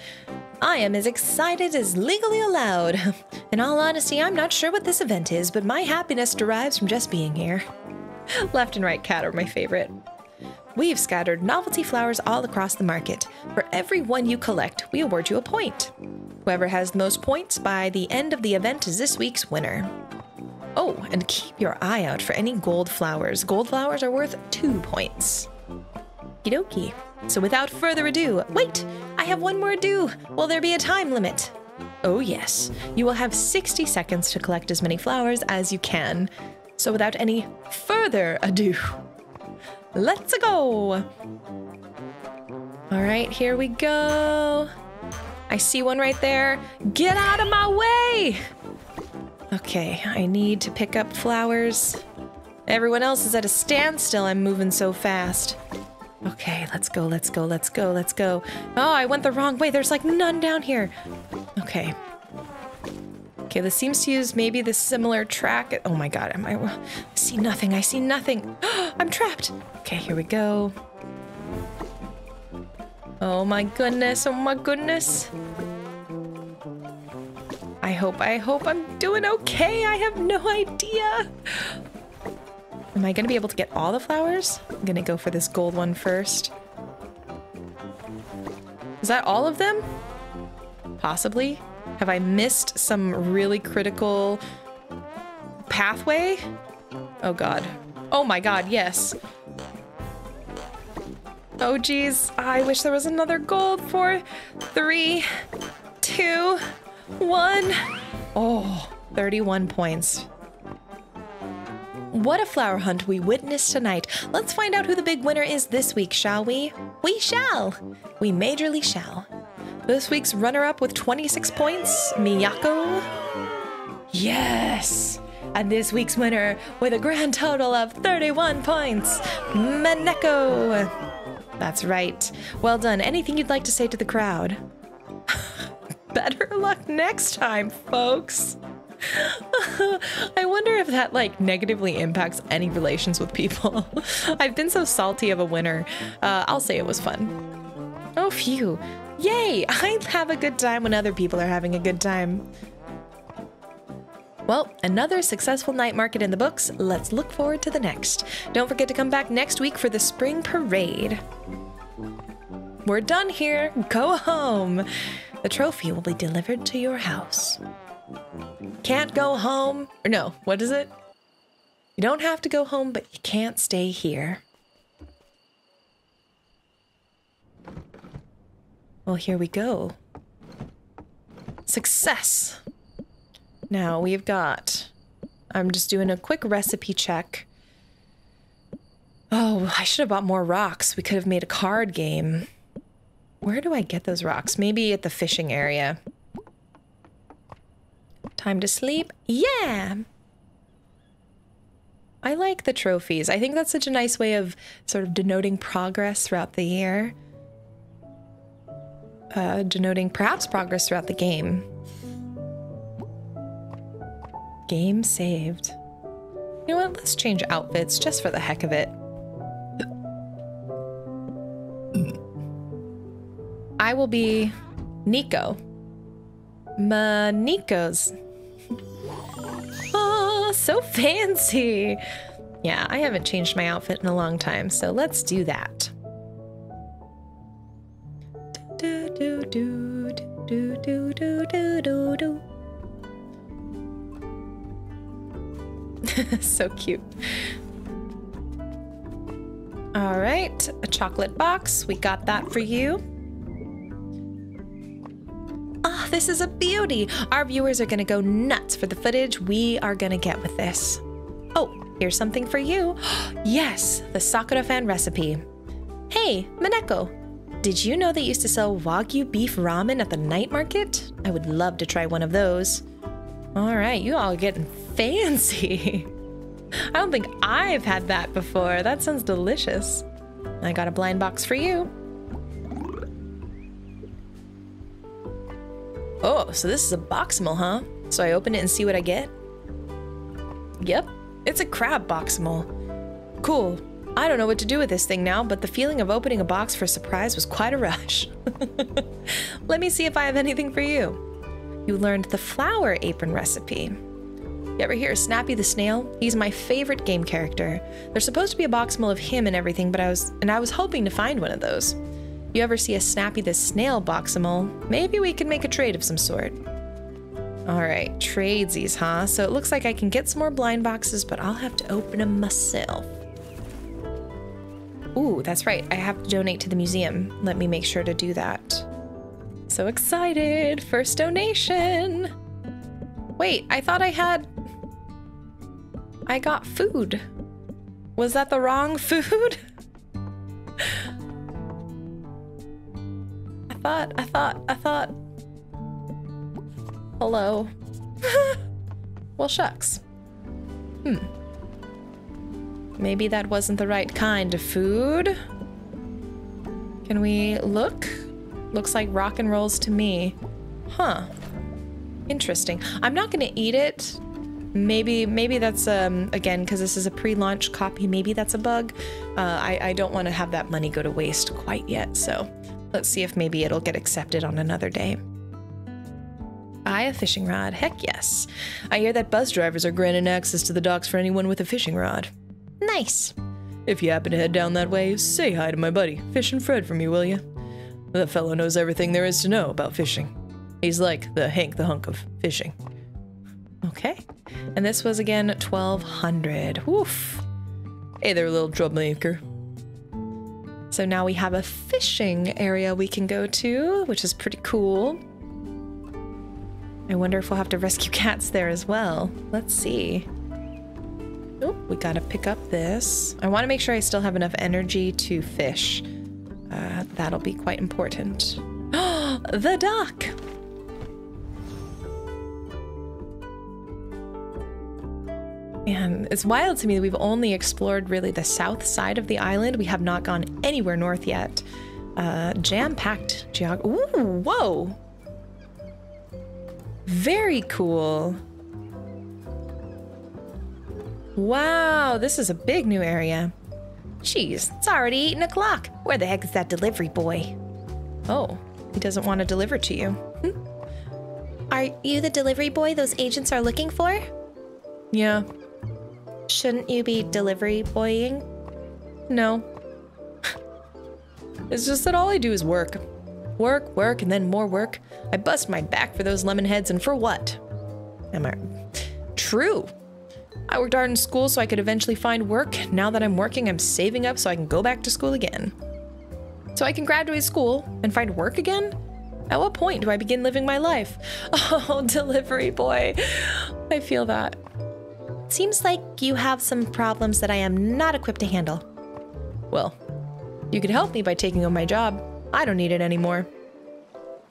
I am as excited as legally allowed. In all honesty, I'm not sure what this event is, but my happiness derives from just being here. Left and right cat are my favorite. We've scattered novelty flowers all across the market. For every one you collect, we award you a point. Whoever has the most points by the end of the event is this week's winner. Oh, and keep your eye out for any gold flowers. Gold flowers are worth two points. Okie So without further ado, wait, I have one more ado. Will there be a time limit? Oh, yes. You will have 60 seconds to collect as many flowers as you can. So, without any further ado, let's go. All right, here we go. I see one right there. Get out of my way! Okay, I need to pick up flowers. Everyone else is at a standstill. I'm moving so fast. Okay, let's go, let's go, let's go, let's go. Oh, I went the wrong way. There's like none down here. Okay. Okay, this seems to use maybe the similar track. Oh my god, am I, I see nothing. I see nothing. I'm trapped. Okay, here we go. Oh my goodness, oh my goodness. I hope, I hope I'm doing okay. I have no idea. Am I gonna be able to get all the flowers? I'm gonna go for this gold one first. Is that all of them? Possibly. Have I missed some really critical pathway? Oh god. Oh my god, yes. Oh geez, I wish there was another gold. Four, three, two, one. Oh, 31 points. What a flower hunt we witnessed tonight. Let's find out who the big winner is this week, shall we? We shall. We majorly shall. This week's runner up with 26 points, Miyako. Yes! And this week's winner with a grand total of 31 points, Mineko. That's right. Well done. Anything you'd like to say to the crowd? Better luck next time, folks. I wonder if that like negatively impacts any relations with people. I've been so salty of a winner. Uh, I'll say it was fun. Oh, phew. Yay! I have a good time when other people are having a good time. Well, another successful night market in the books. Let's look forward to the next. Don't forget to come back next week for the spring parade. We're done here. Go home. The trophy will be delivered to your house. Can't go home. Or no, what is it? You don't have to go home, but you can't stay here. Well, here we go. Success! Now we've got. I'm just doing a quick recipe check. Oh, I should have bought more rocks. We could have made a card game. Where do I get those rocks? Maybe at the fishing area. Time to sleep? Yeah! I like the trophies. I think that's such a nice way of sort of denoting progress throughout the year. Uh, denoting perhaps progress throughout the game. Game saved. You know what? Let's change outfits just for the heck of it. I will be Nico. Ma Nico's. Oh, so fancy. Yeah, I haven't changed my outfit in a long time, so let's do that. so cute. All right, a chocolate box. We got that for you. Ah, oh, this is a beauty. Our viewers are going to go nuts for the footage we are going to get with this. Oh, here's something for you. yes, the Sakura fan recipe. Hey, Mineko, did you know they used to sell Wagyu beef ramen at the night market? I would love to try one of those. All right, you all are getting fancy. I don't think I've had that before. That sounds delicious. I got a blind box for you. Oh, so this is a boximal, huh? So I open it and see what I get? Yep, it's a crab boximal. Cool. I don't know what to do with this thing now, but the feeling of opening a box for a surprise was quite a rush. Let me see if I have anything for you. You learned the flower apron recipe. You ever hear of Snappy the Snail? He's my favorite game character. There's supposed to be a boximal of him and everything, but I was and I was hoping to find one of those. You ever see a Snappy the Snail boximal? Maybe we can make a trade of some sort. Alright, tradesies, huh? So it looks like I can get some more blind boxes, but I'll have to open them myself. Ooh, that's right. I have to donate to the museum. Let me make sure to do that. so excited. First donation. Wait, I thought I had... I got food. Was that the wrong food? I thought, I thought, I thought... Hello. well, shucks. Hmm. Maybe that wasn't the right kind of food. Can we look? Looks like rock and rolls to me. Huh. Interesting. I'm not gonna eat it. Maybe, maybe that's, um, again, because this is a pre-launch copy, maybe that's a bug. Uh, I, I don't want to have that money go to waste quite yet, so let's see if maybe it'll get accepted on another day. Buy a fishing rod. Heck yes. I hear that bus drivers are granting access to the docks for anyone with a fishing rod. Nice. If you happen to head down that way, say hi to my buddy, Fishin' Fred for me, will you? The fellow knows everything there is to know about fishing. He's like the Hank the Hunk of fishing. Okay. And this was again 1200. Woof. Hey there, little troublemaker. So now we have a fishing area we can go to, which is pretty cool. I wonder if we'll have to rescue cats there as well. Let's see. Oh, we gotta pick up this. I want to make sure I still have enough energy to fish. Uh, that'll be quite important. the dock! And it's wild to me that we've only explored really the south side of the island. We have not gone anywhere north yet. Uh, jam-packed geog- Ooh, whoa! Very cool. Wow, this is a big new area. Jeez, it's already 8 o'clock. Where the heck is that delivery boy? Oh, he doesn't want to deliver to you. Hmm? Are you the delivery boy those agents are looking for? Yeah. Shouldn't you be delivery boying? No. it's just that all I do is work. Work, work, and then more work. I bust my back for those lemon heads, and for what? Am I... True. I worked hard in school so I could eventually find work. Now that I'm working, I'm saving up so I can go back to school again. So I can graduate school and find work again? At what point do I begin living my life? Oh, delivery boy. I feel that. Seems like you have some problems that I am not equipped to handle. Well, you could help me by taking on my job. I don't need it anymore.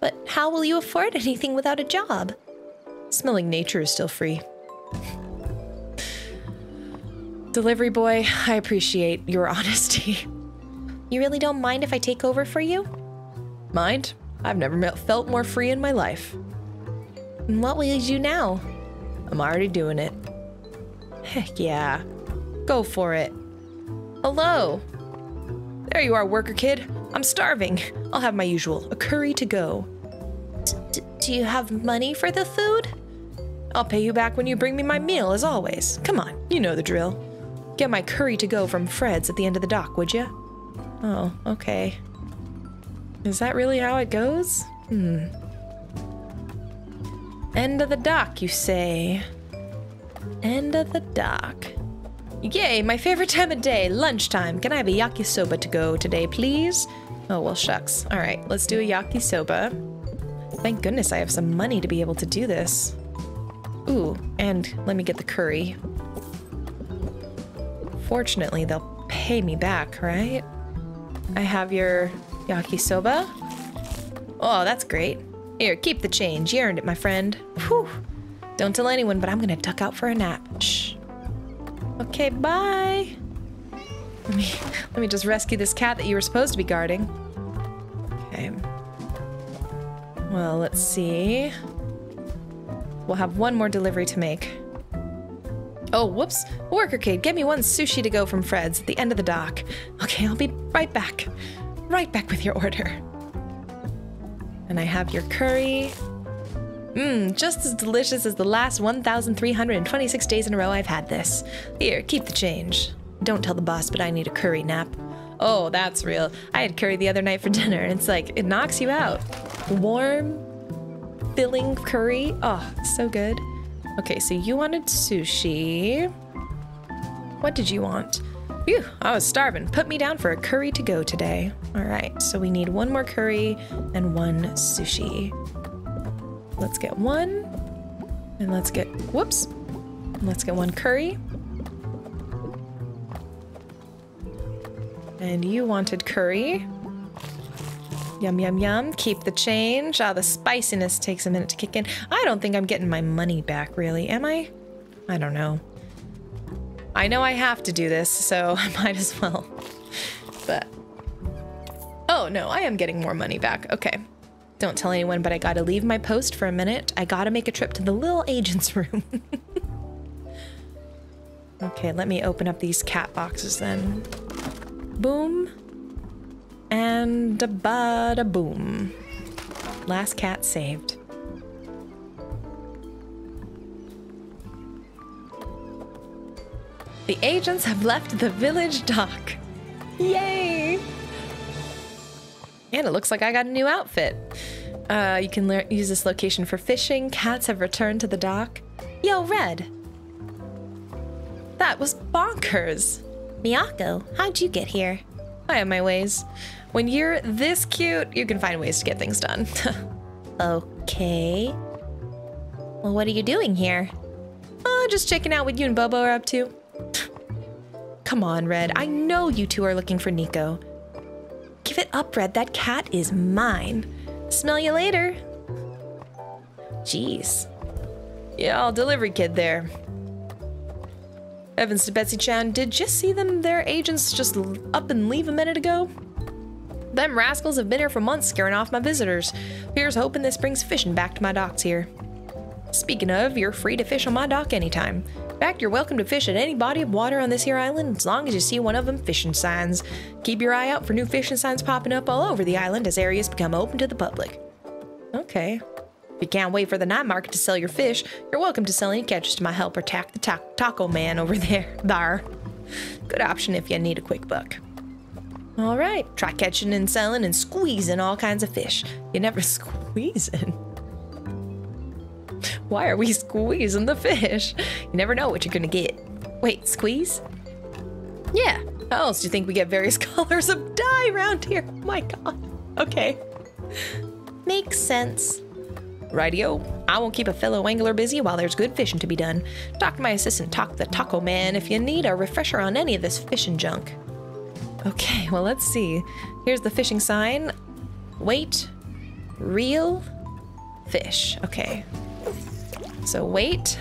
But how will you afford anything without a job? Smelling nature is still free. Delivery boy, I appreciate your honesty. You really don't mind if I take over for you? Mind? I've never felt more free in my life. And what will you do now? I'm already doing it. Heck yeah. Go for it. Hello. There you are, worker kid. I'm starving. I'll have my usual, a curry to go. D do you have money for the food? I'll pay you back when you bring me my meal, as always. Come on, you know the drill. Get my curry to go from Fred's at the end of the dock, would you? Oh, okay. Is that really how it goes? Hmm. End of the dock, you say? End of the dock. Yay, my favorite time of day, lunchtime. Can I have a yakisoba to go today, please? Oh, well, shucks. All right, let's do a yakisoba. Thank goodness I have some money to be able to do this. Ooh, and let me get the curry. Fortunately, they'll pay me back, right? I have your yakisoba. Oh, that's great. Here, keep the change. You earned it, my friend. Whew. Don't tell anyone, but I'm gonna duck out for a nap. Shh. Okay, bye. Let me let me just rescue this cat that you were supposed to be guarding. Okay. Well, let's see. We'll have one more delivery to make. Oh, whoops. Worker kid, get me one sushi to go from Fred's at the end of the dock. Okay, I'll be right back. Right back with your order. And I have your curry. Mmm, just as delicious as the last 1,326 days in a row I've had this. Here, keep the change. Don't tell the boss, but I need a curry nap. Oh, that's real. I had curry the other night for dinner, and it's like, it knocks you out. Warm, filling curry. Oh, so good. Okay, so you wanted sushi. What did you want? Phew, I was starving. Put me down for a curry to go today. All right, so we need one more curry and one sushi. Let's get one. And let's get, whoops. Let's get one curry. And you wanted curry. Yum, yum, yum. Keep the change. Ah, the spiciness takes a minute to kick in. I don't think I'm getting my money back, really. Am I? I don't know. I know I have to do this, so I might as well. But... Oh, no, I am getting more money back. Okay. Don't tell anyone, but I gotta leave my post for a minute. I gotta make a trip to the little agent's room. okay, let me open up these cat boxes then. Boom. And a bada boom. Last cat saved. The agents have left the village dock. Yay! And it looks like I got a new outfit. Uh, you can use this location for fishing. Cats have returned to the dock. Yo, Red. That was bonkers. Miyako, how'd you get here? I have my ways. When you're this cute, you can find ways to get things done. okay. Well, what are you doing here? Oh, just checking out what you and Bobo are up to. Come on, Red. I know you two are looking for Nikko. Give it up, Red. That cat is mine. Smell you later. Jeez. Yeah, I'll delivery kid there. Evans to Betsy Chan, did you see them their agents just up and leave a minute ago? Them rascals have been here for months scaring off my visitors. Here's hoping this brings fishing back to my docks here. Speaking of, you're free to fish on my dock anytime. Fact, you're welcome to fish at any body of water on this here island as long as you see one of them fishing signs. Keep your eye out for new fishing signs popping up all over the island as areas become open to the public. Okay. If you can't wait for the night market to sell your fish, you're welcome to sell any catches to my helper Tack the ta Taco Man over there. There. Good option if you need a quick buck. All right, try catching and selling and squeezing all kinds of fish. You never squeezing. Why are we squeezing the fish? You never know what you're gonna get. Wait, squeeze? Yeah. How else do you think we get various colors of dye around here? Oh my god. Okay. Makes sense. Radio. I won't keep a fellow angler busy while there's good fishing to be done. Talk to my assistant, Talk the Taco Man, if you need a refresher on any of this fishing junk. Okay, well, let's see. Here's the fishing sign. Wait. Real fish. Okay. So wait.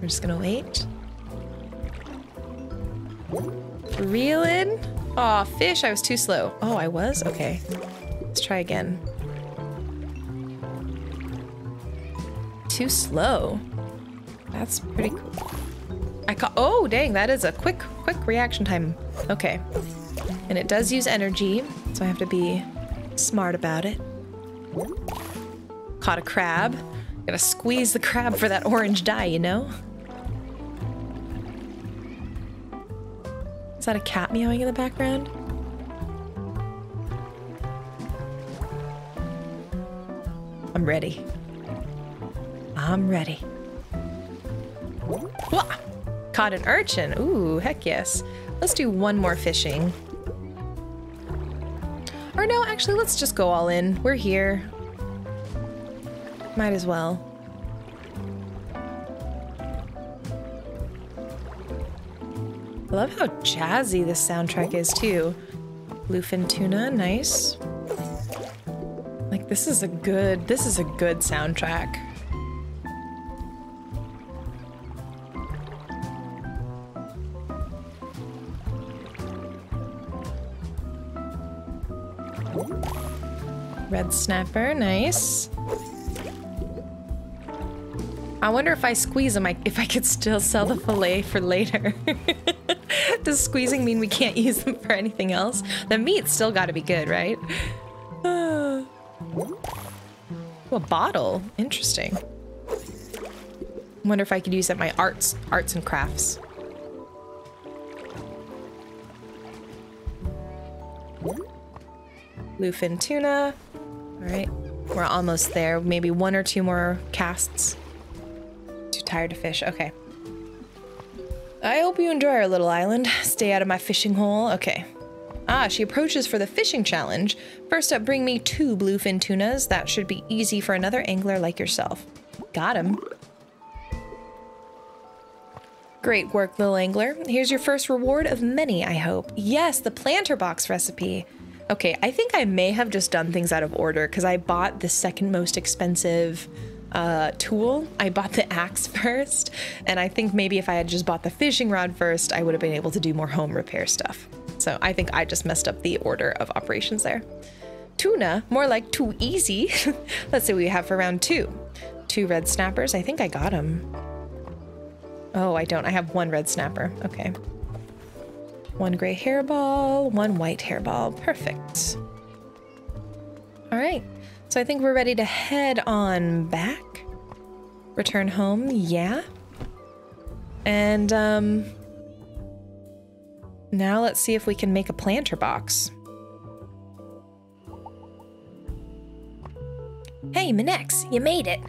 We're just gonna wait. Reel in. Aw, oh, fish, I was too slow. Oh, I was? Okay. Let's try again. Too slow. That's pretty cool. I caught- oh, dang, that is a quick, quick reaction time. Okay. And it does use energy, so I have to be smart about it. Caught a crab. Gotta squeeze the crab for that orange dye, you know? Is that a cat meowing in the background? I'm ready. I'm ready. Wah! Caught an urchin. Ooh, heck yes. Let's do one more fishing. Or no, actually, let's just go all in. We're here. Might as well. I love how jazzy this soundtrack is too. Bluefin tuna, nice. Like this is a good, this is a good soundtrack. Red snapper, nice. I wonder if I squeeze them, if I could still sell the fillet for later. Does squeezing mean we can't use them for anything else? The meat's still gotta be good, right? Uh, a bottle. Interesting. wonder if I could use that my arts, arts and crafts. Bluefin tuna. All right, we're almost there. Maybe one or two more casts. Tired to fish. Okay. I hope you enjoy our little island. Stay out of my fishing hole. Okay. Ah, she approaches for the fishing challenge. First up, bring me two bluefin tunas. That should be easy for another angler like yourself. Got him. Great work, little angler. Here's your first reward of many, I hope. Yes, the planter box recipe. Okay, I think I may have just done things out of order because I bought the second most expensive uh, tool. I bought the axe first, and I think maybe if I had just bought the fishing rod first, I would have been able to do more home repair stuff. So I think I just messed up the order of operations there. Tuna, more like too easy. Let's see what we have for round two. Two red snappers. I think I got them. Oh, I don't. I have one red snapper. Okay. One gray hairball, one white hairball. Perfect. All right. So I think we're ready to head on back. Return home, yeah. And um now let's see if we can make a planter box. Hey, Mineko, you made it.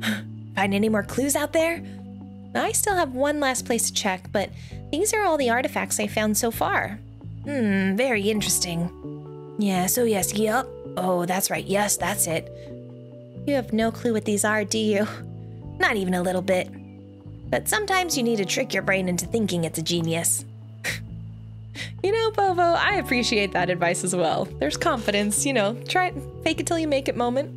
Find any more clues out there? I still have one last place to check, but these are all the artifacts I found so far. Hmm, very interesting. Yeah, so yes, yup. Oh, that's right, yes, that's it. You have no clue what these are, do you? Not even a little bit. But sometimes you need to trick your brain into thinking it's a genius. you know, Bobo, I appreciate that advice as well. There's confidence, you know, try it, fake it till you make it moment.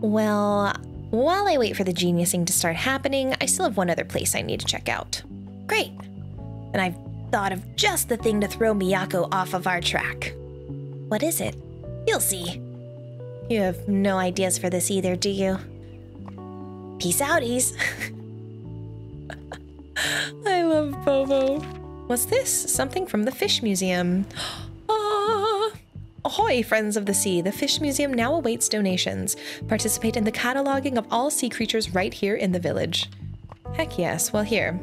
Well, while I wait for the geniusing to start happening, I still have one other place I need to check out. Great. And I've thought of just the thing to throw Miyako off of our track. What is it? You'll see. You have no ideas for this either, do you? Peace outies. I love Bobo. What's this? Something from the Fish Museum. Ah! Ahoy, friends of the sea! The Fish Museum now awaits donations. Participate in the cataloging of all sea creatures right here in the village. Heck yes, well, here.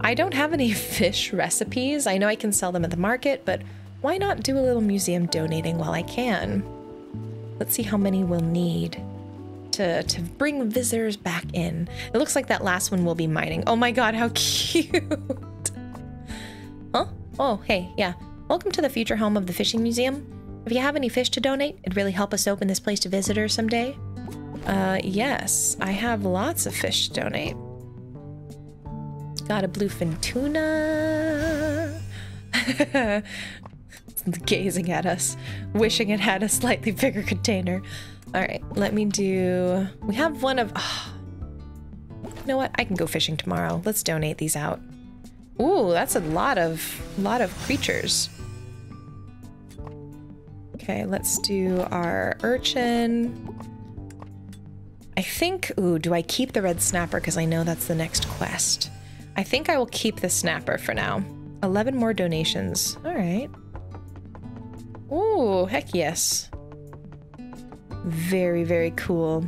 I don't have any fish recipes. I know I can sell them at the market, but why not do a little museum donating while I can? Let's see how many we'll need to, to bring visitors back in. It looks like that last one will be mining. Oh my god, how cute! huh? Oh, hey, yeah. Welcome to the future home of the Fishing Museum. If you have any fish to donate, it'd really help us open this place to visitors someday. Uh, yes, I have lots of fish to donate. Got a bluefin tuna. Gazing at us, wishing it had a slightly bigger container. All right, let me do. We have one of. Oh, you know what? I can go fishing tomorrow. Let's donate these out. Ooh, that's a lot of lot of creatures. Okay, let's do our urchin. I think, ooh, do I keep the red snapper? Because I know that's the next quest. I think I will keep the snapper for now. 11 more donations. All right. Ooh, heck yes. Very, very cool.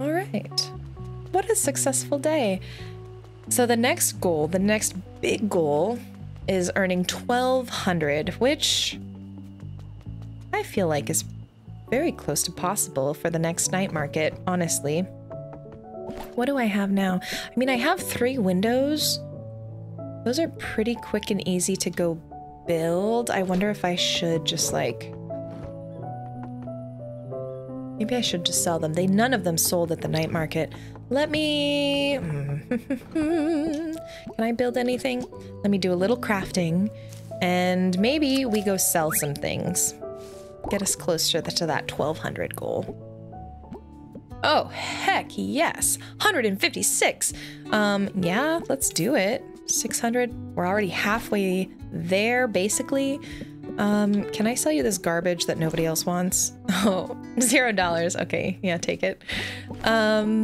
All right. What a successful day. So the next goal, the next big goal is earning 1200, which I feel like is very close to possible for the next night market, honestly. What do I have now? I mean, I have three windows. Those are pretty quick and easy to go build. I wonder if I should just like... Maybe I should just sell them. They None of them sold at the night market. Let me... Can I build anything? Let me do a little crafting. And maybe we go sell some things get us closer to that 1200 goal. Oh, heck yes. 156. Um, yeah, let's do it. 600. We're already halfway there, basically. Um, can I sell you this garbage that nobody else wants? Oh, zero dollars. Okay, yeah, take it. Um,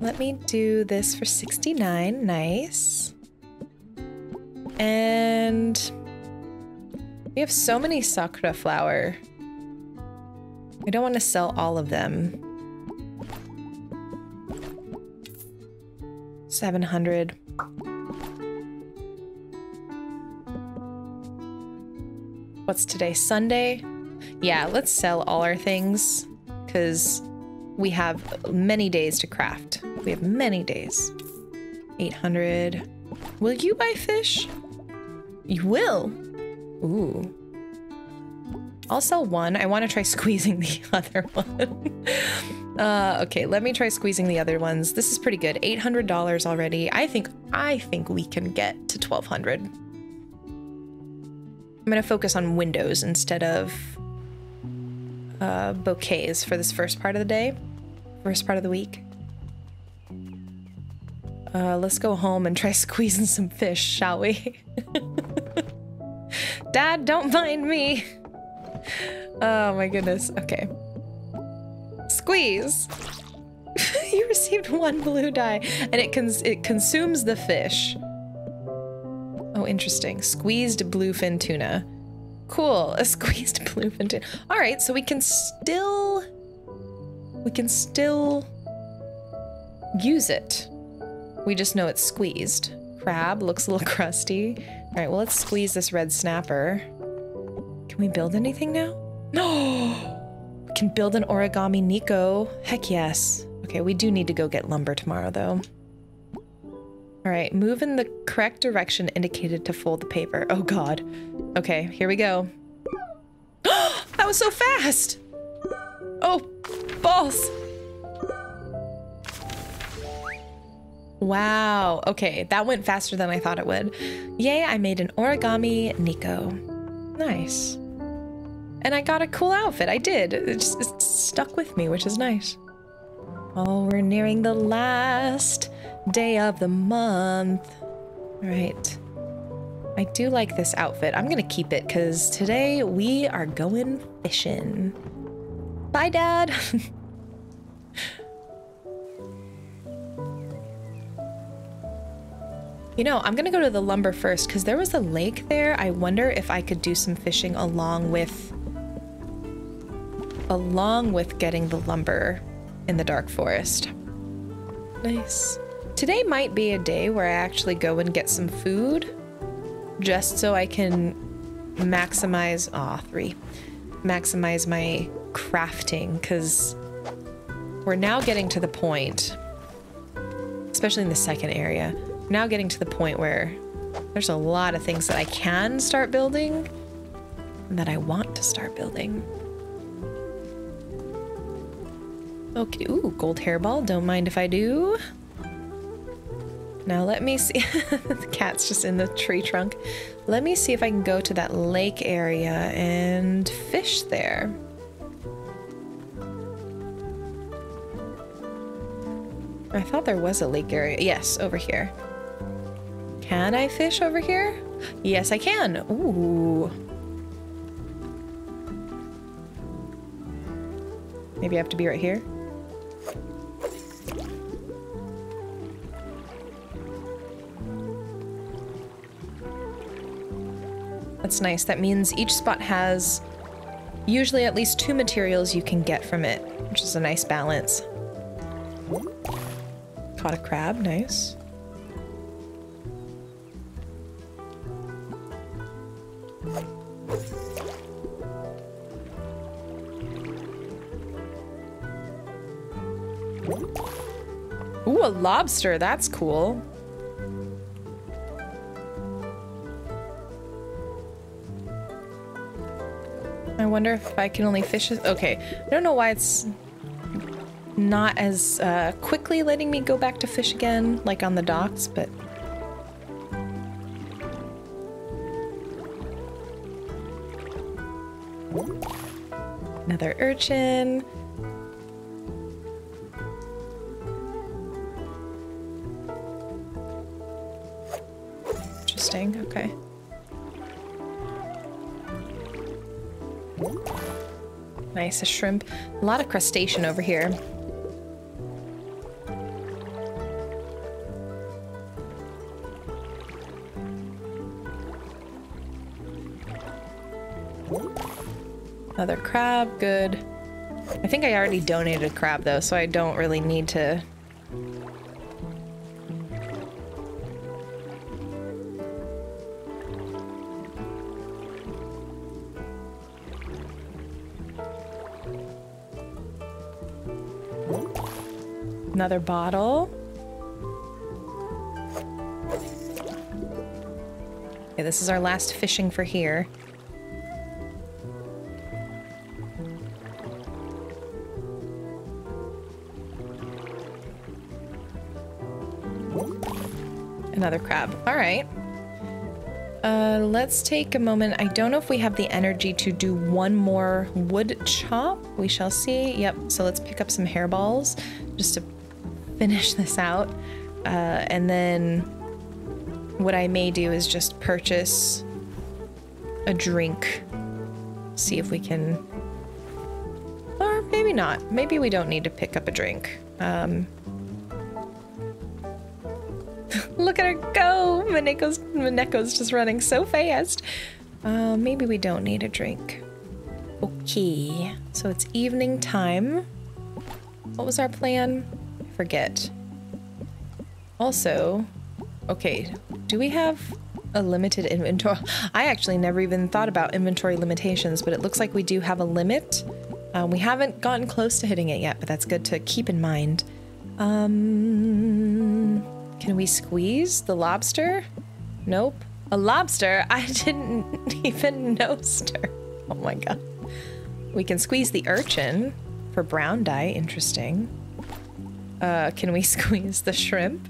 let me do this for 69. Nice. And we have so many sakura flower. I don't want to sell all of them. 700. What's today? Sunday? Yeah, let's sell all our things because we have many days to craft. We have many days. 800. Will you buy fish? You will? Ooh. I'll sell one. I want to try squeezing the other one. uh, okay, let me try squeezing the other ones. This is pretty good. $800 already. I think I think we can get to 1200. I'm going to focus on windows instead of uh, bouquets for this first part of the day, first part of the week. Uh, let's go home and try squeezing some fish, shall we? Dad, don't mind me. Oh my goodness. Okay. Squeeze. you received one blue dye, and it cons it consumes the fish. Oh, interesting. Squeezed bluefin tuna. Cool, a squeezed bluefin tuna. All right, so we can still... We can still use it. We just know it's squeezed. Crab looks a little crusty. All right, well, let's squeeze this red snapper. Can we build anything now? No! We can build an origami Nikko. Heck yes. Okay, we do need to go get lumber tomorrow, though. All right, move in the correct direction indicated to fold the paper. Oh god. Okay, here we go. that was so fast! Oh, balls! Wow, okay, that went faster than I thought it would. Yay, I made an origami Nikko. Nice. And I got a cool outfit, I did. It just it stuck with me, which is nice. Oh, we're nearing the last day of the month. Right. I do like this outfit. I'm gonna keep it because today we are going fishing. Bye, Dad. you know, I'm gonna go to the lumber first because there was a lake there. I wonder if I could do some fishing along with along with getting the lumber in the dark forest. Nice. Today might be a day where I actually go and get some food just so I can maximize, aw, three, maximize my crafting because we're now getting to the point, especially in the second area, now getting to the point where there's a lot of things that I can start building and that I want to start building. Okay, ooh, gold hairball. Don't mind if I do. Now let me see. the cat's just in the tree trunk. Let me see if I can go to that lake area and fish there. I thought there was a lake area. Yes, over here. Can I fish over here? Yes, I can. Ooh. Maybe I have to be right here. That's nice. That means each spot has usually at least two materials you can get from it, which is a nice balance. Caught a crab, nice. Ooh, a lobster, that's cool. I wonder if I can only fish. Okay, I don't know why it's not as uh, quickly letting me go back to fish again, like on the docks, but... Another urchin. Interesting, okay. Nice, a shrimp. A lot of crustacean over here. Another crab, good. I think I already donated crab though, so I don't really need to... Another bottle. Okay, this is our last fishing for here. Another crab. All right. Uh, let's take a moment. I don't know if we have the energy to do one more wood chop. We shall see. Yep. So let's pick up some hairballs just to finish this out. Uh, and then what I may do is just purchase a drink. See if we can. Or maybe not. Maybe we don't need to pick up a drink. Um, Look at her go! Mineko's, Mineko's just running so fast. Uh, maybe we don't need a drink. Okay, so it's evening time. What was our plan? I forget. Also, okay, do we have a limited inventory? I actually never even thought about inventory limitations, but it looks like we do have a limit. Um, we haven't gotten close to hitting it yet, but that's good to keep in mind. Um, can we squeeze the lobster? Nope. A lobster? I didn't even know stir. Oh my god. We can squeeze the urchin for brown dye. Interesting. Uh, can we squeeze the shrimp?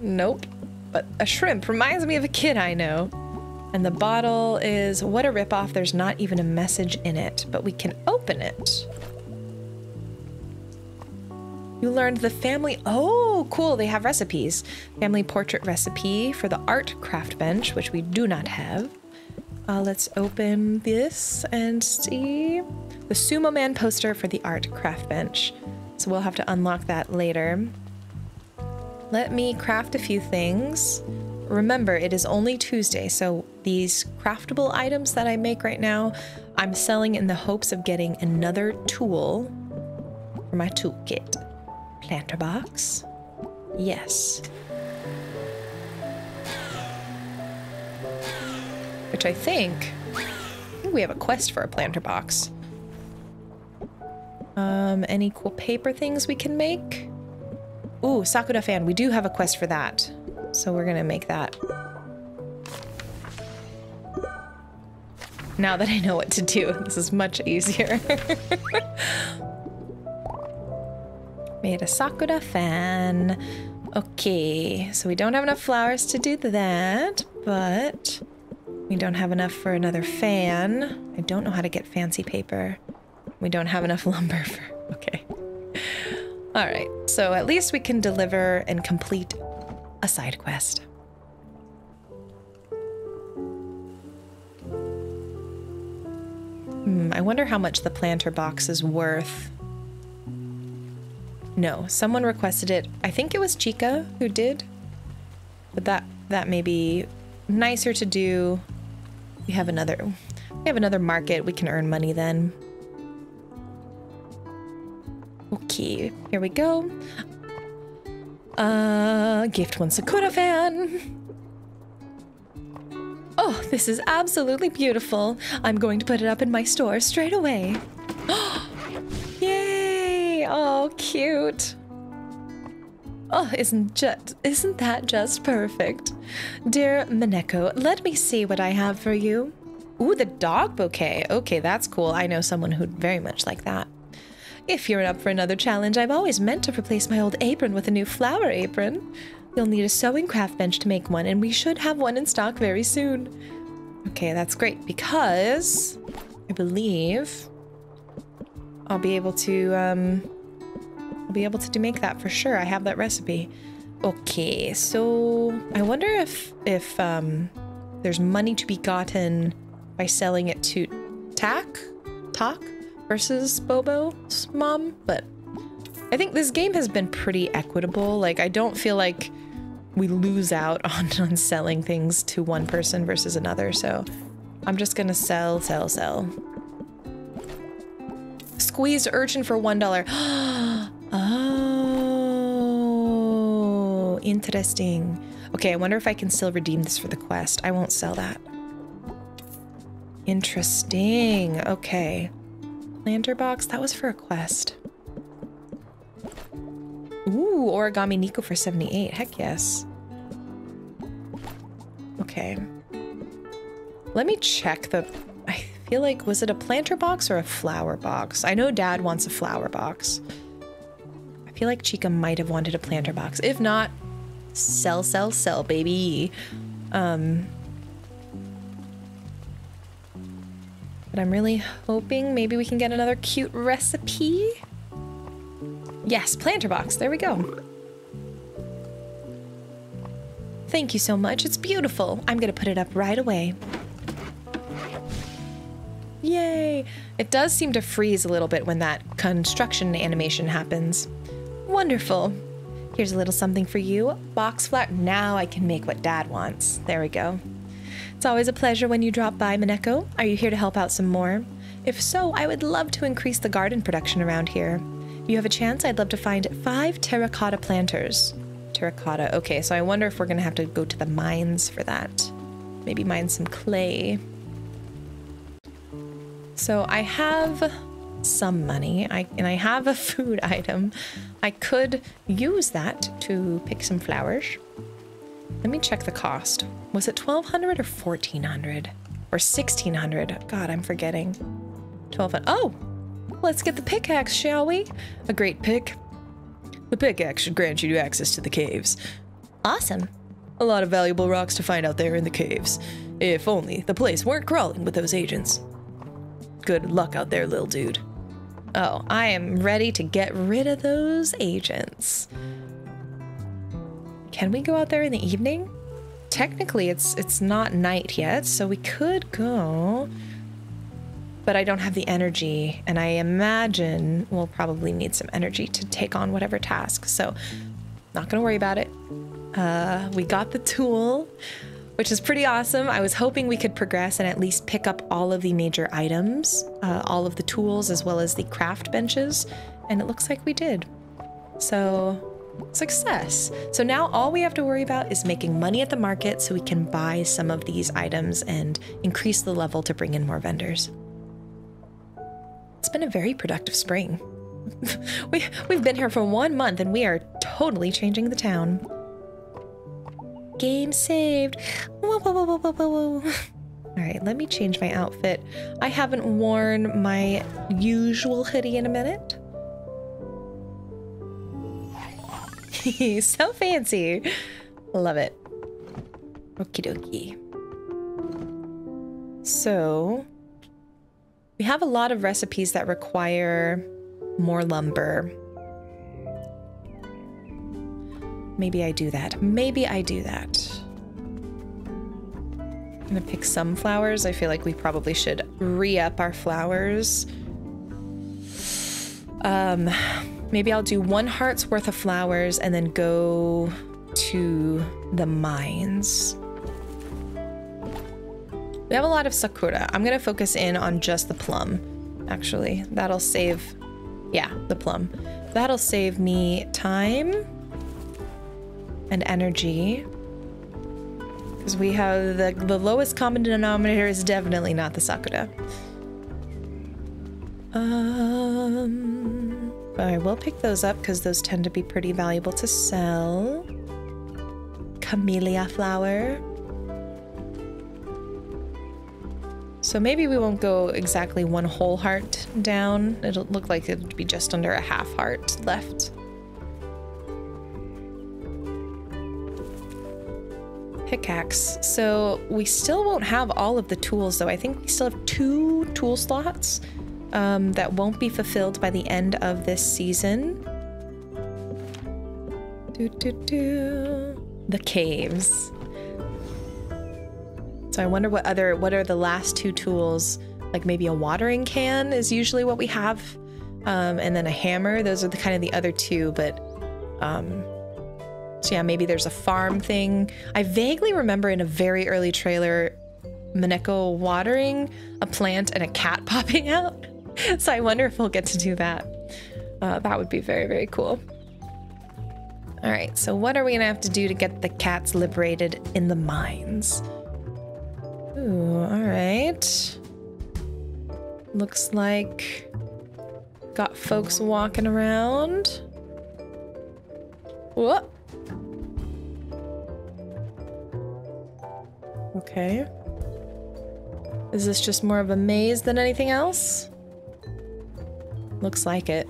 Nope. But a shrimp reminds me of a kid I know. And the bottle is what a ripoff. There's not even a message in it, but we can open it. You learned the family. Oh, cool. They have recipes. Family portrait recipe for the art craft bench, which we do not have. Uh, let's open this and see the Sumo Man poster for the art craft bench. So we'll have to unlock that later. Let me craft a few things. Remember, it is only Tuesday, so these craftable items that I make right now, I'm selling in the hopes of getting another tool for my toolkit planter box? Yes. Which I think, I think we have a quest for a planter box. Um, any cool paper things we can make? Ooh, Sakura fan, we do have a quest for that. So we're gonna make that. Now that I know what to do, this is much easier. Made a Sakura fan. Okay, so we don't have enough flowers to do that, but we don't have enough for another fan. I don't know how to get fancy paper. We don't have enough lumber for... Okay. All right, so at least we can deliver and complete a side quest. Hmm, I wonder how much the planter box is worth. No, someone requested it. I think it was Chica who did. But that that may be nicer to do. We have another we have another market. We can earn money then. Okay, here we go. Uh, gift one Sakura fan. Oh, this is absolutely beautiful. I'm going to put it up in my store straight away. Oh, cute. Oh, isn't just isn't that just perfect? Dear Mineko, let me see what I have for you. Ooh, the dog bouquet. Okay, that's cool. I know someone who'd very much like that. If you're up for another challenge, I've always meant to replace my old apron with a new flower apron. You'll need a sewing craft bench to make one, and we should have one in stock very soon. Okay, that's great because I believe I'll be able to, um, I'll be able to make that for sure. I have that recipe. Okay, so I wonder if, if, um, there's money to be gotten by selling it to Tak, Tak versus Bobo's mom, but I think this game has been pretty equitable. Like, I don't feel like we lose out on, on selling things to one person versus another, so I'm just gonna sell, sell, sell. Squeezed urchin for $1. oh, interesting. Okay, I wonder if I can still redeem this for the quest. I won't sell that. Interesting. Okay. Planter box, that was for a quest. Ooh, Origami Nikko for 78. Heck yes. Okay. Let me check the... I feel like, was it a planter box or a flower box? I know Dad wants a flower box. Feel like Chica might have wanted a planter box. If not, sell, sell, sell, baby. Um... But I'm really hoping maybe we can get another cute recipe. Yes, planter box. There we go. Thank you so much. It's beautiful. I'm going to put it up right away. Yay! It does seem to freeze a little bit when that construction animation happens. Wonderful. Here's a little something for you. Box flat. Now I can make what Dad wants. There we go. It's always a pleasure when you drop by, Mineko. Are you here to help out some more? If so, I would love to increase the garden production around here. If you have a chance, I'd love to find five terracotta planters. Terracotta. Okay, so I wonder if we're going to have to go to the mines for that. Maybe mine some clay. So I have some money I, and I have a food item. I could use that to pick some flowers. Let me check the cost. Was it 1200 or 1400 or 1600? God, I'm forgetting. 1200. Oh, let's get the pickaxe, shall we? A great pick. The pickaxe should grant you access to the caves. Awesome. A lot of valuable rocks to find out there in the caves. If only the place weren't crawling with those agents. Good luck out there, little dude. Oh, I am ready to get rid of those agents. Can we go out there in the evening? Technically, it's it's not night yet, so we could go. But I don't have the energy, and I imagine we'll probably need some energy to take on whatever task. So, not gonna worry about it. Uh, we got the tool, which is pretty awesome. I was hoping we could progress and at least pick up all of the major items, uh, all of the tools, as well as the craft benches, and it looks like we did. So Success. So now all we have to worry about is making money at the market so we can buy some of these items and increase the level to bring in more vendors. It's been a very productive spring. we, we've been here for one month and we are totally changing the town. Game saved. Whoa, whoa, whoa, whoa, whoa, whoa. All right, let me change my outfit. I haven't worn my usual hoodie in a minute. so fancy. Love it. Okie dokie. So, we have a lot of recipes that require more lumber. Maybe I do that. Maybe I do that. I'm gonna pick some flowers. I feel like we probably should re-up our flowers. Um, Maybe I'll do one heart's worth of flowers and then go to the mines. We have a lot of sakura. I'm to focus in on just the plum, actually. That'll save... Yeah, the plum. That'll save me time and energy. Because we have the, the lowest common denominator is definitely not the sakura. Um... I will pick those up because those tend to be pretty valuable to sell. Camellia flower. So maybe we won't go exactly one whole heart down. It'll look like it would be just under a half heart left. Pickaxe. So we still won't have all of the tools though. I think we still have two tool slots um, that won't be fulfilled by the end of this season. Do, do, do. The caves. So I wonder what other what are the last two tools? Like maybe a watering can is usually what we have, um, and then a hammer. Those are the kind of the other two. But um, so yeah, maybe there's a farm thing. I vaguely remember in a very early trailer, Mineko watering a plant and a cat popping out. so I wonder if we'll get to do that. Uh, that would be very, very cool. All right, so what are we gonna have to do to get the cats liberated in the mines? Ooh, all right. Looks like got folks walking around. What? Okay. Is this just more of a maze than anything else? Looks like it.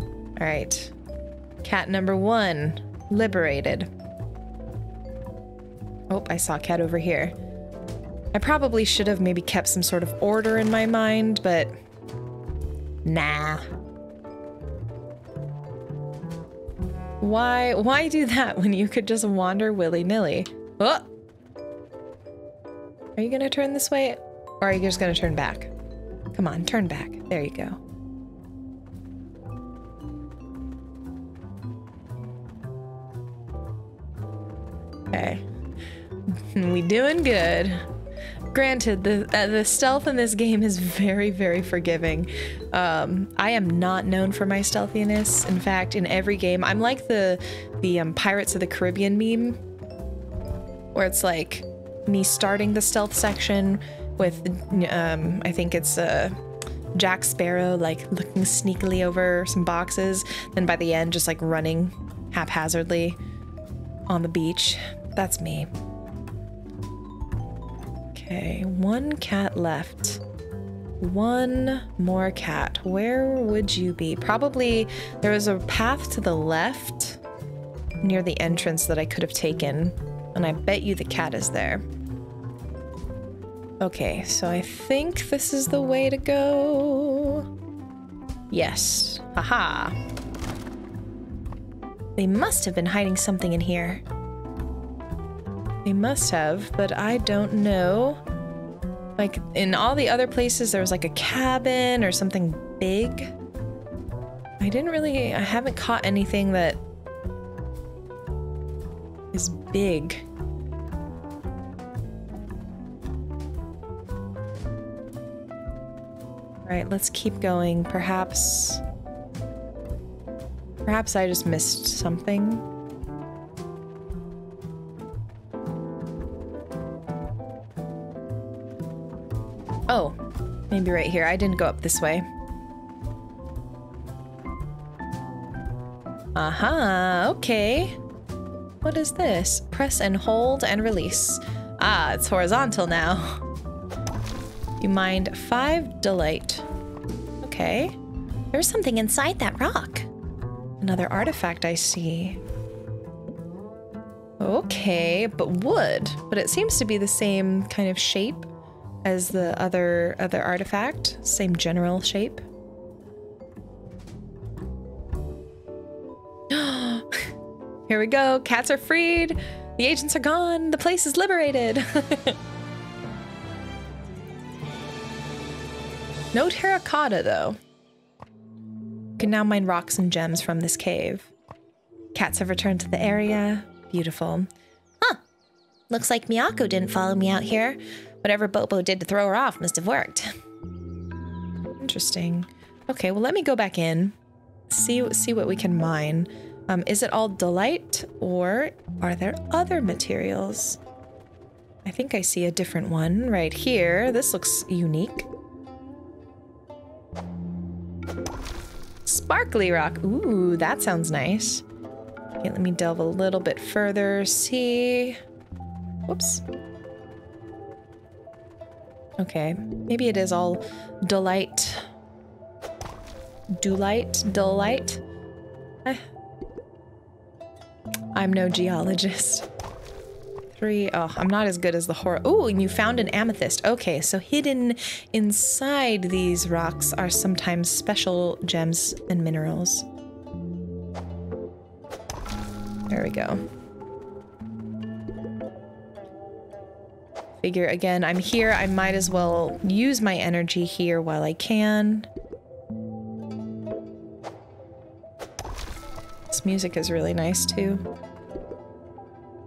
Alright. Cat number one, liberated. Oh, I saw cat over here. I probably should have maybe kept some sort of order in my mind, but nah. Why why do that when you could just wander willy-nilly? Oh! Are you gonna turn this way? Or are you just gonna turn back? Come on, turn back. There you go. Okay. we doing good. Granted, the uh, the stealth in this game is very, very forgiving. Um, I am not known for my stealthiness. In fact, in every game, I'm like the the um, Pirates of the Caribbean meme, where it's like me starting the stealth section with, um, I think it's uh, Jack Sparrow like looking sneakily over some boxes, then by the end just like running haphazardly on the beach. That's me. Okay, one cat left. One more cat. Where would you be? Probably there was a path to the left near the entrance that I could have taken, and I bet you the cat is there. Okay, so I think this is the way to go. Yes. Haha. They must have been hiding something in here. They must have, but I don't know. Like, in all the other places, there was like a cabin or something big. I didn't really, I haven't caught anything that is big. All right, let's keep going. Perhaps, perhaps I just missed something. Oh, maybe right here. I didn't go up this way. Aha, uh -huh, okay. What is this? Press and hold and release. Ah, it's horizontal now. You mind five delight. Okay. There's something inside that rock. Another artifact I see. Okay, but wood. But it seems to be the same kind of shape as the other other artifact, same general shape. Here we go. Cats are freed. The agents are gone. The place is liberated. no terracotta, though. Can now mine rocks and gems from this cave. Cats have returned to the area. Beautiful. Huh. Looks like Miyako didn't follow me out here. Whatever Bobo did to throw her off must have worked. Interesting. Okay, well, let me go back in. See, see what we can mine. Um, is it all delight or are there other materials? I think I see a different one right here. This looks unique. Sparkly rock. Ooh, that sounds nice. Okay, let me delve a little bit further. See. Whoops. Okay, maybe it is all delight. Delight? Delight? Eh. I'm no geologist. Three. Oh, I'm not as good as the horror. Oh, and you found an amethyst. Okay, so hidden inside these rocks are sometimes special gems and minerals. There we go. Figure again, I'm here, I might as well use my energy here while I can. This music is really nice too.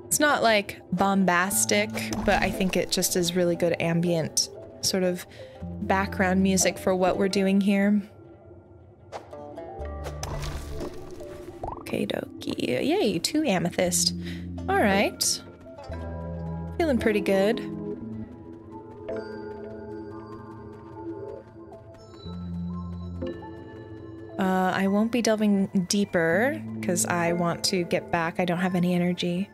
It's not like bombastic, but I think it just is really good ambient sort of background music for what we're doing here. Okay, dokie. Yay, two amethyst. All right. Feeling pretty good. Uh, I won't be delving deeper because I want to get back. I don't have any energy.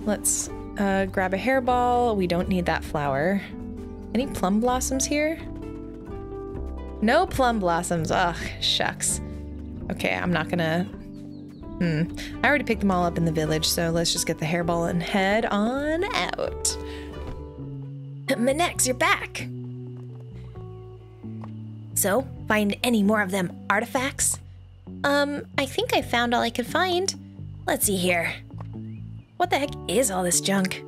Let's uh, grab a hairball. We don't need that flower. Any plum blossoms here? No plum blossoms. Ugh, shucks. Okay, I'm not gonna. Hmm. I already picked them all up in the village, so let's just get the hairball and head on out. Manex, you're back. So, find any more of them artifacts? Um, I think I found all I could find. Let's see here. What the heck is all this junk?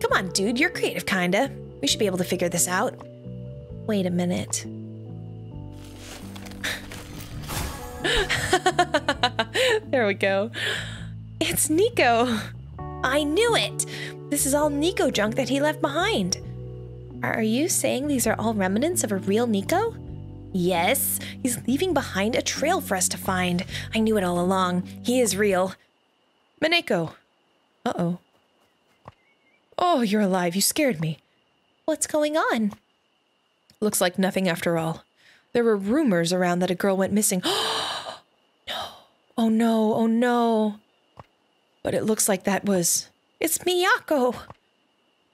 Come on, dude, you're creative, kinda. We should be able to figure this out. Wait a minute. there we go. It's Nikko. I knew it! This is all Nikko junk that he left behind. Are you saying these are all remnants of a real Nikko? Yes, he's leaving behind a trail for us to find. I knew it all along. He is real. Mineko. Uh oh. Oh, you're alive. You scared me. What's going on? Looks like nothing after all. There were rumors around that a girl went missing. no. Oh no, oh no. But it looks like that was. It's Miyako.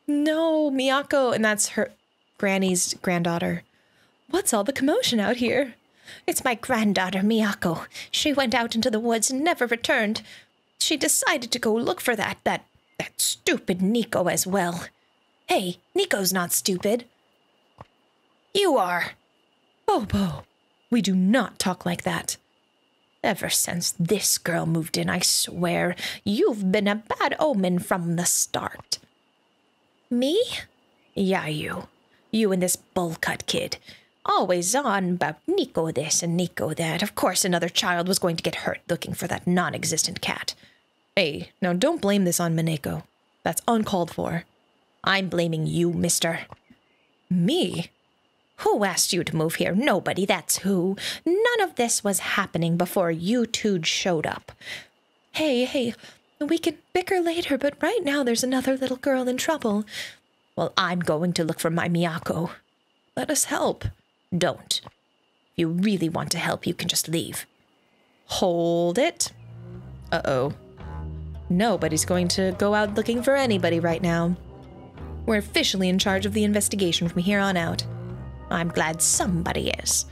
No, Miyako, and that's her granny's granddaughter. What's all the commotion out here? It's my granddaughter, Miyako. She went out into the woods and never returned. She decided to go look for that, that, that stupid Nikko as well. Hey, Nikko's not stupid. You are. Bobo, we do not talk like that. Ever since this girl moved in, I swear, you've been a bad omen from the start. Me? Yeah, you. You and this bull cut kid. Always on about Nikko this and Nikko that. Of course, another child was going to get hurt looking for that non existent cat. Hey, now don't blame this on Mineko. That's uncalled for. I'm blaming you, mister. Me? Who asked you to move here? Nobody, that's who. None of this was happening before you two showed up. Hey, hey, we can bicker later, but right now there's another little girl in trouble. Well, I'm going to look for my Miyako. Let us help. Don't. If you really want to help, you can just leave. Hold it. Uh oh. Nobody's going to go out looking for anybody right now. We're officially in charge of the investigation from here on out. I'm glad somebody is.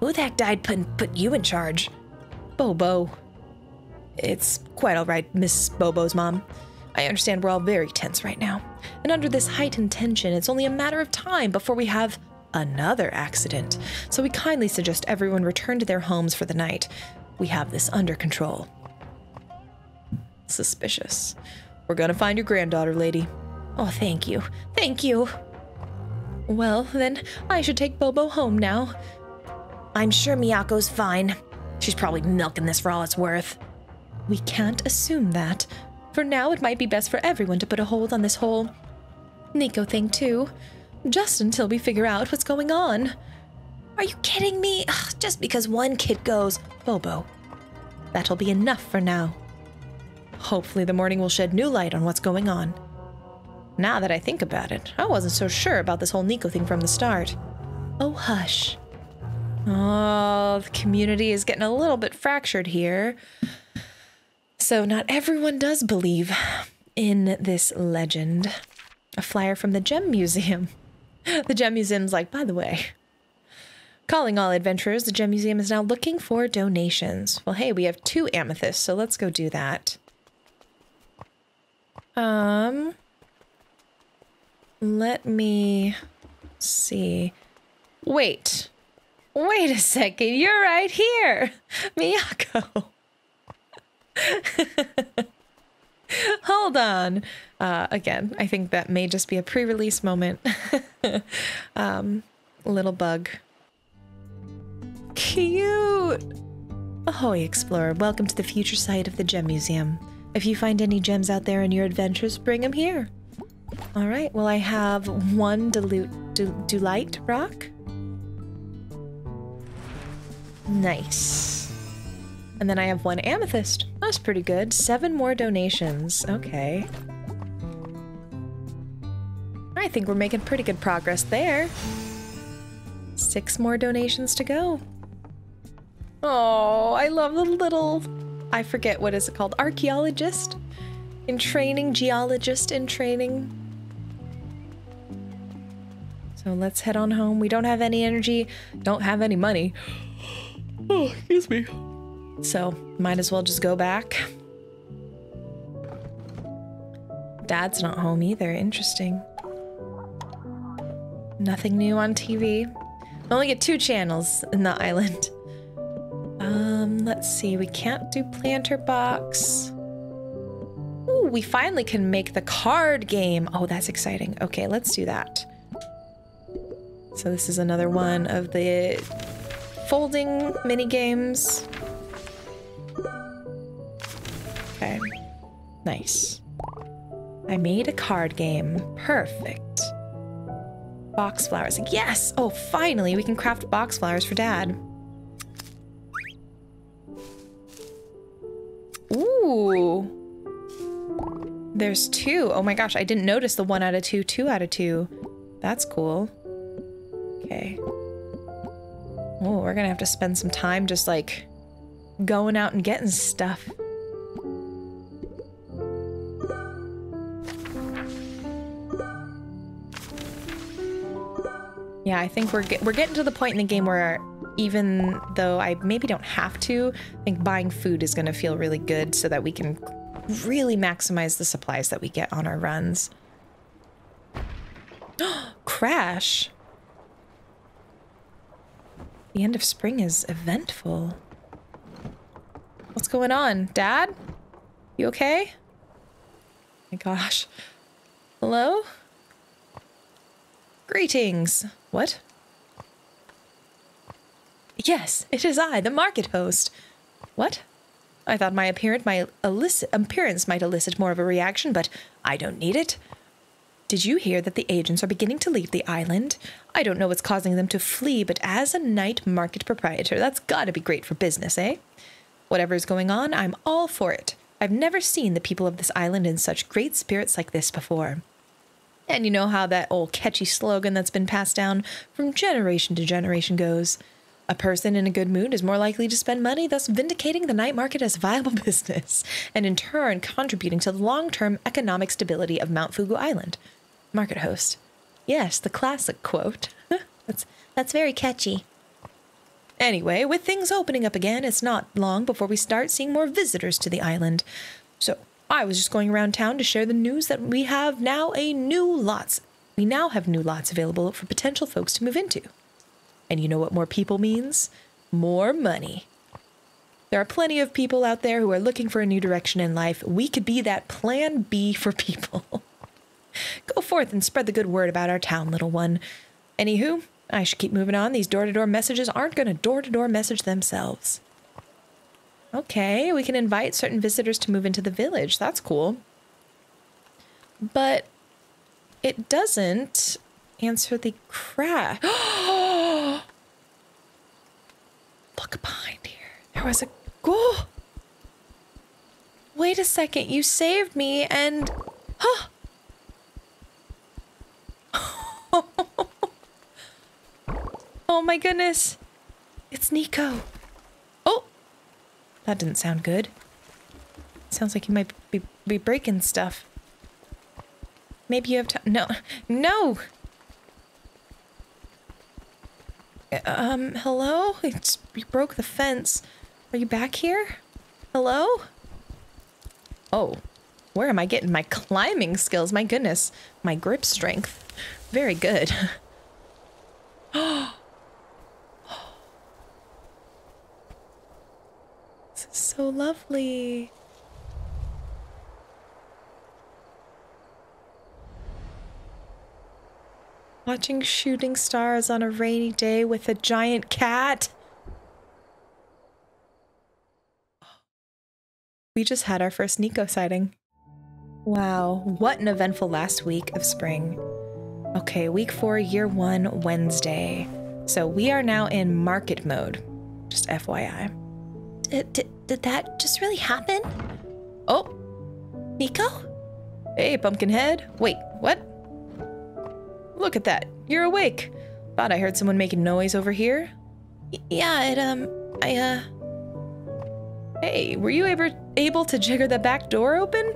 Who the heck died put, put you in charge? Bobo. It's quite all right, Miss Bobo's mom. I understand we're all very tense right now. And under this heightened tension, it's only a matter of time before we have another accident. So we kindly suggest everyone return to their homes for the night. We have this under control. Suspicious. We're gonna find your granddaughter, lady. Oh, thank you. Thank you. Well, then I should take Bobo home now. I'm sure Miyako's fine. She's probably milking this for all it's worth. We can't assume that. For now, it might be best for everyone to put a hold on this whole Nikko thing, too. Just until we figure out what's going on. Are you kidding me? Ugh, just because one kid goes, Bobo. That'll be enough for now. Hopefully, the morning will shed new light on what's going on. Now that I think about it, I wasn't so sure about this whole Nikko thing from the start. Oh, hush. Oh, the community is getting a little bit fractured here. So, not everyone does believe in this legend. A flyer from the Gem Museum. The Gem Museum's like, by the way, calling all adventurers, the Gem Museum is now looking for donations. Well, hey, we have two amethysts, so let's go do that. Um, let me see. Wait. Wait a second. You're right here. Miyako. Hold on. Uh, again, I think that may just be a pre release moment. um, little bug. Cute. Ahoy, explorer. Welcome to the future site of the Gem Museum. If you find any gems out there in your adventures, bring them here. All right, well, I have one dilute, Dulite rock. Nice. And then I have one amethyst. That's pretty good. Seven more donations. Okay. I think we're making pretty good progress there. Six more donations to go. Oh, I love the little, I forget what is it called, archaeologist in training, geologist in training. So let's head on home. We don't have any energy, don't have any money. Oh, excuse me. So might as well just go back. Dad's not home either. Interesting. Nothing new on TV. We only get two channels in the island. Um, let's see. We can't do planter box. Ooh, we finally can make the card game. Oh, that's exciting. Okay, let's do that. So this is another one of the folding mini games. Okay. Nice. I made a card game. Perfect. Box flowers. Yes! Oh, finally, we can craft box flowers for Dad. Ooh. There's two. Oh my gosh, I didn't notice the one out of two, two out of two. That's cool. Okay. Oh, we're gonna have to spend some time just like going out and getting stuff. Yeah, I think we're get we're getting to the point in the game where even though I maybe don't have to, I think buying food is going to feel really good so that we can really maximize the supplies that we get on our runs. Crash. The end of spring is eventful. What's going on? Dad? You okay? Oh my gosh. Hello? Greetings. What? Yes, it is I, the market host. What? I thought my appearance my elicit, appearance might elicit more of a reaction, but I don't need it. Did you hear that the agents are beginning to leave the island? I don't know what's causing them to flee, but as a night market proprietor, that's gotta be great for business, eh? Whatever is going on, I'm all for it. I've never seen the people of this island in such great spirits like this before. And you know how that old catchy slogan that's been passed down from generation to generation goes a person in a good mood is more likely to spend money, thus vindicating the night market as a viable business, and in turn contributing to the long term economic stability of Mount Fugu Island. Market host. Yes, the classic quote. that's, that's very catchy. Anyway, with things opening up again, it's not long before we start seeing more visitors to the island. So, I was just going around town to share the news that we have now a new lots. We now have new lots available for potential folks to move into. And you know what more people means? More money. There are plenty of people out there who are looking for a new direction in life. We could be that plan B for people. Go forth and spread the good word about our town, little one. Anywho, I should keep moving on. These door to door messages aren't going to door to door message themselves. Okay, we can invite certain visitors to move into the village. That's cool. But it doesn't answer the crash. Look behind here. There was a ghoul. Wait a second. You saved me and. Huh. oh my goodness. It's Nikko. That didn't sound good. Sounds like you might be, be breaking stuff. Maybe you have time. No. No! Um, hello? It's, you broke the fence. Are you back here? Hello? Oh, where am I getting my climbing skills? My goodness, my grip strength. Very good. Oh, this is so lovely. Watching shooting stars on a rainy day with a giant cat. We just had our first Nikko sighting. Wow, what an eventful last week of spring. Okay, week four, year one, Wednesday. So we are now in market mode. Just FYI. Did, did, did that just really happen? Oh, Nikko? Hey, Pumpkinhead. Wait, what? Look at that. You're awake. Thought I heard someone making noise over here. Yeah, it, um, I, uh. Hey, were you ever able to jigger the back door open?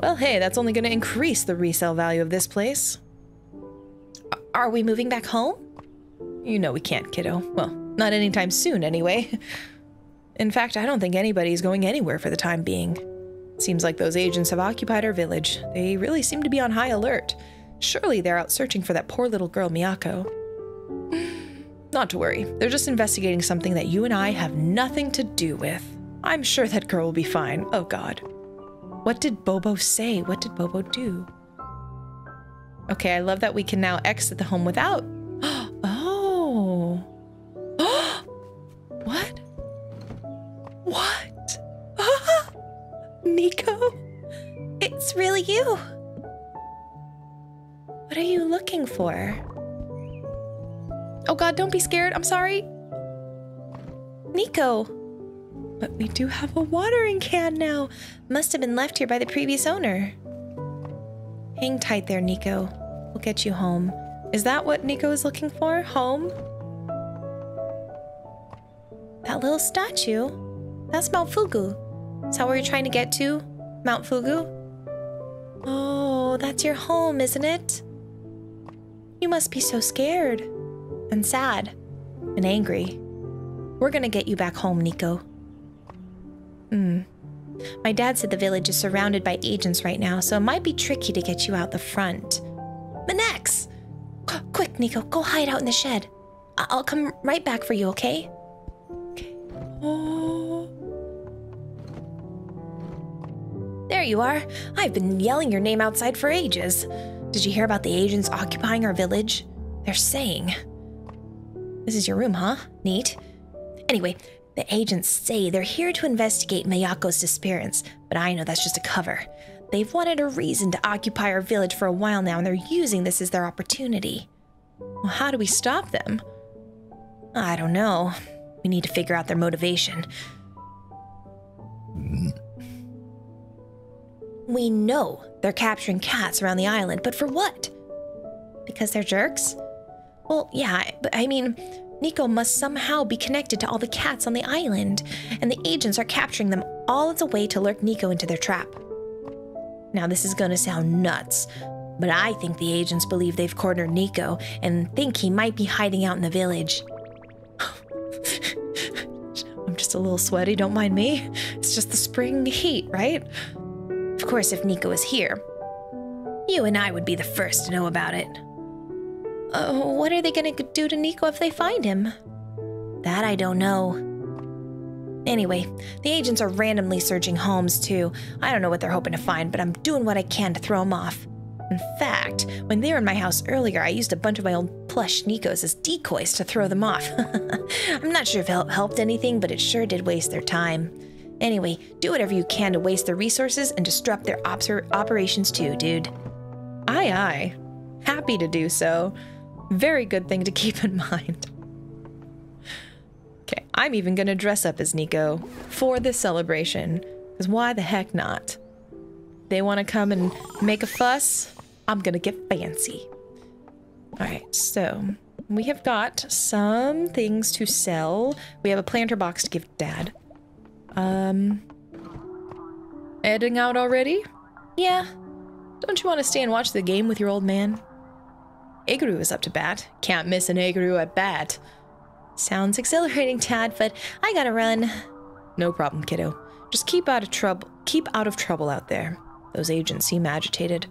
Well, hey, that's only going to increase the resale value of this place. Are we moving back home? You know we can't, kiddo. Well, not anytime soon, anyway. In fact, I don't think anybody's going anywhere for the time being. Seems like those agents have occupied our village. They really seem to be on high alert. Surely they're out searching for that poor little girl, Miyako. Not to worry, they're just investigating something that you and I have nothing to do with. I'm sure that girl will be fine. Oh god. What did Bobo say? What did Bobo do? Okay, I love that we can now exit the home without. Oh. What? Nikko? It's really you. What are you looking for? Oh god, don't be scared. I'm sorry. Nikko. But we do have a watering can now. Must have been left here by the previous owner. Hang tight there, Nikko. We'll get you home. Is that what Nikko is looking for? Home? That little statue? That's Mount Fugu. Is that where you're trying to get to? Mount Fugu? Oh, that's your home, isn't it? You must be so scared and sad and angry. We're gonna get you back home, Nikko. Hmm. My dad said the village is surrounded by agents right now, so it might be tricky to get you out the front. Manex! Quick, Nikko, go hide out in the shed. I- I'll come right back for you, okay? Okay. Oh. There you are. I've been yelling your name outside for ages. Did you hear about the agents occupying our village? They're saying. This is your room, huh? Neat. Anyway, the agents say they're here to investigate Miyako's disappearance, but I know that's just a cover. They've wanted a reason to occupy our village for a while now, and they're using this as their opportunity. Well, how do we stop them? I don't know. We need to figure out their motivation. Mm-hmm. We know they're capturing cats around the island, but for what? Because they're jerks? Well, yeah, but I mean, Nikko must somehow be connected to all the cats on the island, and the agents are capturing them all as a way to lurk Nikko into their trap. Now, this is gonna sound nuts, but I think the agents believe they've cornered Nikko and think he might be hiding out in the village. I'm just a little sweaty, don't mind me. It's just the spring heat, right? Of course, if Nikko was here, you and I would be the first to know about it. Uh, what are they gonna do to Nikko if they find him? That I don't know. Anyway, the agents are randomly searching homes too. I don't know what they're hoping to find, but I'm doing what I can to throw them off. In fact, when they were in my house earlier, I used a bunch of my old plush Nikkos as decoys to throw them off. I'm not sure if it helped anything, but it sure did waste their time. Anyway, do whatever you can to waste their resources and disrupt their oper- operations too, dude. Aye, aye. Happy to do so. Very good thing to keep in mind. Okay, I'm even gonna dress up as Nikko for this celebration, because why the heck not? They want to come and make a fuss, I'm gonna get fancy. Alright, so we have got some things to sell. We have a planter box to give Dad. Um, heading out already? Yeah. Don't you want to stay and watch the game with your old man? Agru is up to bat. Can't miss an Agru at bat. Sounds exhilarating, Tad, but I gotta run. No problem, kiddo. Just keep out of trouble. Keep out of trouble out there. Those agents seem agitated.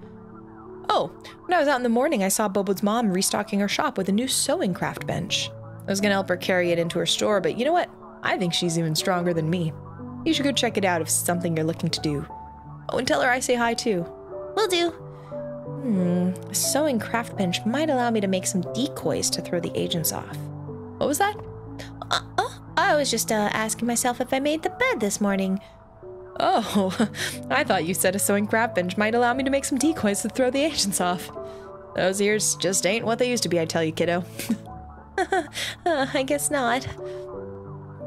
Oh, when I was out in the morning, I saw Bobo's mom restocking her shop with a new sewing craft bench. I was gonna help her carry it into her store, but you know what? I think she's even stronger than me. You should go check it out if it's something you're looking to do. Oh, and tell her I say hi too. Will do. Hmm, a sewing craft bench might allow me to make some decoys to throw the agents off. What was that? Uh, oh, I was just uh, asking myself if I made the bed this morning. Oh, I thought you said a sewing craft bench might allow me to make some decoys to throw the agents off. Those ears just ain't what they used to be, I tell you, kiddo. uh, I guess not.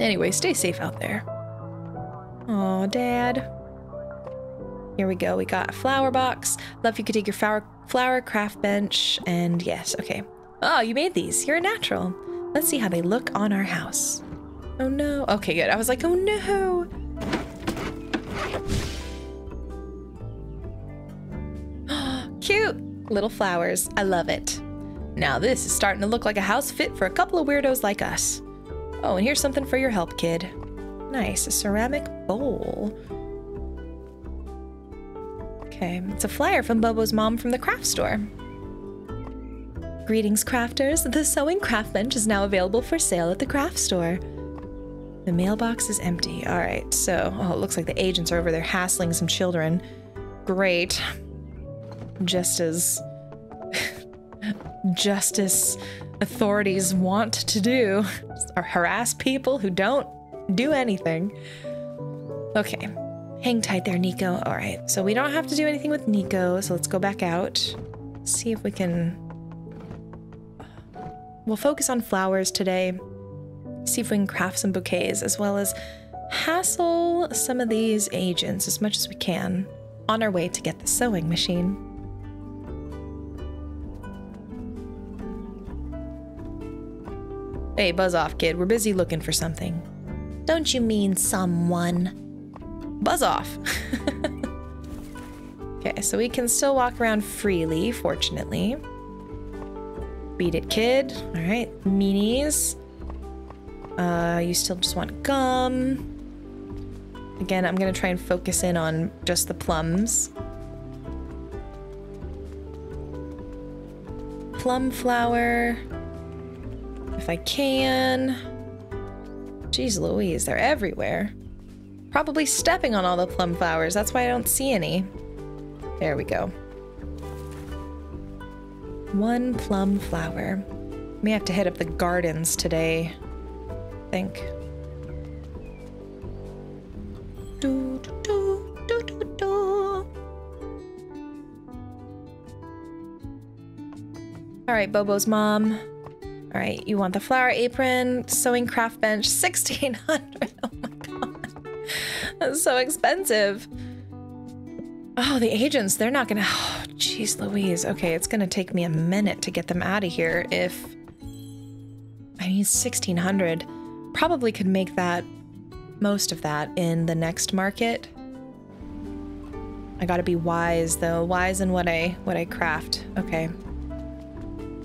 Anyway, stay safe out there. Oh, Dad. Here we go. We got a flower box. Love you could take your flower flower craft bench. And yes, okay. Oh, you made these. You're a natural. Let's see how they look on our house. Oh no. Okay, good. I was like, oh no. Cute. Little flowers. I love it. Now this is starting to look like a house fit for a couple of weirdos like us. Oh, and here's something for your help, kid. Nice, a ceramic bowl. Okay, it's a flyer from Bobo's mom from the craft store. Greetings, crafters. The sewing craft bench is now available for sale at the craft store. The mailbox is empty. All right, so, oh, it looks like the agents are over there hassling some children. Great. Just as justice authorities want to do, or harass people who don't do anything. Okay, hang tight there, Nikko. All right, so we don't have to do anything with Nikko, so let's go back out. See if we can. We'll focus on flowers today. See if we can craft some bouquets, as well as hassle some of these agents as much as we can on our way to get the sewing machine. Hey, buzz off, kid. We're busy looking for something. Don't you mean someone? Buzz off. okay, so we can still walk around freely, fortunately. Beat it, kid. All right, meanies. Uh, you still just want gum. Again, I'm gonna try and focus in on just the plums. Plum flower if I can. Jeez Louise, they're everywhere. Probably stepping on all the plum flowers. That's why I don't see any. There we go. One plum flower. May have to hit up the gardens today. I think. Do, do, do, do, do. All right, Bobo's mom. All right, you want the flower apron, sewing craft bench, 1600 Oh my god. That's so expensive. Oh, the agents, they're not gonna. Oh, jeez Louise. Okay, it's gonna take me a minute to get them out of here if. I need 1600 Probably could make that. Most of that in the next market. I gotta be wise though. Wise in what I what I craft. Okay.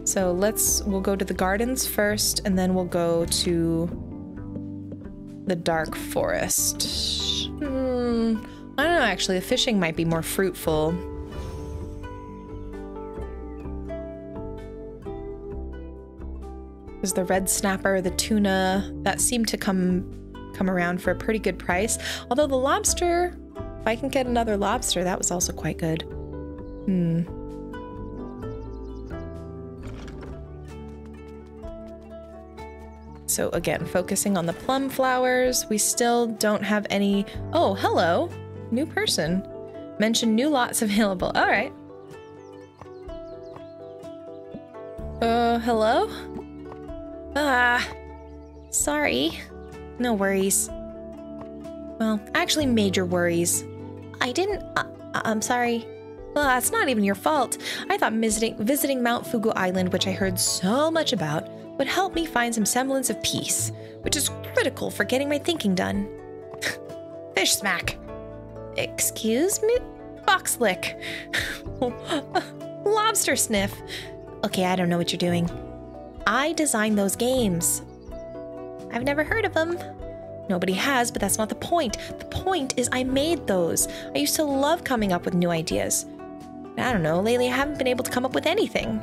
So let's, we'll go to the gardens first, and then we'll go to the dark forest. Hmm, I don't know, actually, the fishing might be more fruitful. There's the red snapper, the tuna, that seemed to come come around for a pretty good price. Although the lobster, if I can get another lobster, that was also quite good. Hmm. So again, focusing on the plum flowers. We still don't have any... Oh, hello. New person. Mention new lots available. All right. Uh, hello? Ah, sorry. No worries. Well, actually major worries. I didn't... Uh, I'm sorry. Well, that's not even your fault. I thought visiting, visiting Mount Fugu Island, which I heard so much about, would help me find some semblance of peace, which is critical for getting my thinking done. Fish smack. Excuse me? Box lick. Lobster sniff. Okay, I don't know what you're doing. I designed those games. I've never heard of them. Nobody has, but that's not the point. The point is I made those. I used to love coming up with new ideas. I don't know, lately I haven't been able to come up with anything.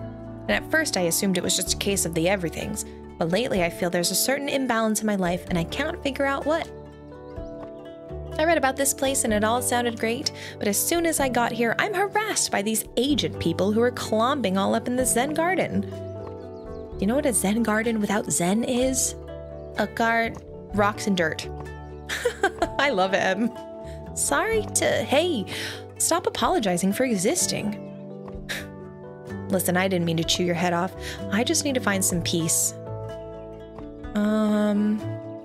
And at first I assumed it was just a case of the everythings, but lately I feel there's a certain imbalance in my life and I can't figure out what. I read about this place and it all sounded great, but as soon as I got here, I'm harassed by these aged people who are clomping all up in the Zen garden. You know what a Zen garden without Zen is? A guard, rocks and dirt. I love him. Sorry to, hey, stop apologizing for existing. Listen, I didn't mean to chew your head off. I just need to find some peace. Um,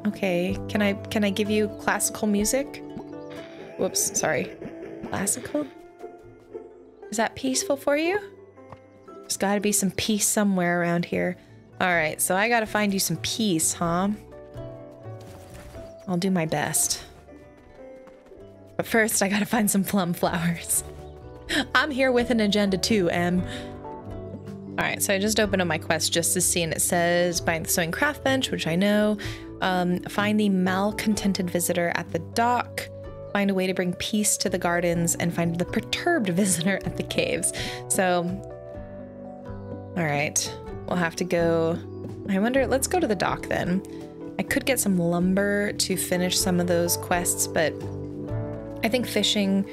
okay. Can I can I give you classical music? Whoops, sorry. Classical? Is that peaceful for you? There's got to be some peace somewhere around here. All right, so I got to find you some peace, huh? I'll do my best. But first, I got to find some plum flowers. I'm here with an agenda too, Em. All right, so I just opened up my quest just to see, and it says find the sewing craft bench, which I know. Um, find the malcontented visitor at the dock. Find a way to bring peace to the gardens, and find the perturbed visitor at the caves. So, all right, we'll have to go. I wonder. Let's go to the dock then. I could get some lumber to finish some of those quests, but I think fishing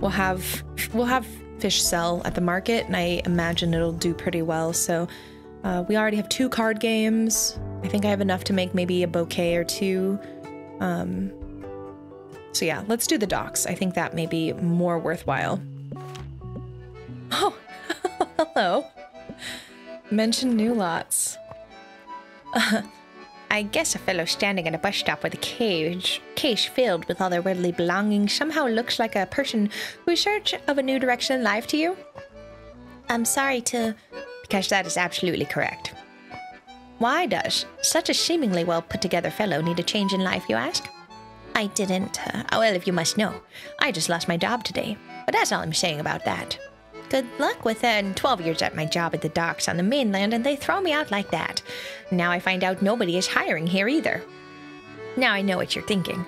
will have we'll have fish sell at the market, and I imagine it'll do pretty well. So uh, we already have two card games. I think I have enough to make maybe a bouquet or two. Um, so yeah, let's do the docks. I think that may be more worthwhile. Oh, hello. Mention new lots. I guess a fellow standing at a bus stop with a cage, case filled with all their worldly belongings somehow looks like a person who's search of a new direction in life to you? I'm sorry to... Because that is absolutely correct. Why does such a seemingly well put together fellow need a change in life, you ask? I didn't. Uh, well, if you must know, I just lost my job today. But that's all I'm saying about that. Good luck with it. 12 years at my job at the docks on the mainland, and they throw me out like that. Now I find out nobody is hiring here either. Now I know what you're thinking.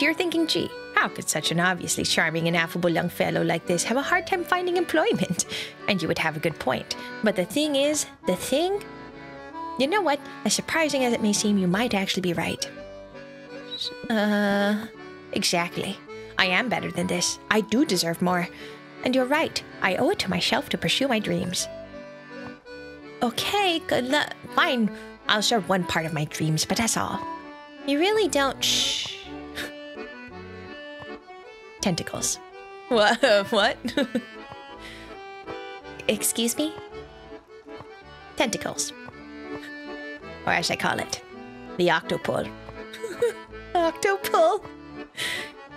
You're thinking, gee, how could such an obviously charming and affable young fellow like this have a hard time finding employment? And you would have a good point. But the thing is, the thing? You know what? As surprising as it may seem, you might actually be right. Uh, exactly. I am better than this. I do deserve more. And you're right, I owe it to myself to pursue my dreams. Okay, good luck. Fine, I'll share one part of my dreams, but that's all. You really don't. Shh. Tentacles. What? what? Excuse me? Tentacles. Or as I call it, the octopole. octopole?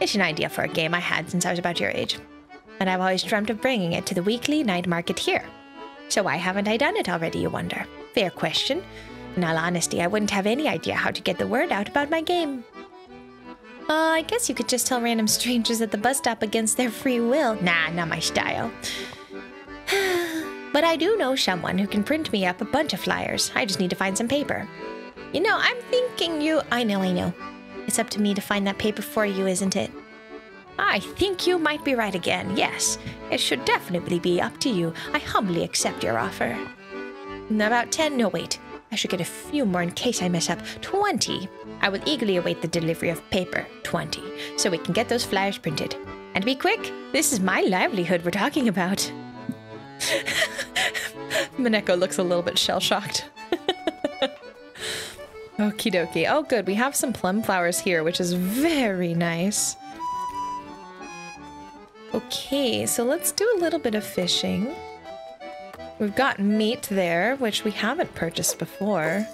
It's an idea for a game I had since I was about your age and I've always dreamt of bringing it to the weekly night market here. So why haven't I done it already, you wonder? Fair question. In all honesty, I wouldn't have any idea how to get the word out about my game. Uh, I guess you could just tell random strangers at the bus stop against their free will. Nah, not my style. but I do know someone who can print me up a bunch of flyers. I just need to find some paper. You know, I'm thinking you. I know, I know. It's up to me to find that paper for you, isn't it? I think you might be right again. Yes, it should definitely be up to you. I humbly accept your offer. About 10, no wait. I should get a few more in case I mess up. 20. I will eagerly await the delivery of paper. 20. So we can get those flyers printed. And be quick, this is my livelihood we're talking about. Mineko looks a little bit shell shocked. Okie dokie. Oh, good. We have some plum flowers here, which is very nice. Okay, so let's do a little bit of fishing. We've got meat there, which we haven't purchased before.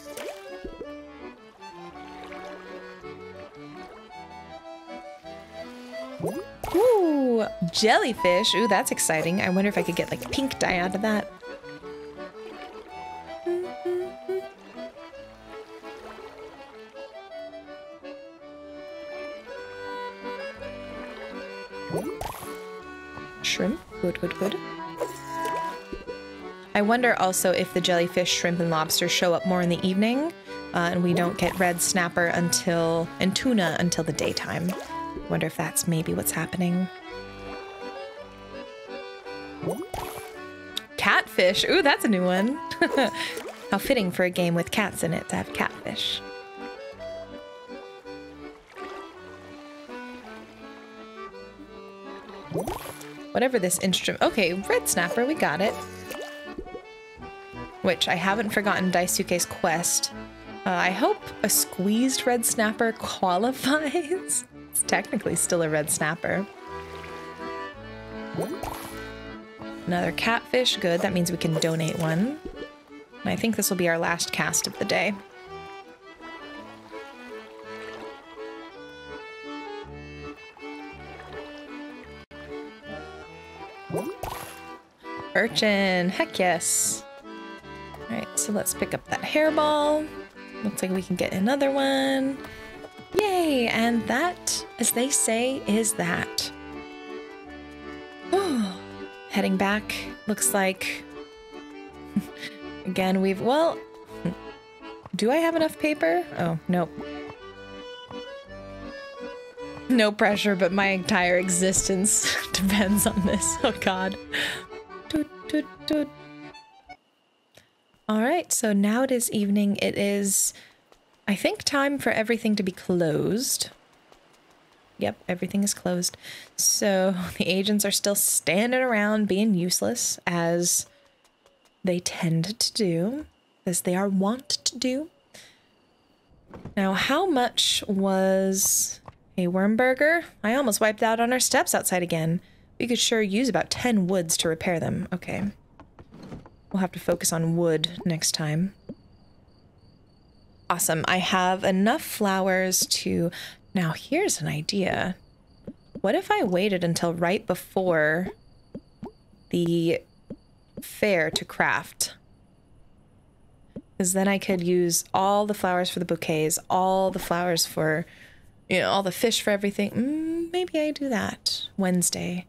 Ooh, jellyfish. Ooh, that's exciting. I wonder if I could get like pink dye out of that. Shrimp. Good, good, good. I wonder also if the jellyfish, shrimp, and lobster show up more in the evening, uh, and we don't get red snapper until and tuna until the daytime. Wonder if that's maybe what's happening. Catfish. Ooh, that's a new one. How fitting for a game with cats in it to have catfish. Whatever this instrument... Okay, red snapper, we got it. Which I haven't forgotten Daisuke's quest. Uh, I hope a squeezed red snapper qualifies. it's technically still a red snapper. Another catfish, good. That means we can donate one. And I think this will be our last cast of the day. Urchin. Heck yes. All right, so let's pick up that hairball. Looks like we can get another one. Yay! And that, as they say, is that. Heading back, looks like. Again, we've. Well, do I have enough paper? Oh, nope. No pressure, but my entire existence depends on this. Oh, God. Doot, doot, doot. All right, so now it is evening. It is, I think, time for everything to be closed. Yep, everything is closed. So the agents are still standing around being useless, as they tend to do, as they are wont to do. Now, how much was a worm burger? I almost wiped out on our steps outside again. We could sure use about 10 woods to repair them. Okay. We'll have to focus on wood next time. Awesome. I have enough flowers to... Now, here's an idea. What if I waited until right before the fair to craft? Because then I could use all the flowers for the bouquets, all the flowers for, you know, all the fish for everything. Mm, maybe I do that Wednesday.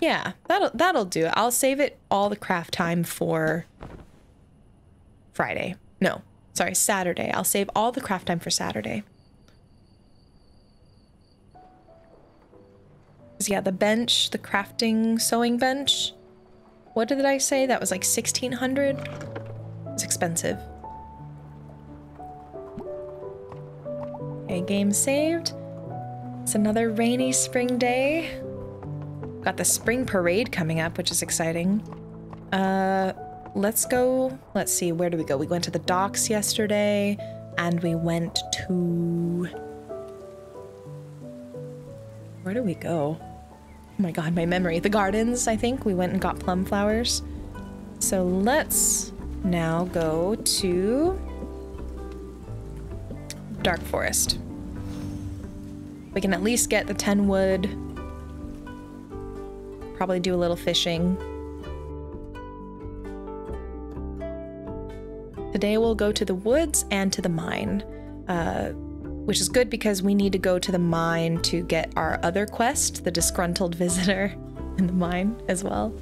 Yeah, that'll that'll do. I'll save it all the craft time for Friday. No, sorry, Saturday. I'll save all the craft time for Saturday. yeah, the bench, the crafting sewing bench. What did I say? That was like 1600. It's expensive. Okay, game saved. It's another rainy spring day. Got the spring parade coming up, which is exciting. Uh, let's go. Let's see, where do we go? We went to the docks yesterday, and we went to. Where do we go? Oh my god, my memory. The gardens, I think. We went and got plum flowers. So let's now go to Dark Forest. We can at least get the 10 wood Probably do a little fishing. Today we'll go to the woods and to the mine, uh, which is good because we need to go to the mine to get our other quest, the disgruntled visitor in the mine as well.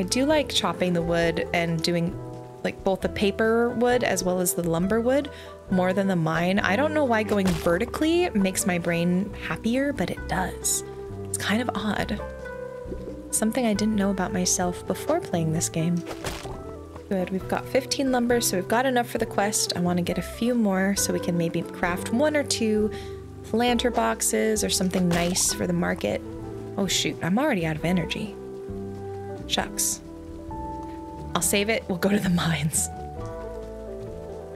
I do like chopping the wood and doing like both the paper wood as well as the lumber wood more than the mine. I don't know why going vertically makes my brain happier, but it does. It's kind of odd. Something I didn't know about myself before playing this game. Good, we've got 15 lumber, so we've got enough for the quest. I want to get a few more so we can maybe craft one or two planter boxes or something nice for the market. Oh shoot, I'm already out of energy. Shucks. I'll save it, we'll go to the mines.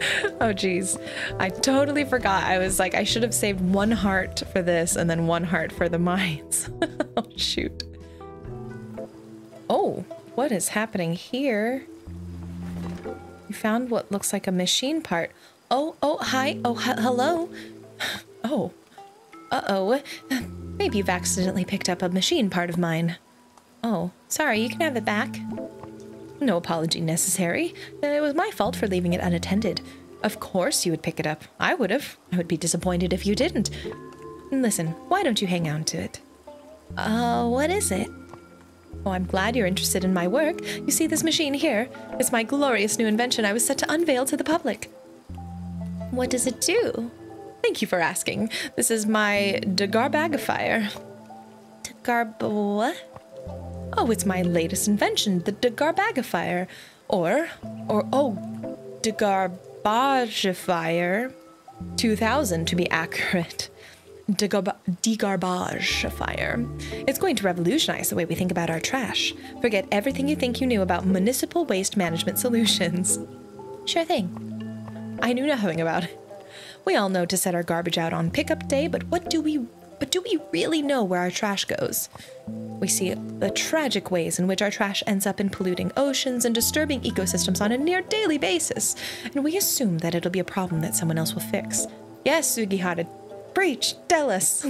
oh geez. I totally forgot. I was like, I should have saved one heart for this and then one heart for the mines. oh shoot. Oh, what is happening here? You found what looks like a machine part. Oh, oh, hi. Oh, hello. Oh. Uh-oh. Maybe you've accidentally picked up a machine part of mine. Oh, sorry, you can have it back. No apology necessary. It was my fault for leaving it unattended. Of course you would pick it up. I would have. I would be disappointed if you didn't. Listen, why don't you hang on to it? Uh, what is it? Oh, I'm glad you're interested in my work. You see this machine here? It's my glorious new invention I was set to unveil to the public. What does it do? Thank you for asking. This is my degarbagifier. Degarb what? Oh, it's my latest invention, the degarbagifier. Or, or, oh, degarbagifier 2000 to be accurate. Degarb- degarbagifier. It's going to revolutionize the way we think about our trash. Forget everything you think you knew about municipal waste management solutions. Sure thing. I knew nothing about it. We all know to set our garbage out on pickup day, but what do we but do we really know where our trash goes? We see the tragic ways in which our trash ends up in polluting oceans and disturbing ecosystems on a near daily basis, and we assume that it'll be a problem that someone else will fix. Yes, Sugihara, preach, tell us.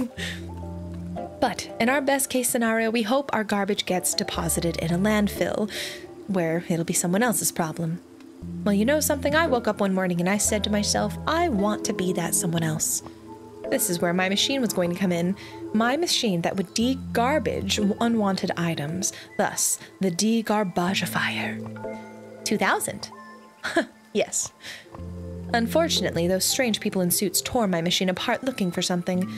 but in our best case scenario, we hope our garbage gets deposited in a landfill where it'll be someone else's problem. Well, you know something? I woke up one morning and I said to myself, I want to be that someone else. This is where my machine was going to come in. My machine that would de-garbage unwanted items, thus the de-garbagifier. 2000. yes. Unfortunately, those strange people in suits tore my machine apart looking for something.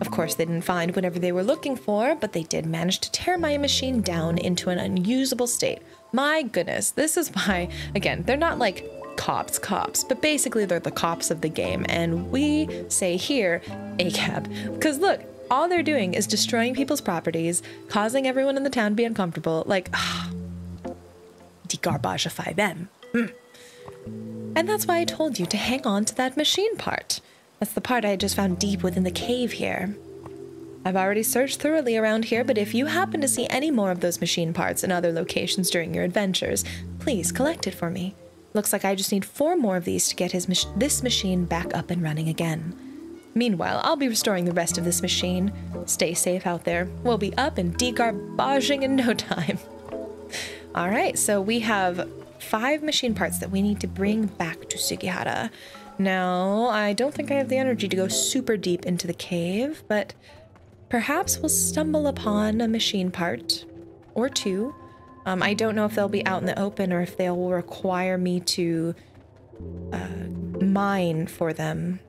Of course, they didn't find whatever they were looking for, but they did manage to tear my machine down into an unusable state. My goodness, this is why, again, they're not like cops, cops, but basically they're the cops of the game. And we say here, ACAB. Because look, all they're doing is destroying people's properties, causing everyone in the town to be uncomfortable. Like, degarbagify them. Mm. And that's why I told you to hang on to that machine part. That's the part I just found deep within the cave here. I've already searched thoroughly around here, but if you happen to see any more of those machine parts in other locations during your adventures, please collect it for me. Looks like I just need four more of these to get his mach this machine back up and running again. Meanwhile, I'll be restoring the rest of this machine. Stay safe out there. We'll be up and degarbaging in no time. All right, so we have five machine parts that we need to bring back to Sugihara. Now, I don't think I have the energy to go super deep into the cave, but perhaps we'll stumble upon a machine part or two um, I don't know if they'll be out in the open or if they'll require me to uh, mine for them.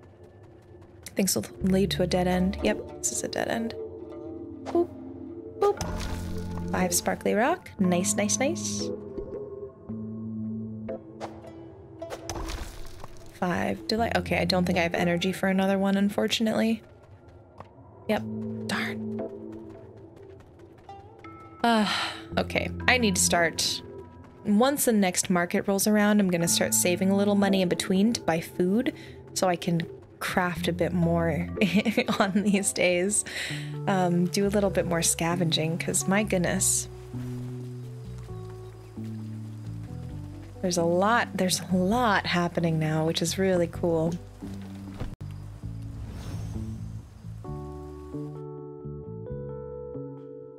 Things will lead to a dead end. Yep, this is a dead end. Boop, boop. Five sparkly rock. Nice, nice, nice. Five delight. Okay, I don't think I have energy for another one, unfortunately. Yep. Darn. Uh, Okay, I need to start. Once the next market rolls around, I'm gonna start saving a little money in between to buy food so I can craft a bit more on these days. Um, do a little bit more scavenging, because my goodness. There's a lot, there's a lot happening now, which is really cool.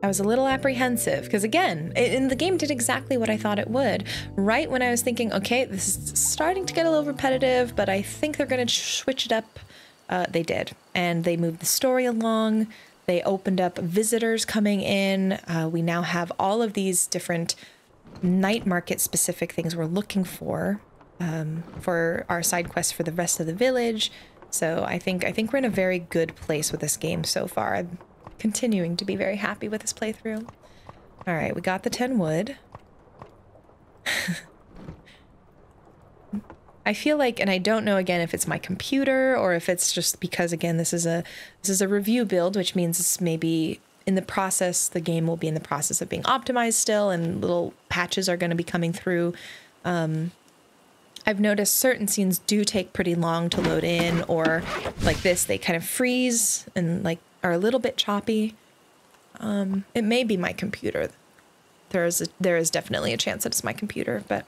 I was a little apprehensive because, again, in the game did exactly what I thought it would. Right when I was thinking, okay, this is starting to get a little repetitive, but I think they're going to switch it up, uh, they did. And they moved the story along. They opened up visitors coming in. Uh, we now have all of these different night market specific things we're looking for um, for our side quests for the rest of the village. So I think I think we're in a very good place with this game so far continuing to be very happy with this playthrough. All right, we got the 10 wood. I feel like, and I don't know again if it's my computer or if it's just because again this is a this is a review build, which means it's maybe in the process the game will be in the process of being optimized still, and little patches are going to be coming through. Um, I've noticed certain scenes do take pretty long to load in, or like this, they kind of freeze and like are a little bit choppy. Um, it may be my computer. There is a, there is definitely a chance that it's my computer, but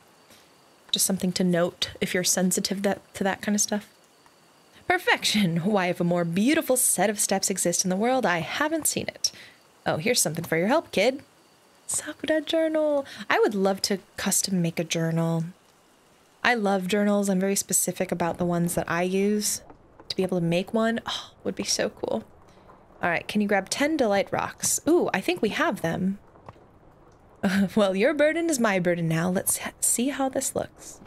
just something to note if you're sensitive that, to that kind of stuff. Perfection! Why, if a more beautiful set of steps exist in the world, I haven't seen it. Oh, here's something for your help, kid. Sakura journal. I would love to custom make a journal. I love journals. I'm very specific about the ones that I use. To be able to make one oh, would be so cool. All right, can you grab 10 delight rocks? Ooh, I think we have them. Well, your burden is my burden now. Let's see how this looks.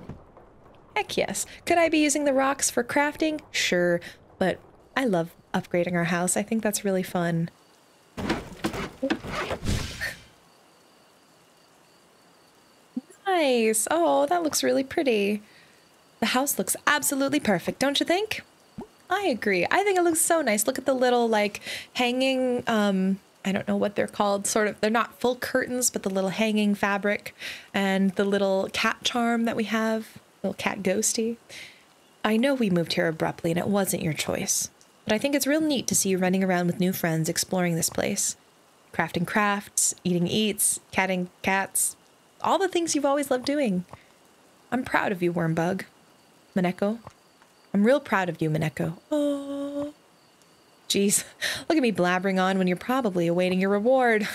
Heck yes. Could I be using the rocks for crafting? Sure, but I love upgrading our house. I think that's really fun. nice. Oh, that looks really pretty. The house looks absolutely perfect, don't you think? I agree. I think it looks so nice. Look at the little like hanging um I don't know what they're called. Sort of they're not full curtains, but the little hanging fabric and the little cat charm that we have, little cat ghosty. I know we moved here abruptly and it wasn't your choice. But I think it's real neat to see you running around with new friends exploring this place. Crafting crafts, eating eats, catting cats, all the things you've always loved doing. I'm proud of you, Wormbug. Mineko, I'm real proud of you, Mineko. Oh. Jeez, look at me blabbering on when you're probably awaiting your reward.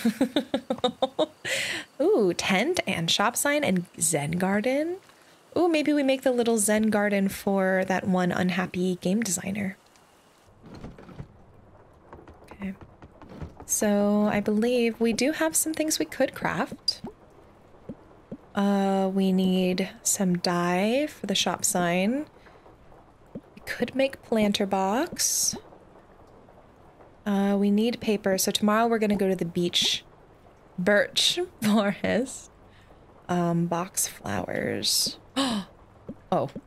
Ooh, tent and shop sign and Zen garden. Ooh, maybe we make the little Zen garden for that one unhappy game designer. Okay. So I believe we do have some things we could craft. Uh, we need some dye for the shop sign. Could make planter box. Uh, we need paper. So tomorrow we're to go to the beach. Birch forest. Um, box flowers. oh,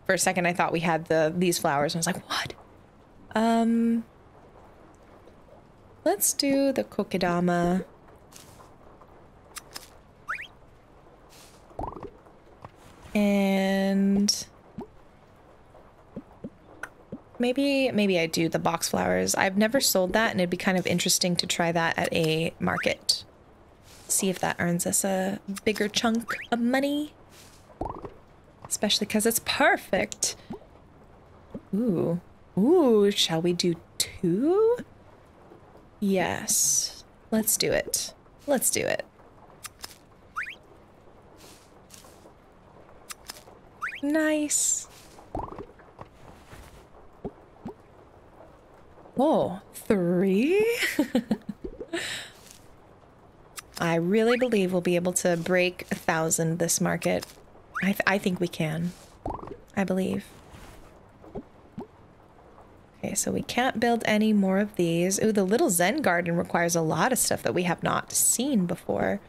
for a second I thought we had the these flowers. And I was like, what? Um, let's do the kokedama. And maybe maybe I do the box flowers. I've never sold that and it'd be kind of interesting to try that at a market. See if that earns us a bigger chunk of money. Especially because it's perfect. Ooh. Ooh, shall we do two? Yes. Let's do it. Let's do it. Nice. Whoa, three? I really believe we'll be able to break a thousand this market. I, th I think we can. I believe. Okay, so we can't build any more of these. Ooh, the little Zen garden requires a lot of stuff that we have not seen before.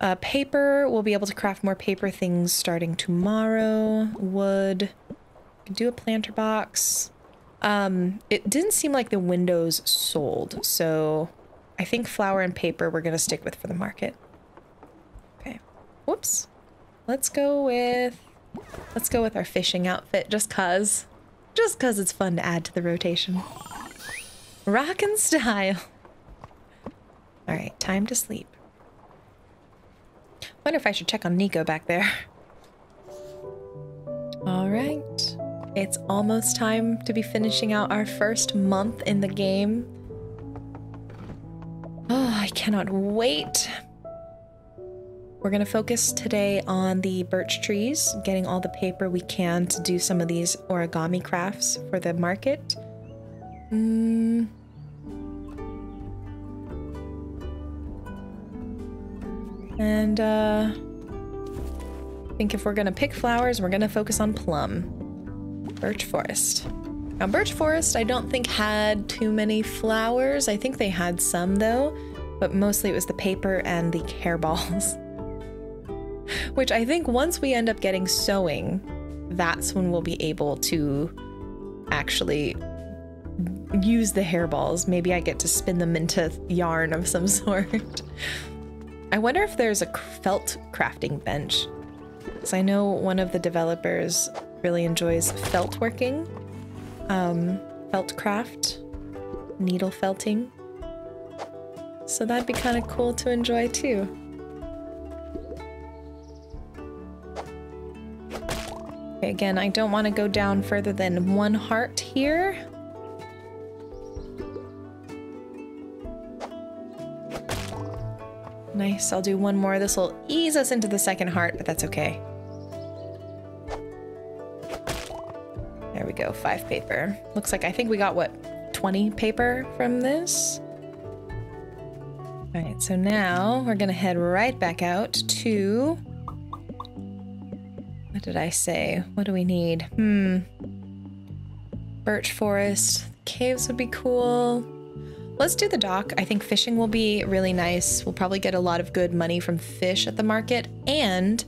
Uh, paper, we'll be able to craft more paper things starting tomorrow. Wood, do a planter box. Um, it didn't seem like the windows sold, so I think flour and paper we're gonna stick with for the market. Okay, whoops. Let's go with, let's go with our fishing outfit just cause, just cause it's fun to add to the rotation. Rockin' style. All right, time to sleep. Wonder if I should check on Nikko back there. All right. It's almost time to be finishing out our first month in the game. Oh, I cannot wait. We're going to focus today on the birch trees, getting all the paper we can to do some of these origami crafts for the market. Mm, And uh, I think if we're gonna pick flowers, we're gonna focus on plum. Birch forest. Now birch forest I don't think had too many flowers. I think they had some though, but mostly it was the paper and the hairballs. Which I think once we end up getting sewing, that's when we'll be able to actually use the hairballs. Maybe I get to spin them into yarn of some sort. I wonder if there's a felt crafting bench. Because I know one of the developers really enjoys felt working, um, felt craft, needle felting. So that'd be kind of cool to enjoy too. Okay, again, I don't want to go down further than one heart here. Nice, I'll do one more. This will ease us into the second heart, but that's okay. There we go, five paper. Looks like I think we got, what, 20 paper from this? All right, so now we're gonna head right back out to... What did I say? What do we need? Hmm. Birch forest. Caves would be cool. Let's do the dock. I think fishing will be really nice. We'll probably get a lot of good money from fish at the market, and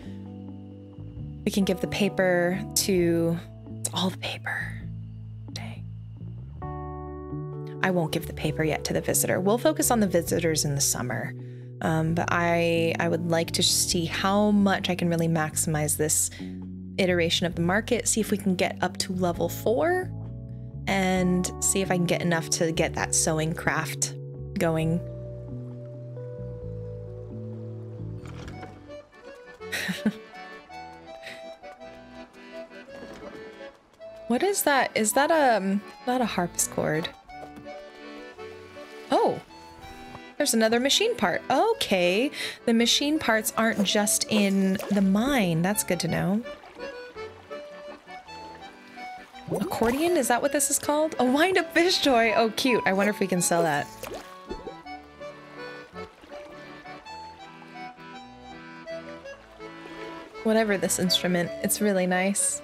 we can give the paper to. All the paper. Dang. I won't give the paper yet to the visitor. We'll focus on the visitors in the summer. Um, but I I would like to see how much I can really maximize this iteration of the market. See if we can get up to level four and see if I can get enough to get that sewing craft going. what is that? Is that a um, not a harpsichord? Oh, there's another machine part. Okay. The machine parts aren't just in the mine. That's good to know. Accordion? Is that what this is called? A wind-up fish toy. Oh, cute. I wonder if we can sell that. Whatever this instrument, it's really nice.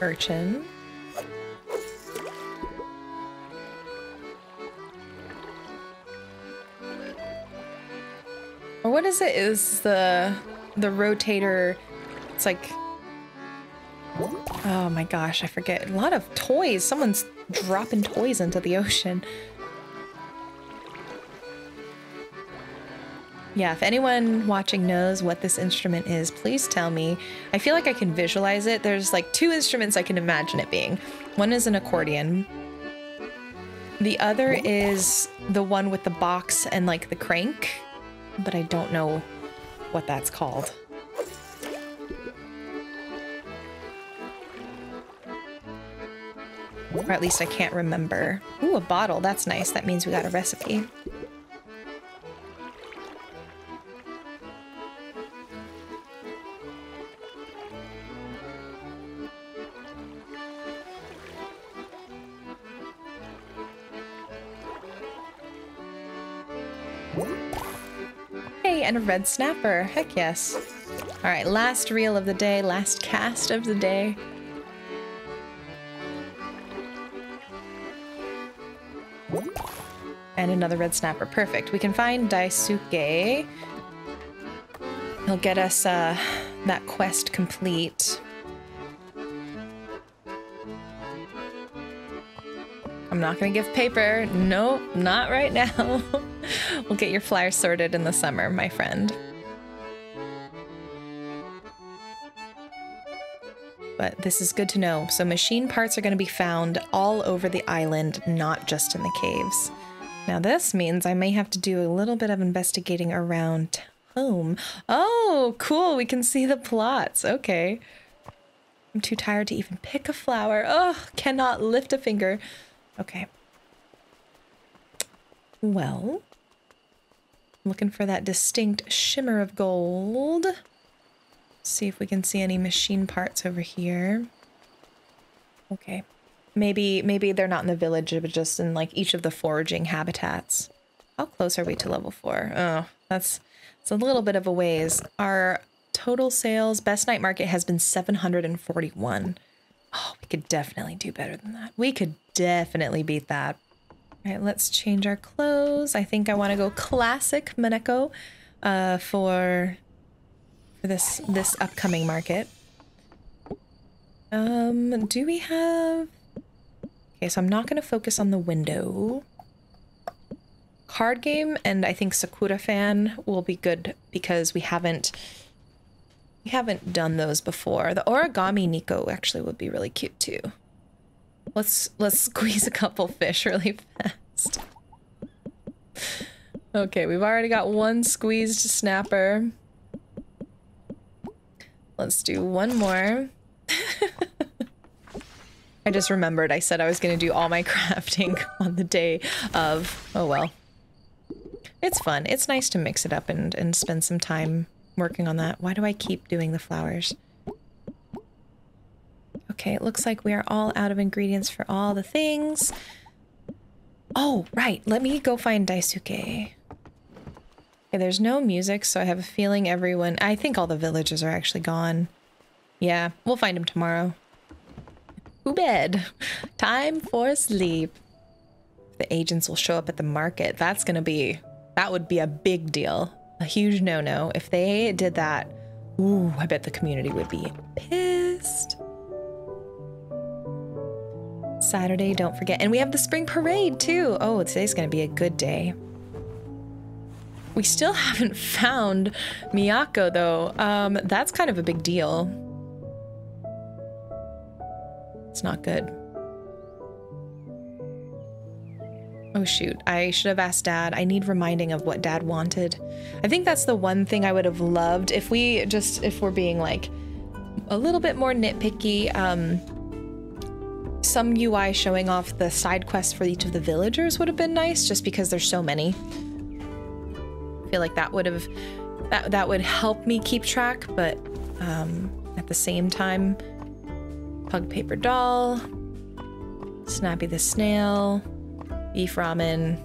Urchin. Or what is it? Is the the rotator it's like Oh my gosh, I forget. A lot of toys. Someone's dropping toys into the ocean. Yeah, if anyone watching knows what this instrument is, please tell me. I feel like I can visualize it. There's like two instruments I can imagine it being. One is an accordion. The other is the one with the box and like the crank, but I don't know what that's called. Or at least I can't remember. Ooh, a bottle. That's nice. That means we got a recipe. Red snapper. Heck yes. All right, last reel of the day, last cast of the day. And another red snapper. Perfect. We can find Daisuke. He'll get us uh, that quest complete. I'm not to give paper. Nope, not right now. We'll get your flyer sorted in the summer, my friend. But this is good to know. So machine parts are going to be found all over the island, not just in the caves. Now this means I may have to do a little bit of investigating around home. Oh, cool. We can see the plots. Okay. I'm too tired to even pick a flower. Oh, cannot lift a finger. Okay. Well, looking for that distinct shimmer of gold. See if we can see any machine parts over here. Okay. Maybe maybe they're not in the village, but just in like each of the foraging habitats. How close are we to level four? Oh, that's it's a little bit of a ways. Our total sales best night market has been 741. Oh, we could definitely do better than that. We could definitely beat that. All right, let's change our clothes. I think I want to go classic Mineko uh, for for this this upcoming market. Um, do we have Okay, so I'm not going to focus on the window. Card game and I think Sakura fan will be good because we haven't we haven't done those before. The origami Nikko actually would be really cute too. Let's let's squeeze a couple fish really fast. Okay, we've already got one squeezed snapper. Let's do one more. I just remembered I said I was going to do all my crafting on the day of... Oh well. It's fun. It's nice to mix it up and, and spend some time working on that. Why do I keep doing the flowers? Okay, it looks like we are all out of ingredients for all the things. Oh, right. Let me go find Daisuke. Okay, there's no music, so I have a feeling everyone... I think all the villagers are actually gone. Yeah, we'll find him tomorrow to bed. Time for sleep. The agents will show up at the market. That's gonna be, that would be a big deal. A huge no-no. If they did that, ooh, I bet the community would be pissed. Saturday, don't forget. And we have the spring parade too. Oh, today's gonna be a good day. We still haven't found Miyako though. Um, that's kind of a big deal. It's not good. Oh shoot, I should have asked dad. I need reminding of what dad wanted. I think that's the one thing I would have loved if we just, if we're being like a little bit more nitpicky. Um, some UI showing off the side quests for each of the villagers would have been nice, just because there's so many. I feel like that would have that that would help me keep track, but um, at the same time, Pug Paper Doll, Snappy the Snail, Beef Ramen.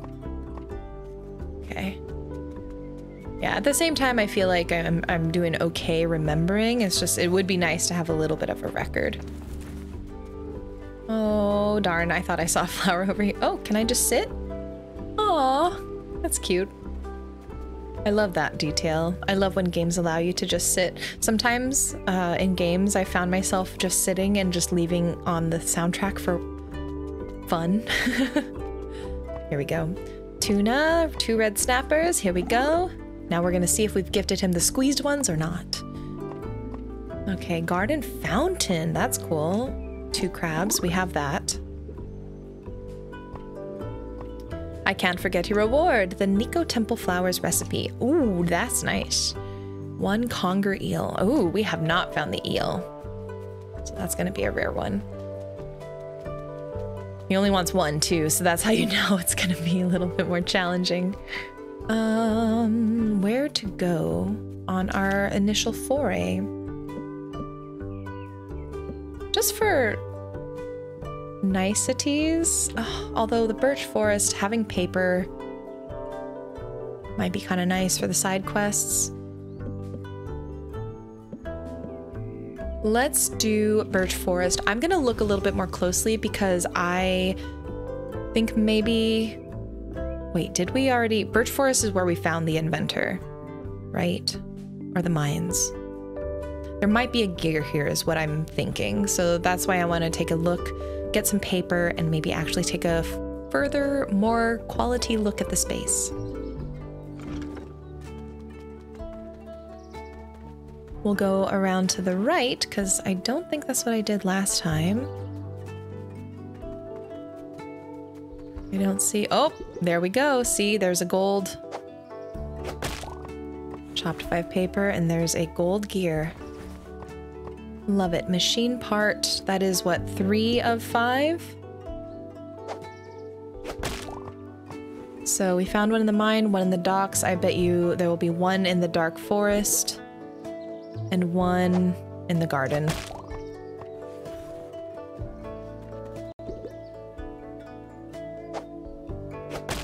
Okay. Yeah, at the same time, I feel like I'm, I'm doing okay remembering. It's just, it would be nice to have a little bit of a record. Oh, darn. I thought I saw a flower over here. Oh, can I just sit? Aw, that's cute. I love that detail. I love when games allow you to just sit. Sometimes uh, in games, I found myself just sitting and just leaving on the soundtrack for fun. here we go. Tuna, two red snappers. Here we go. Now we're gonna see if we've gifted him the squeezed ones or not. Okay, garden fountain. That's cool. Two crabs. We have that. I can't forget your reward, the Nikko Temple Flowers recipe. Ooh, that's nice. One conger eel. Ooh, we have not found the eel. So that's gonna be a rare one. He only wants one too, so that's how you know it's gonna be a little bit more challenging. Um, where to go on our initial foray? Just for niceties. Ugh, although the birch forest having paper might be kind of nice for the side quests. Let's do birch forest. I'm gonna look a little bit more closely because I think maybe. Wait, did we already? Birch forest is where we found the inventor, right? Or the mines. There might be a gear here, is what I'm thinking. So that's why I want to take a look get some paper, and maybe actually take a further, more quality look at the space. We'll go around to the right, because I don't think that's what I did last time. I don't see... Oh, there we go. See, there's a gold... Chopped five paper, and there's a gold gear. Love it. Machine part, that is what, three of five? So we found one in the mine, one in the docks. I bet you there will be one in the dark forest and one in the garden.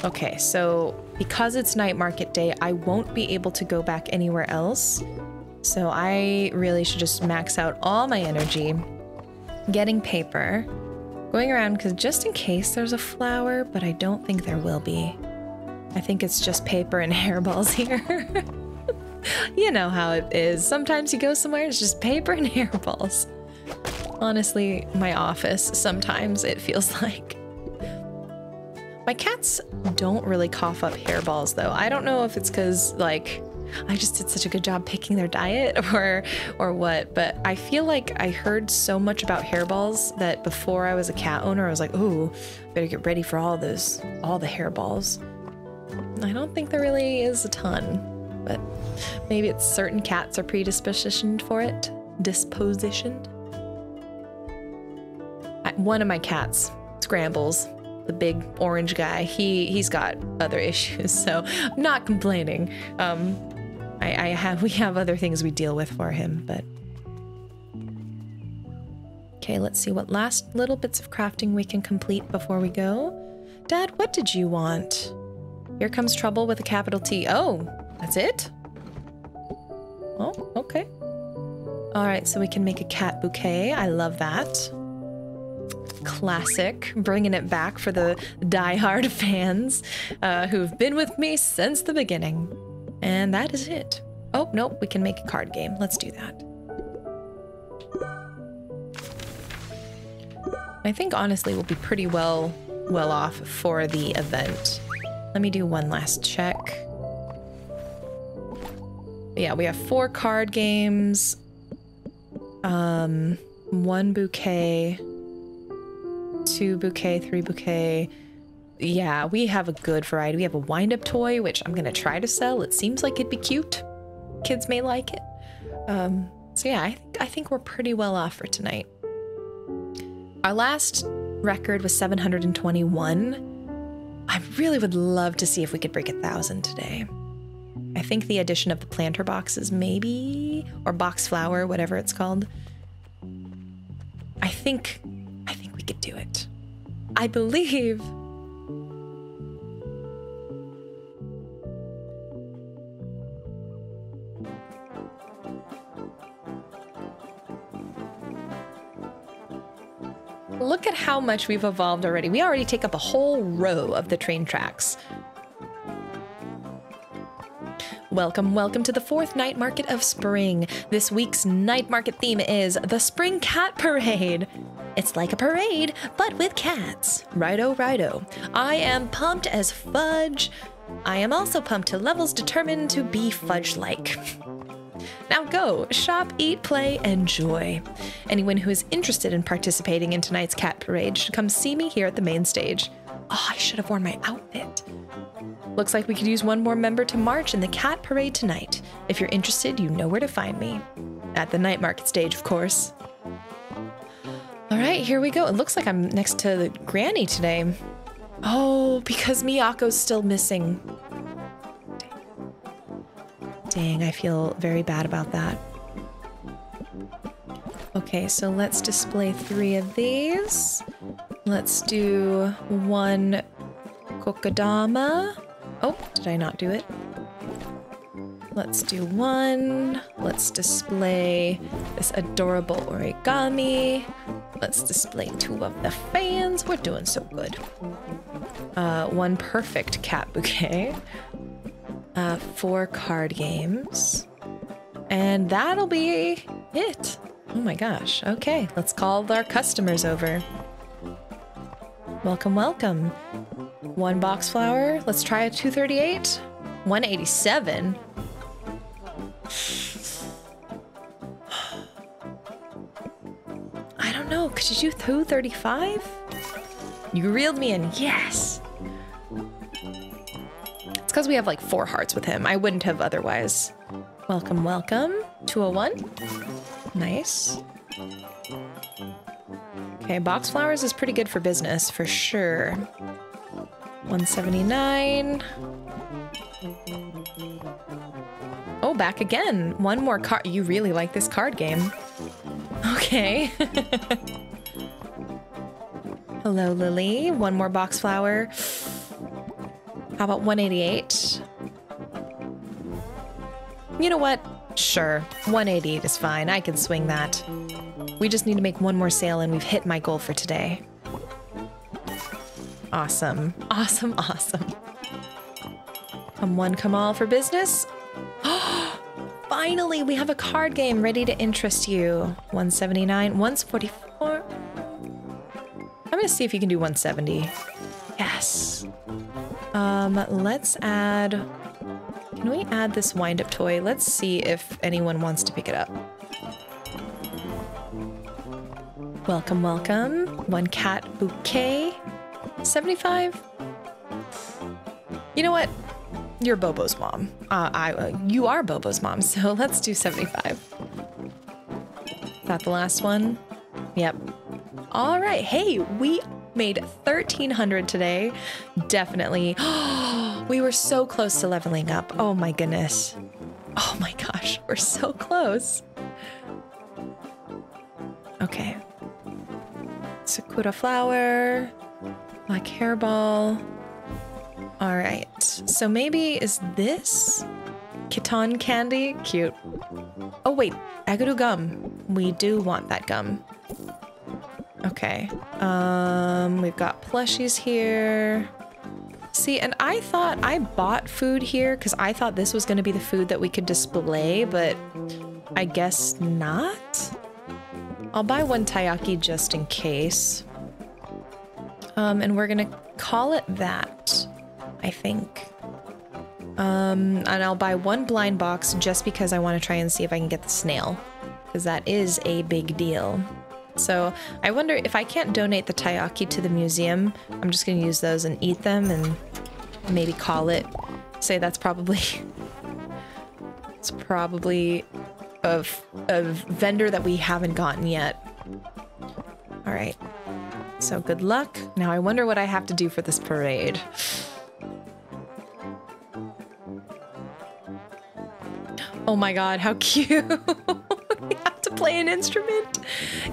Okay, so because it's night market day, I won't be able to go back anywhere else. So I really should just max out all my energy getting paper, going around because just in case there's a flower, but I don't think there will be. I think it's just paper and hairballs here. you know how it is. Sometimes you go somewhere, it's just paper and hairballs. Honestly, my office, sometimes it feels like. My cats don't really cough up hairballs though. I don't know if it's because, like, I just did such a good job picking their diet or or what, but I feel like I heard so much about hairballs that before I was a cat owner, I was like, "Ooh, better get ready for all those all the hairballs." I don't think there really is a ton, but maybe it's certain cats are predispositioned for it. Dispositioned. one of my cats, Scrambles, the big orange guy, he he's got other issues, so I'm not complaining. Um, I, I have we have other things we deal with for him, but Okay, let's see what last little bits of crafting we can complete before we go. Dad, what did you want? Here comes trouble with a capital T. Oh, that's it? Oh, okay. All right, so we can make a cat bouquet. I love that. Classic, bringing it back for the die-hard fans uh, who've been with me since the beginning. And that is it. Oh, nope, we can make a card game. Let's do that. I think honestly we'll be pretty well well off for the event. Let me do one last check. Yeah, we have four card games. Um, one bouquet, two bouquet, three bouquet, yeah, we have a good variety. We have a wind-up toy, which I'm gonna try to sell. It seems like it'd be cute. Kids may like it. Um, so yeah, I, I think we're pretty well off for tonight. Our last record was 721. I really would love to see if we could break a thousand today. I think the addition of the planter boxes, maybe, or box flower, whatever it's called. I think, I think we could do it. I believe. Look at how much we've evolved already. We already take up a whole row of the train tracks. Welcome, welcome to the fourth night market of spring. This week's night market theme is the Spring Cat Parade. It's like a parade, but with cats. Righto, righto. I am pumped as fudge. I am also pumped to levels determined to be fudge like. Now go, shop, eat, play, enjoy. Anyone who is interested in participating in tonight's cat parade should come see me here at the main stage. Oh, I should have worn my outfit. Looks like we could use one more member to march in the cat parade tonight. If you're interested, you know where to find me. At the night market stage, of course. All right, here we go. It looks like I'm next to the granny today. Oh, because Miyako's still missing. Dang, I feel very bad about that. Okay, so let's display three of these. Let's do one Kokedama. Oh, did I not do it? Let's do one. Let's display this adorable origami. Let's display two of the fans. We're doing so good. Uh, one perfect cat bouquet uh, four card games. And that'll be it. Oh my gosh. Okay, let's call our customers over. Welcome, welcome. One box flower. Let's try a 238. 187. I don't know. Could you do 235? You reeled me in. Yes because we have like four hearts with him. I wouldn't have otherwise. Welcome, welcome. 201. Nice. Okay, box flowers is pretty good for business, for sure. 179. Oh, back again. One more card. You really like this card game. Okay. Hello, Lily. One more box flower. How about 188? You know what? Sure, 188 is fine. I can swing that. We just need to make one more sale and we've hit my goal for today. Awesome. Awesome, awesome. Come one, come all for business. Finally, we have a card game ready to interest you. 179, 144. I'm gonna see if you can do 170. Yes. Um, let's add... Can we add this wind-up toy? Let's see if anyone wants to pick it up. Welcome, welcome. One cat bouquet. 75? You know what? You're Bobo's mom. Uh, I, uh, you are Bobo's mom, so let's do 75. Is that the last one? Yep. All right. Hey, we made 1300 today. Definitely. we were so close to leveling up. Oh my goodness. Oh my gosh, we're so close. Okay. Sakura flower, black hairball. All right, so maybe is this Kiton candy? Cute. Oh wait, Aguru gum. We do want that gum. Okay. Um, we've got plushies here. See, and I thought I bought food here because I thought this was going to be the food that we could display, but I guess not. I'll buy one taiyaki just in case. Um, and we're going to call it that, I think. Um, and I'll buy one blind box just because I want to try and see if I can get the snail, because that is a big deal. So I wonder if I can't donate the taiyaki to the museum, I'm just to use those and eat them and maybe call it. Say that's probably... it's probably a, a vendor that we haven't gotten yet. All right. So good luck. Now I wonder what I have to do for this parade. Oh my god, how cute. Play an instrument.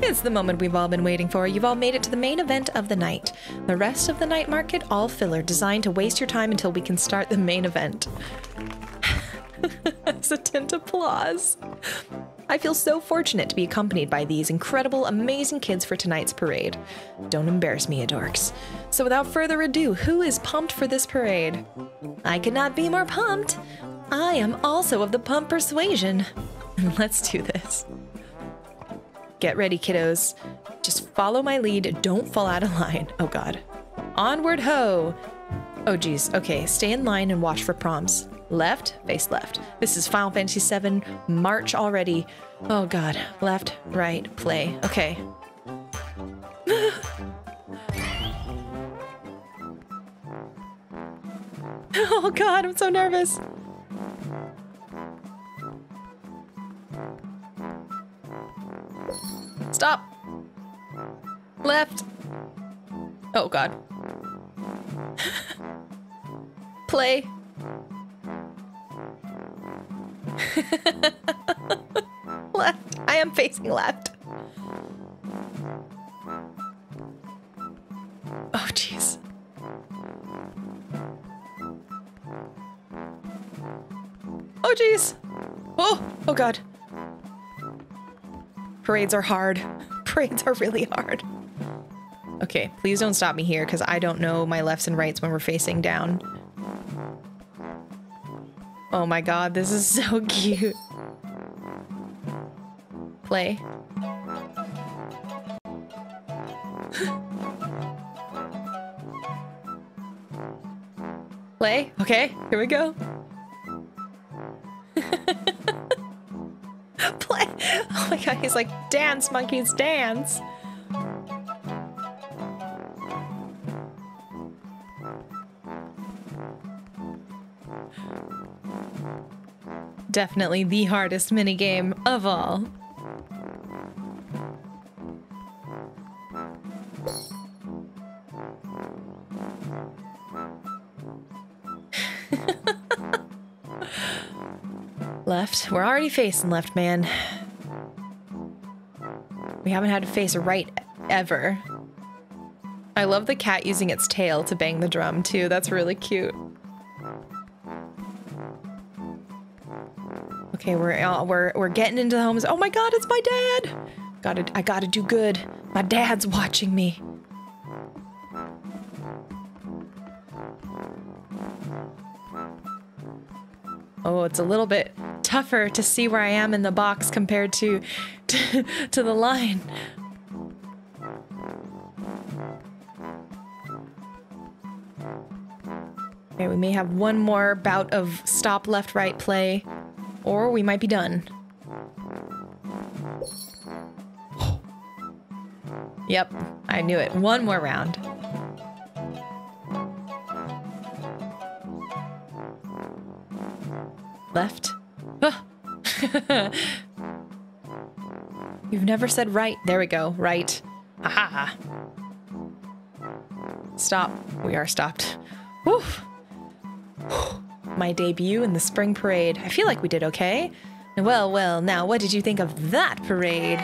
It's the moment we've all been waiting for. You've all made it to the main event of the night. The rest of the night market, all filler, designed to waste your time until we can start the main event. Hesitant applause. I feel so fortunate to be accompanied by these incredible, amazing kids for tonight's parade. Don't embarrass me, adorks. So without further ado, who is pumped for this parade? I could not be more pumped. I am also of the pump persuasion. Let's do this. Get ready, kiddos. Just follow my lead. Don't fall out of line. Oh, God. Onward ho! Oh, geez. Okay, stay in line and watch for prompts. Left, face left. This is Final Fantasy VII. March already. Oh, God. Left, right, play. Okay. oh, God. I'm so nervous. Stop. Left. Oh, God. Play. left. I am facing left. Oh, jeez. Oh, jeez. Oh, oh, God. Parades are hard. Parades are really hard. Okay, please don't stop me here because I don't know my lefts and rights when we're facing down. Oh my god, this is so cute. Play. Play. Okay, here we go. Play. Oh my god, he's like, dance, monkeys, dance. Definitely the hardest minigame of all. Left. We're already facing left, man. We haven't had to face right ever. I love the cat using its tail to bang the drum too. That's really cute. Okay, we're uh, we're we're getting into the homes. Oh my God, it's my dad! Gotta I gotta do good. My dad's watching me. Oh, it's a little bit tougher to see where I am in the box compared to to, to the line. Okay, we may have one more bout of stop left right play. Or we might be done. yep, I knew it. One more round. Left. You've never said right. There we go. Right. Aha. Stop. We are stopped. Whew my debut in the spring parade. I feel like we did okay. Well, well, now what did you think of that parade?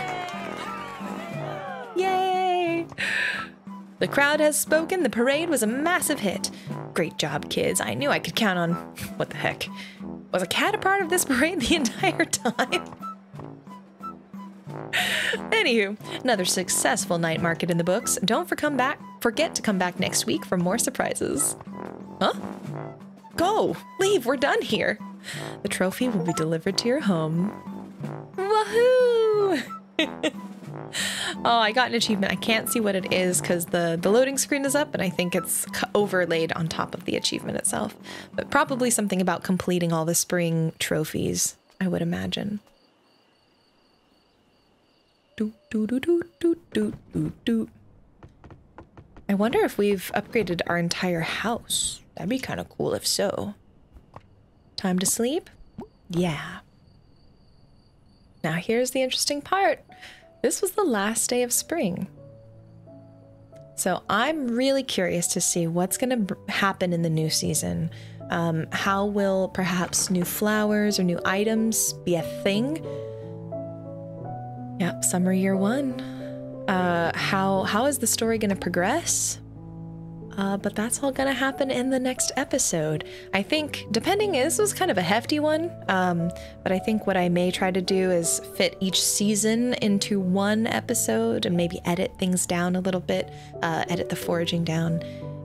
Yay! The crowd has spoken. The parade was a massive hit. Great job, kids. I knew I could count on. What the heck? Was a cat a part of this parade the entire time? Anywho, another successful night market in the books. Don't for come back, forget to come back next week for more surprises. Huh? Go! Leave! We're done here! The trophy will be delivered to your home. Woohoo! oh, I got an achievement. I can't see what it is because the, the loading screen is up and I think it's overlaid on top of the achievement itself. But probably something about completing all the spring trophies, I would imagine. Do, do, do, do, do, do, do. I wonder if we've upgraded our entire house. That'd be kind of cool if so. Time to sleep? Yeah. Now here's the interesting part. This was the last day of spring. So I'm really curious to see what's going to happen in the new season. Um, how will perhaps new flowers or new items be a thing? Yep, summer year one. Uh, how how is the story going to progress? Uh, but that's all gonna happen in the next episode. I think, depending, this was kind of a hefty one, um, but I think what I may try to do is fit each season into one episode and maybe edit things down a little bit, uh, edit the foraging down,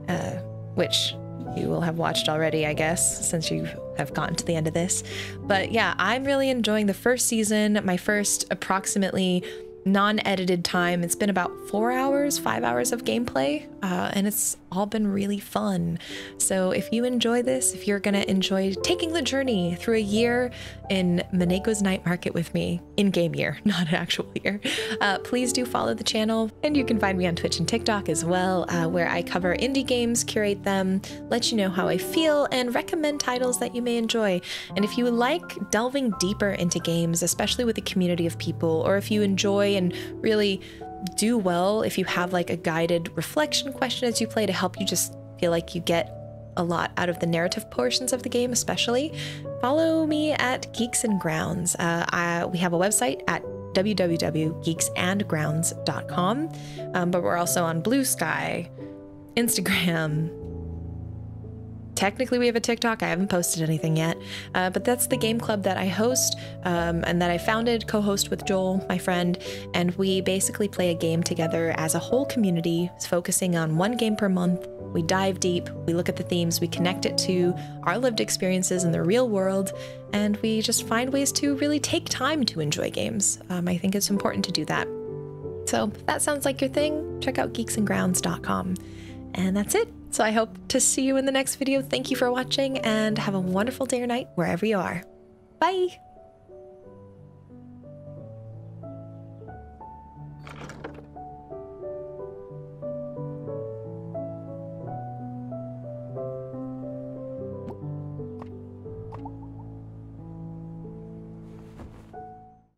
uh, which you will have watched already, I guess, since you have gotten to the end of this. But yeah, I'm really enjoying the first season, my first approximately non edited time. It's been about four hours, five hours of gameplay, uh, and it's all been really fun. So if you enjoy this, if you're gonna enjoy taking the journey through a year in Mineko's Night Market with me, in game year, not an actual year, uh, please do follow the channel. And you can find me on Twitch and TikTok as well, uh, where I cover indie games, curate them, let you know how I feel, and recommend titles that you may enjoy. And if you like delving deeper into games, especially with a community of people, or if you enjoy and really do well if you have like a guided reflection question as you play to help you just feel like you get a lot out of the narrative portions of the game, especially. Follow me at Geeks and Grounds. Uh, I, we have a website at www.geeksandgrounds.com, um, but we're also on Blue Sky, Instagram, technically we have a TikTok. I haven't posted anything yet, uh, but that's the game club that I host um, and that I founded, co host with Joel, my friend. And we basically play a game together as a whole community, focusing on one game per month. We dive deep, we look at the themes, we connect it to our lived experiences in the real world, and we just find ways to really take time to enjoy games. Um, I think it's important to do that. So if that sounds like your thing, check out geeksandgrounds.com. And that's it. So I hope to see you in the next video. Thank you for watching and have a wonderful day or night wherever you are. Bye!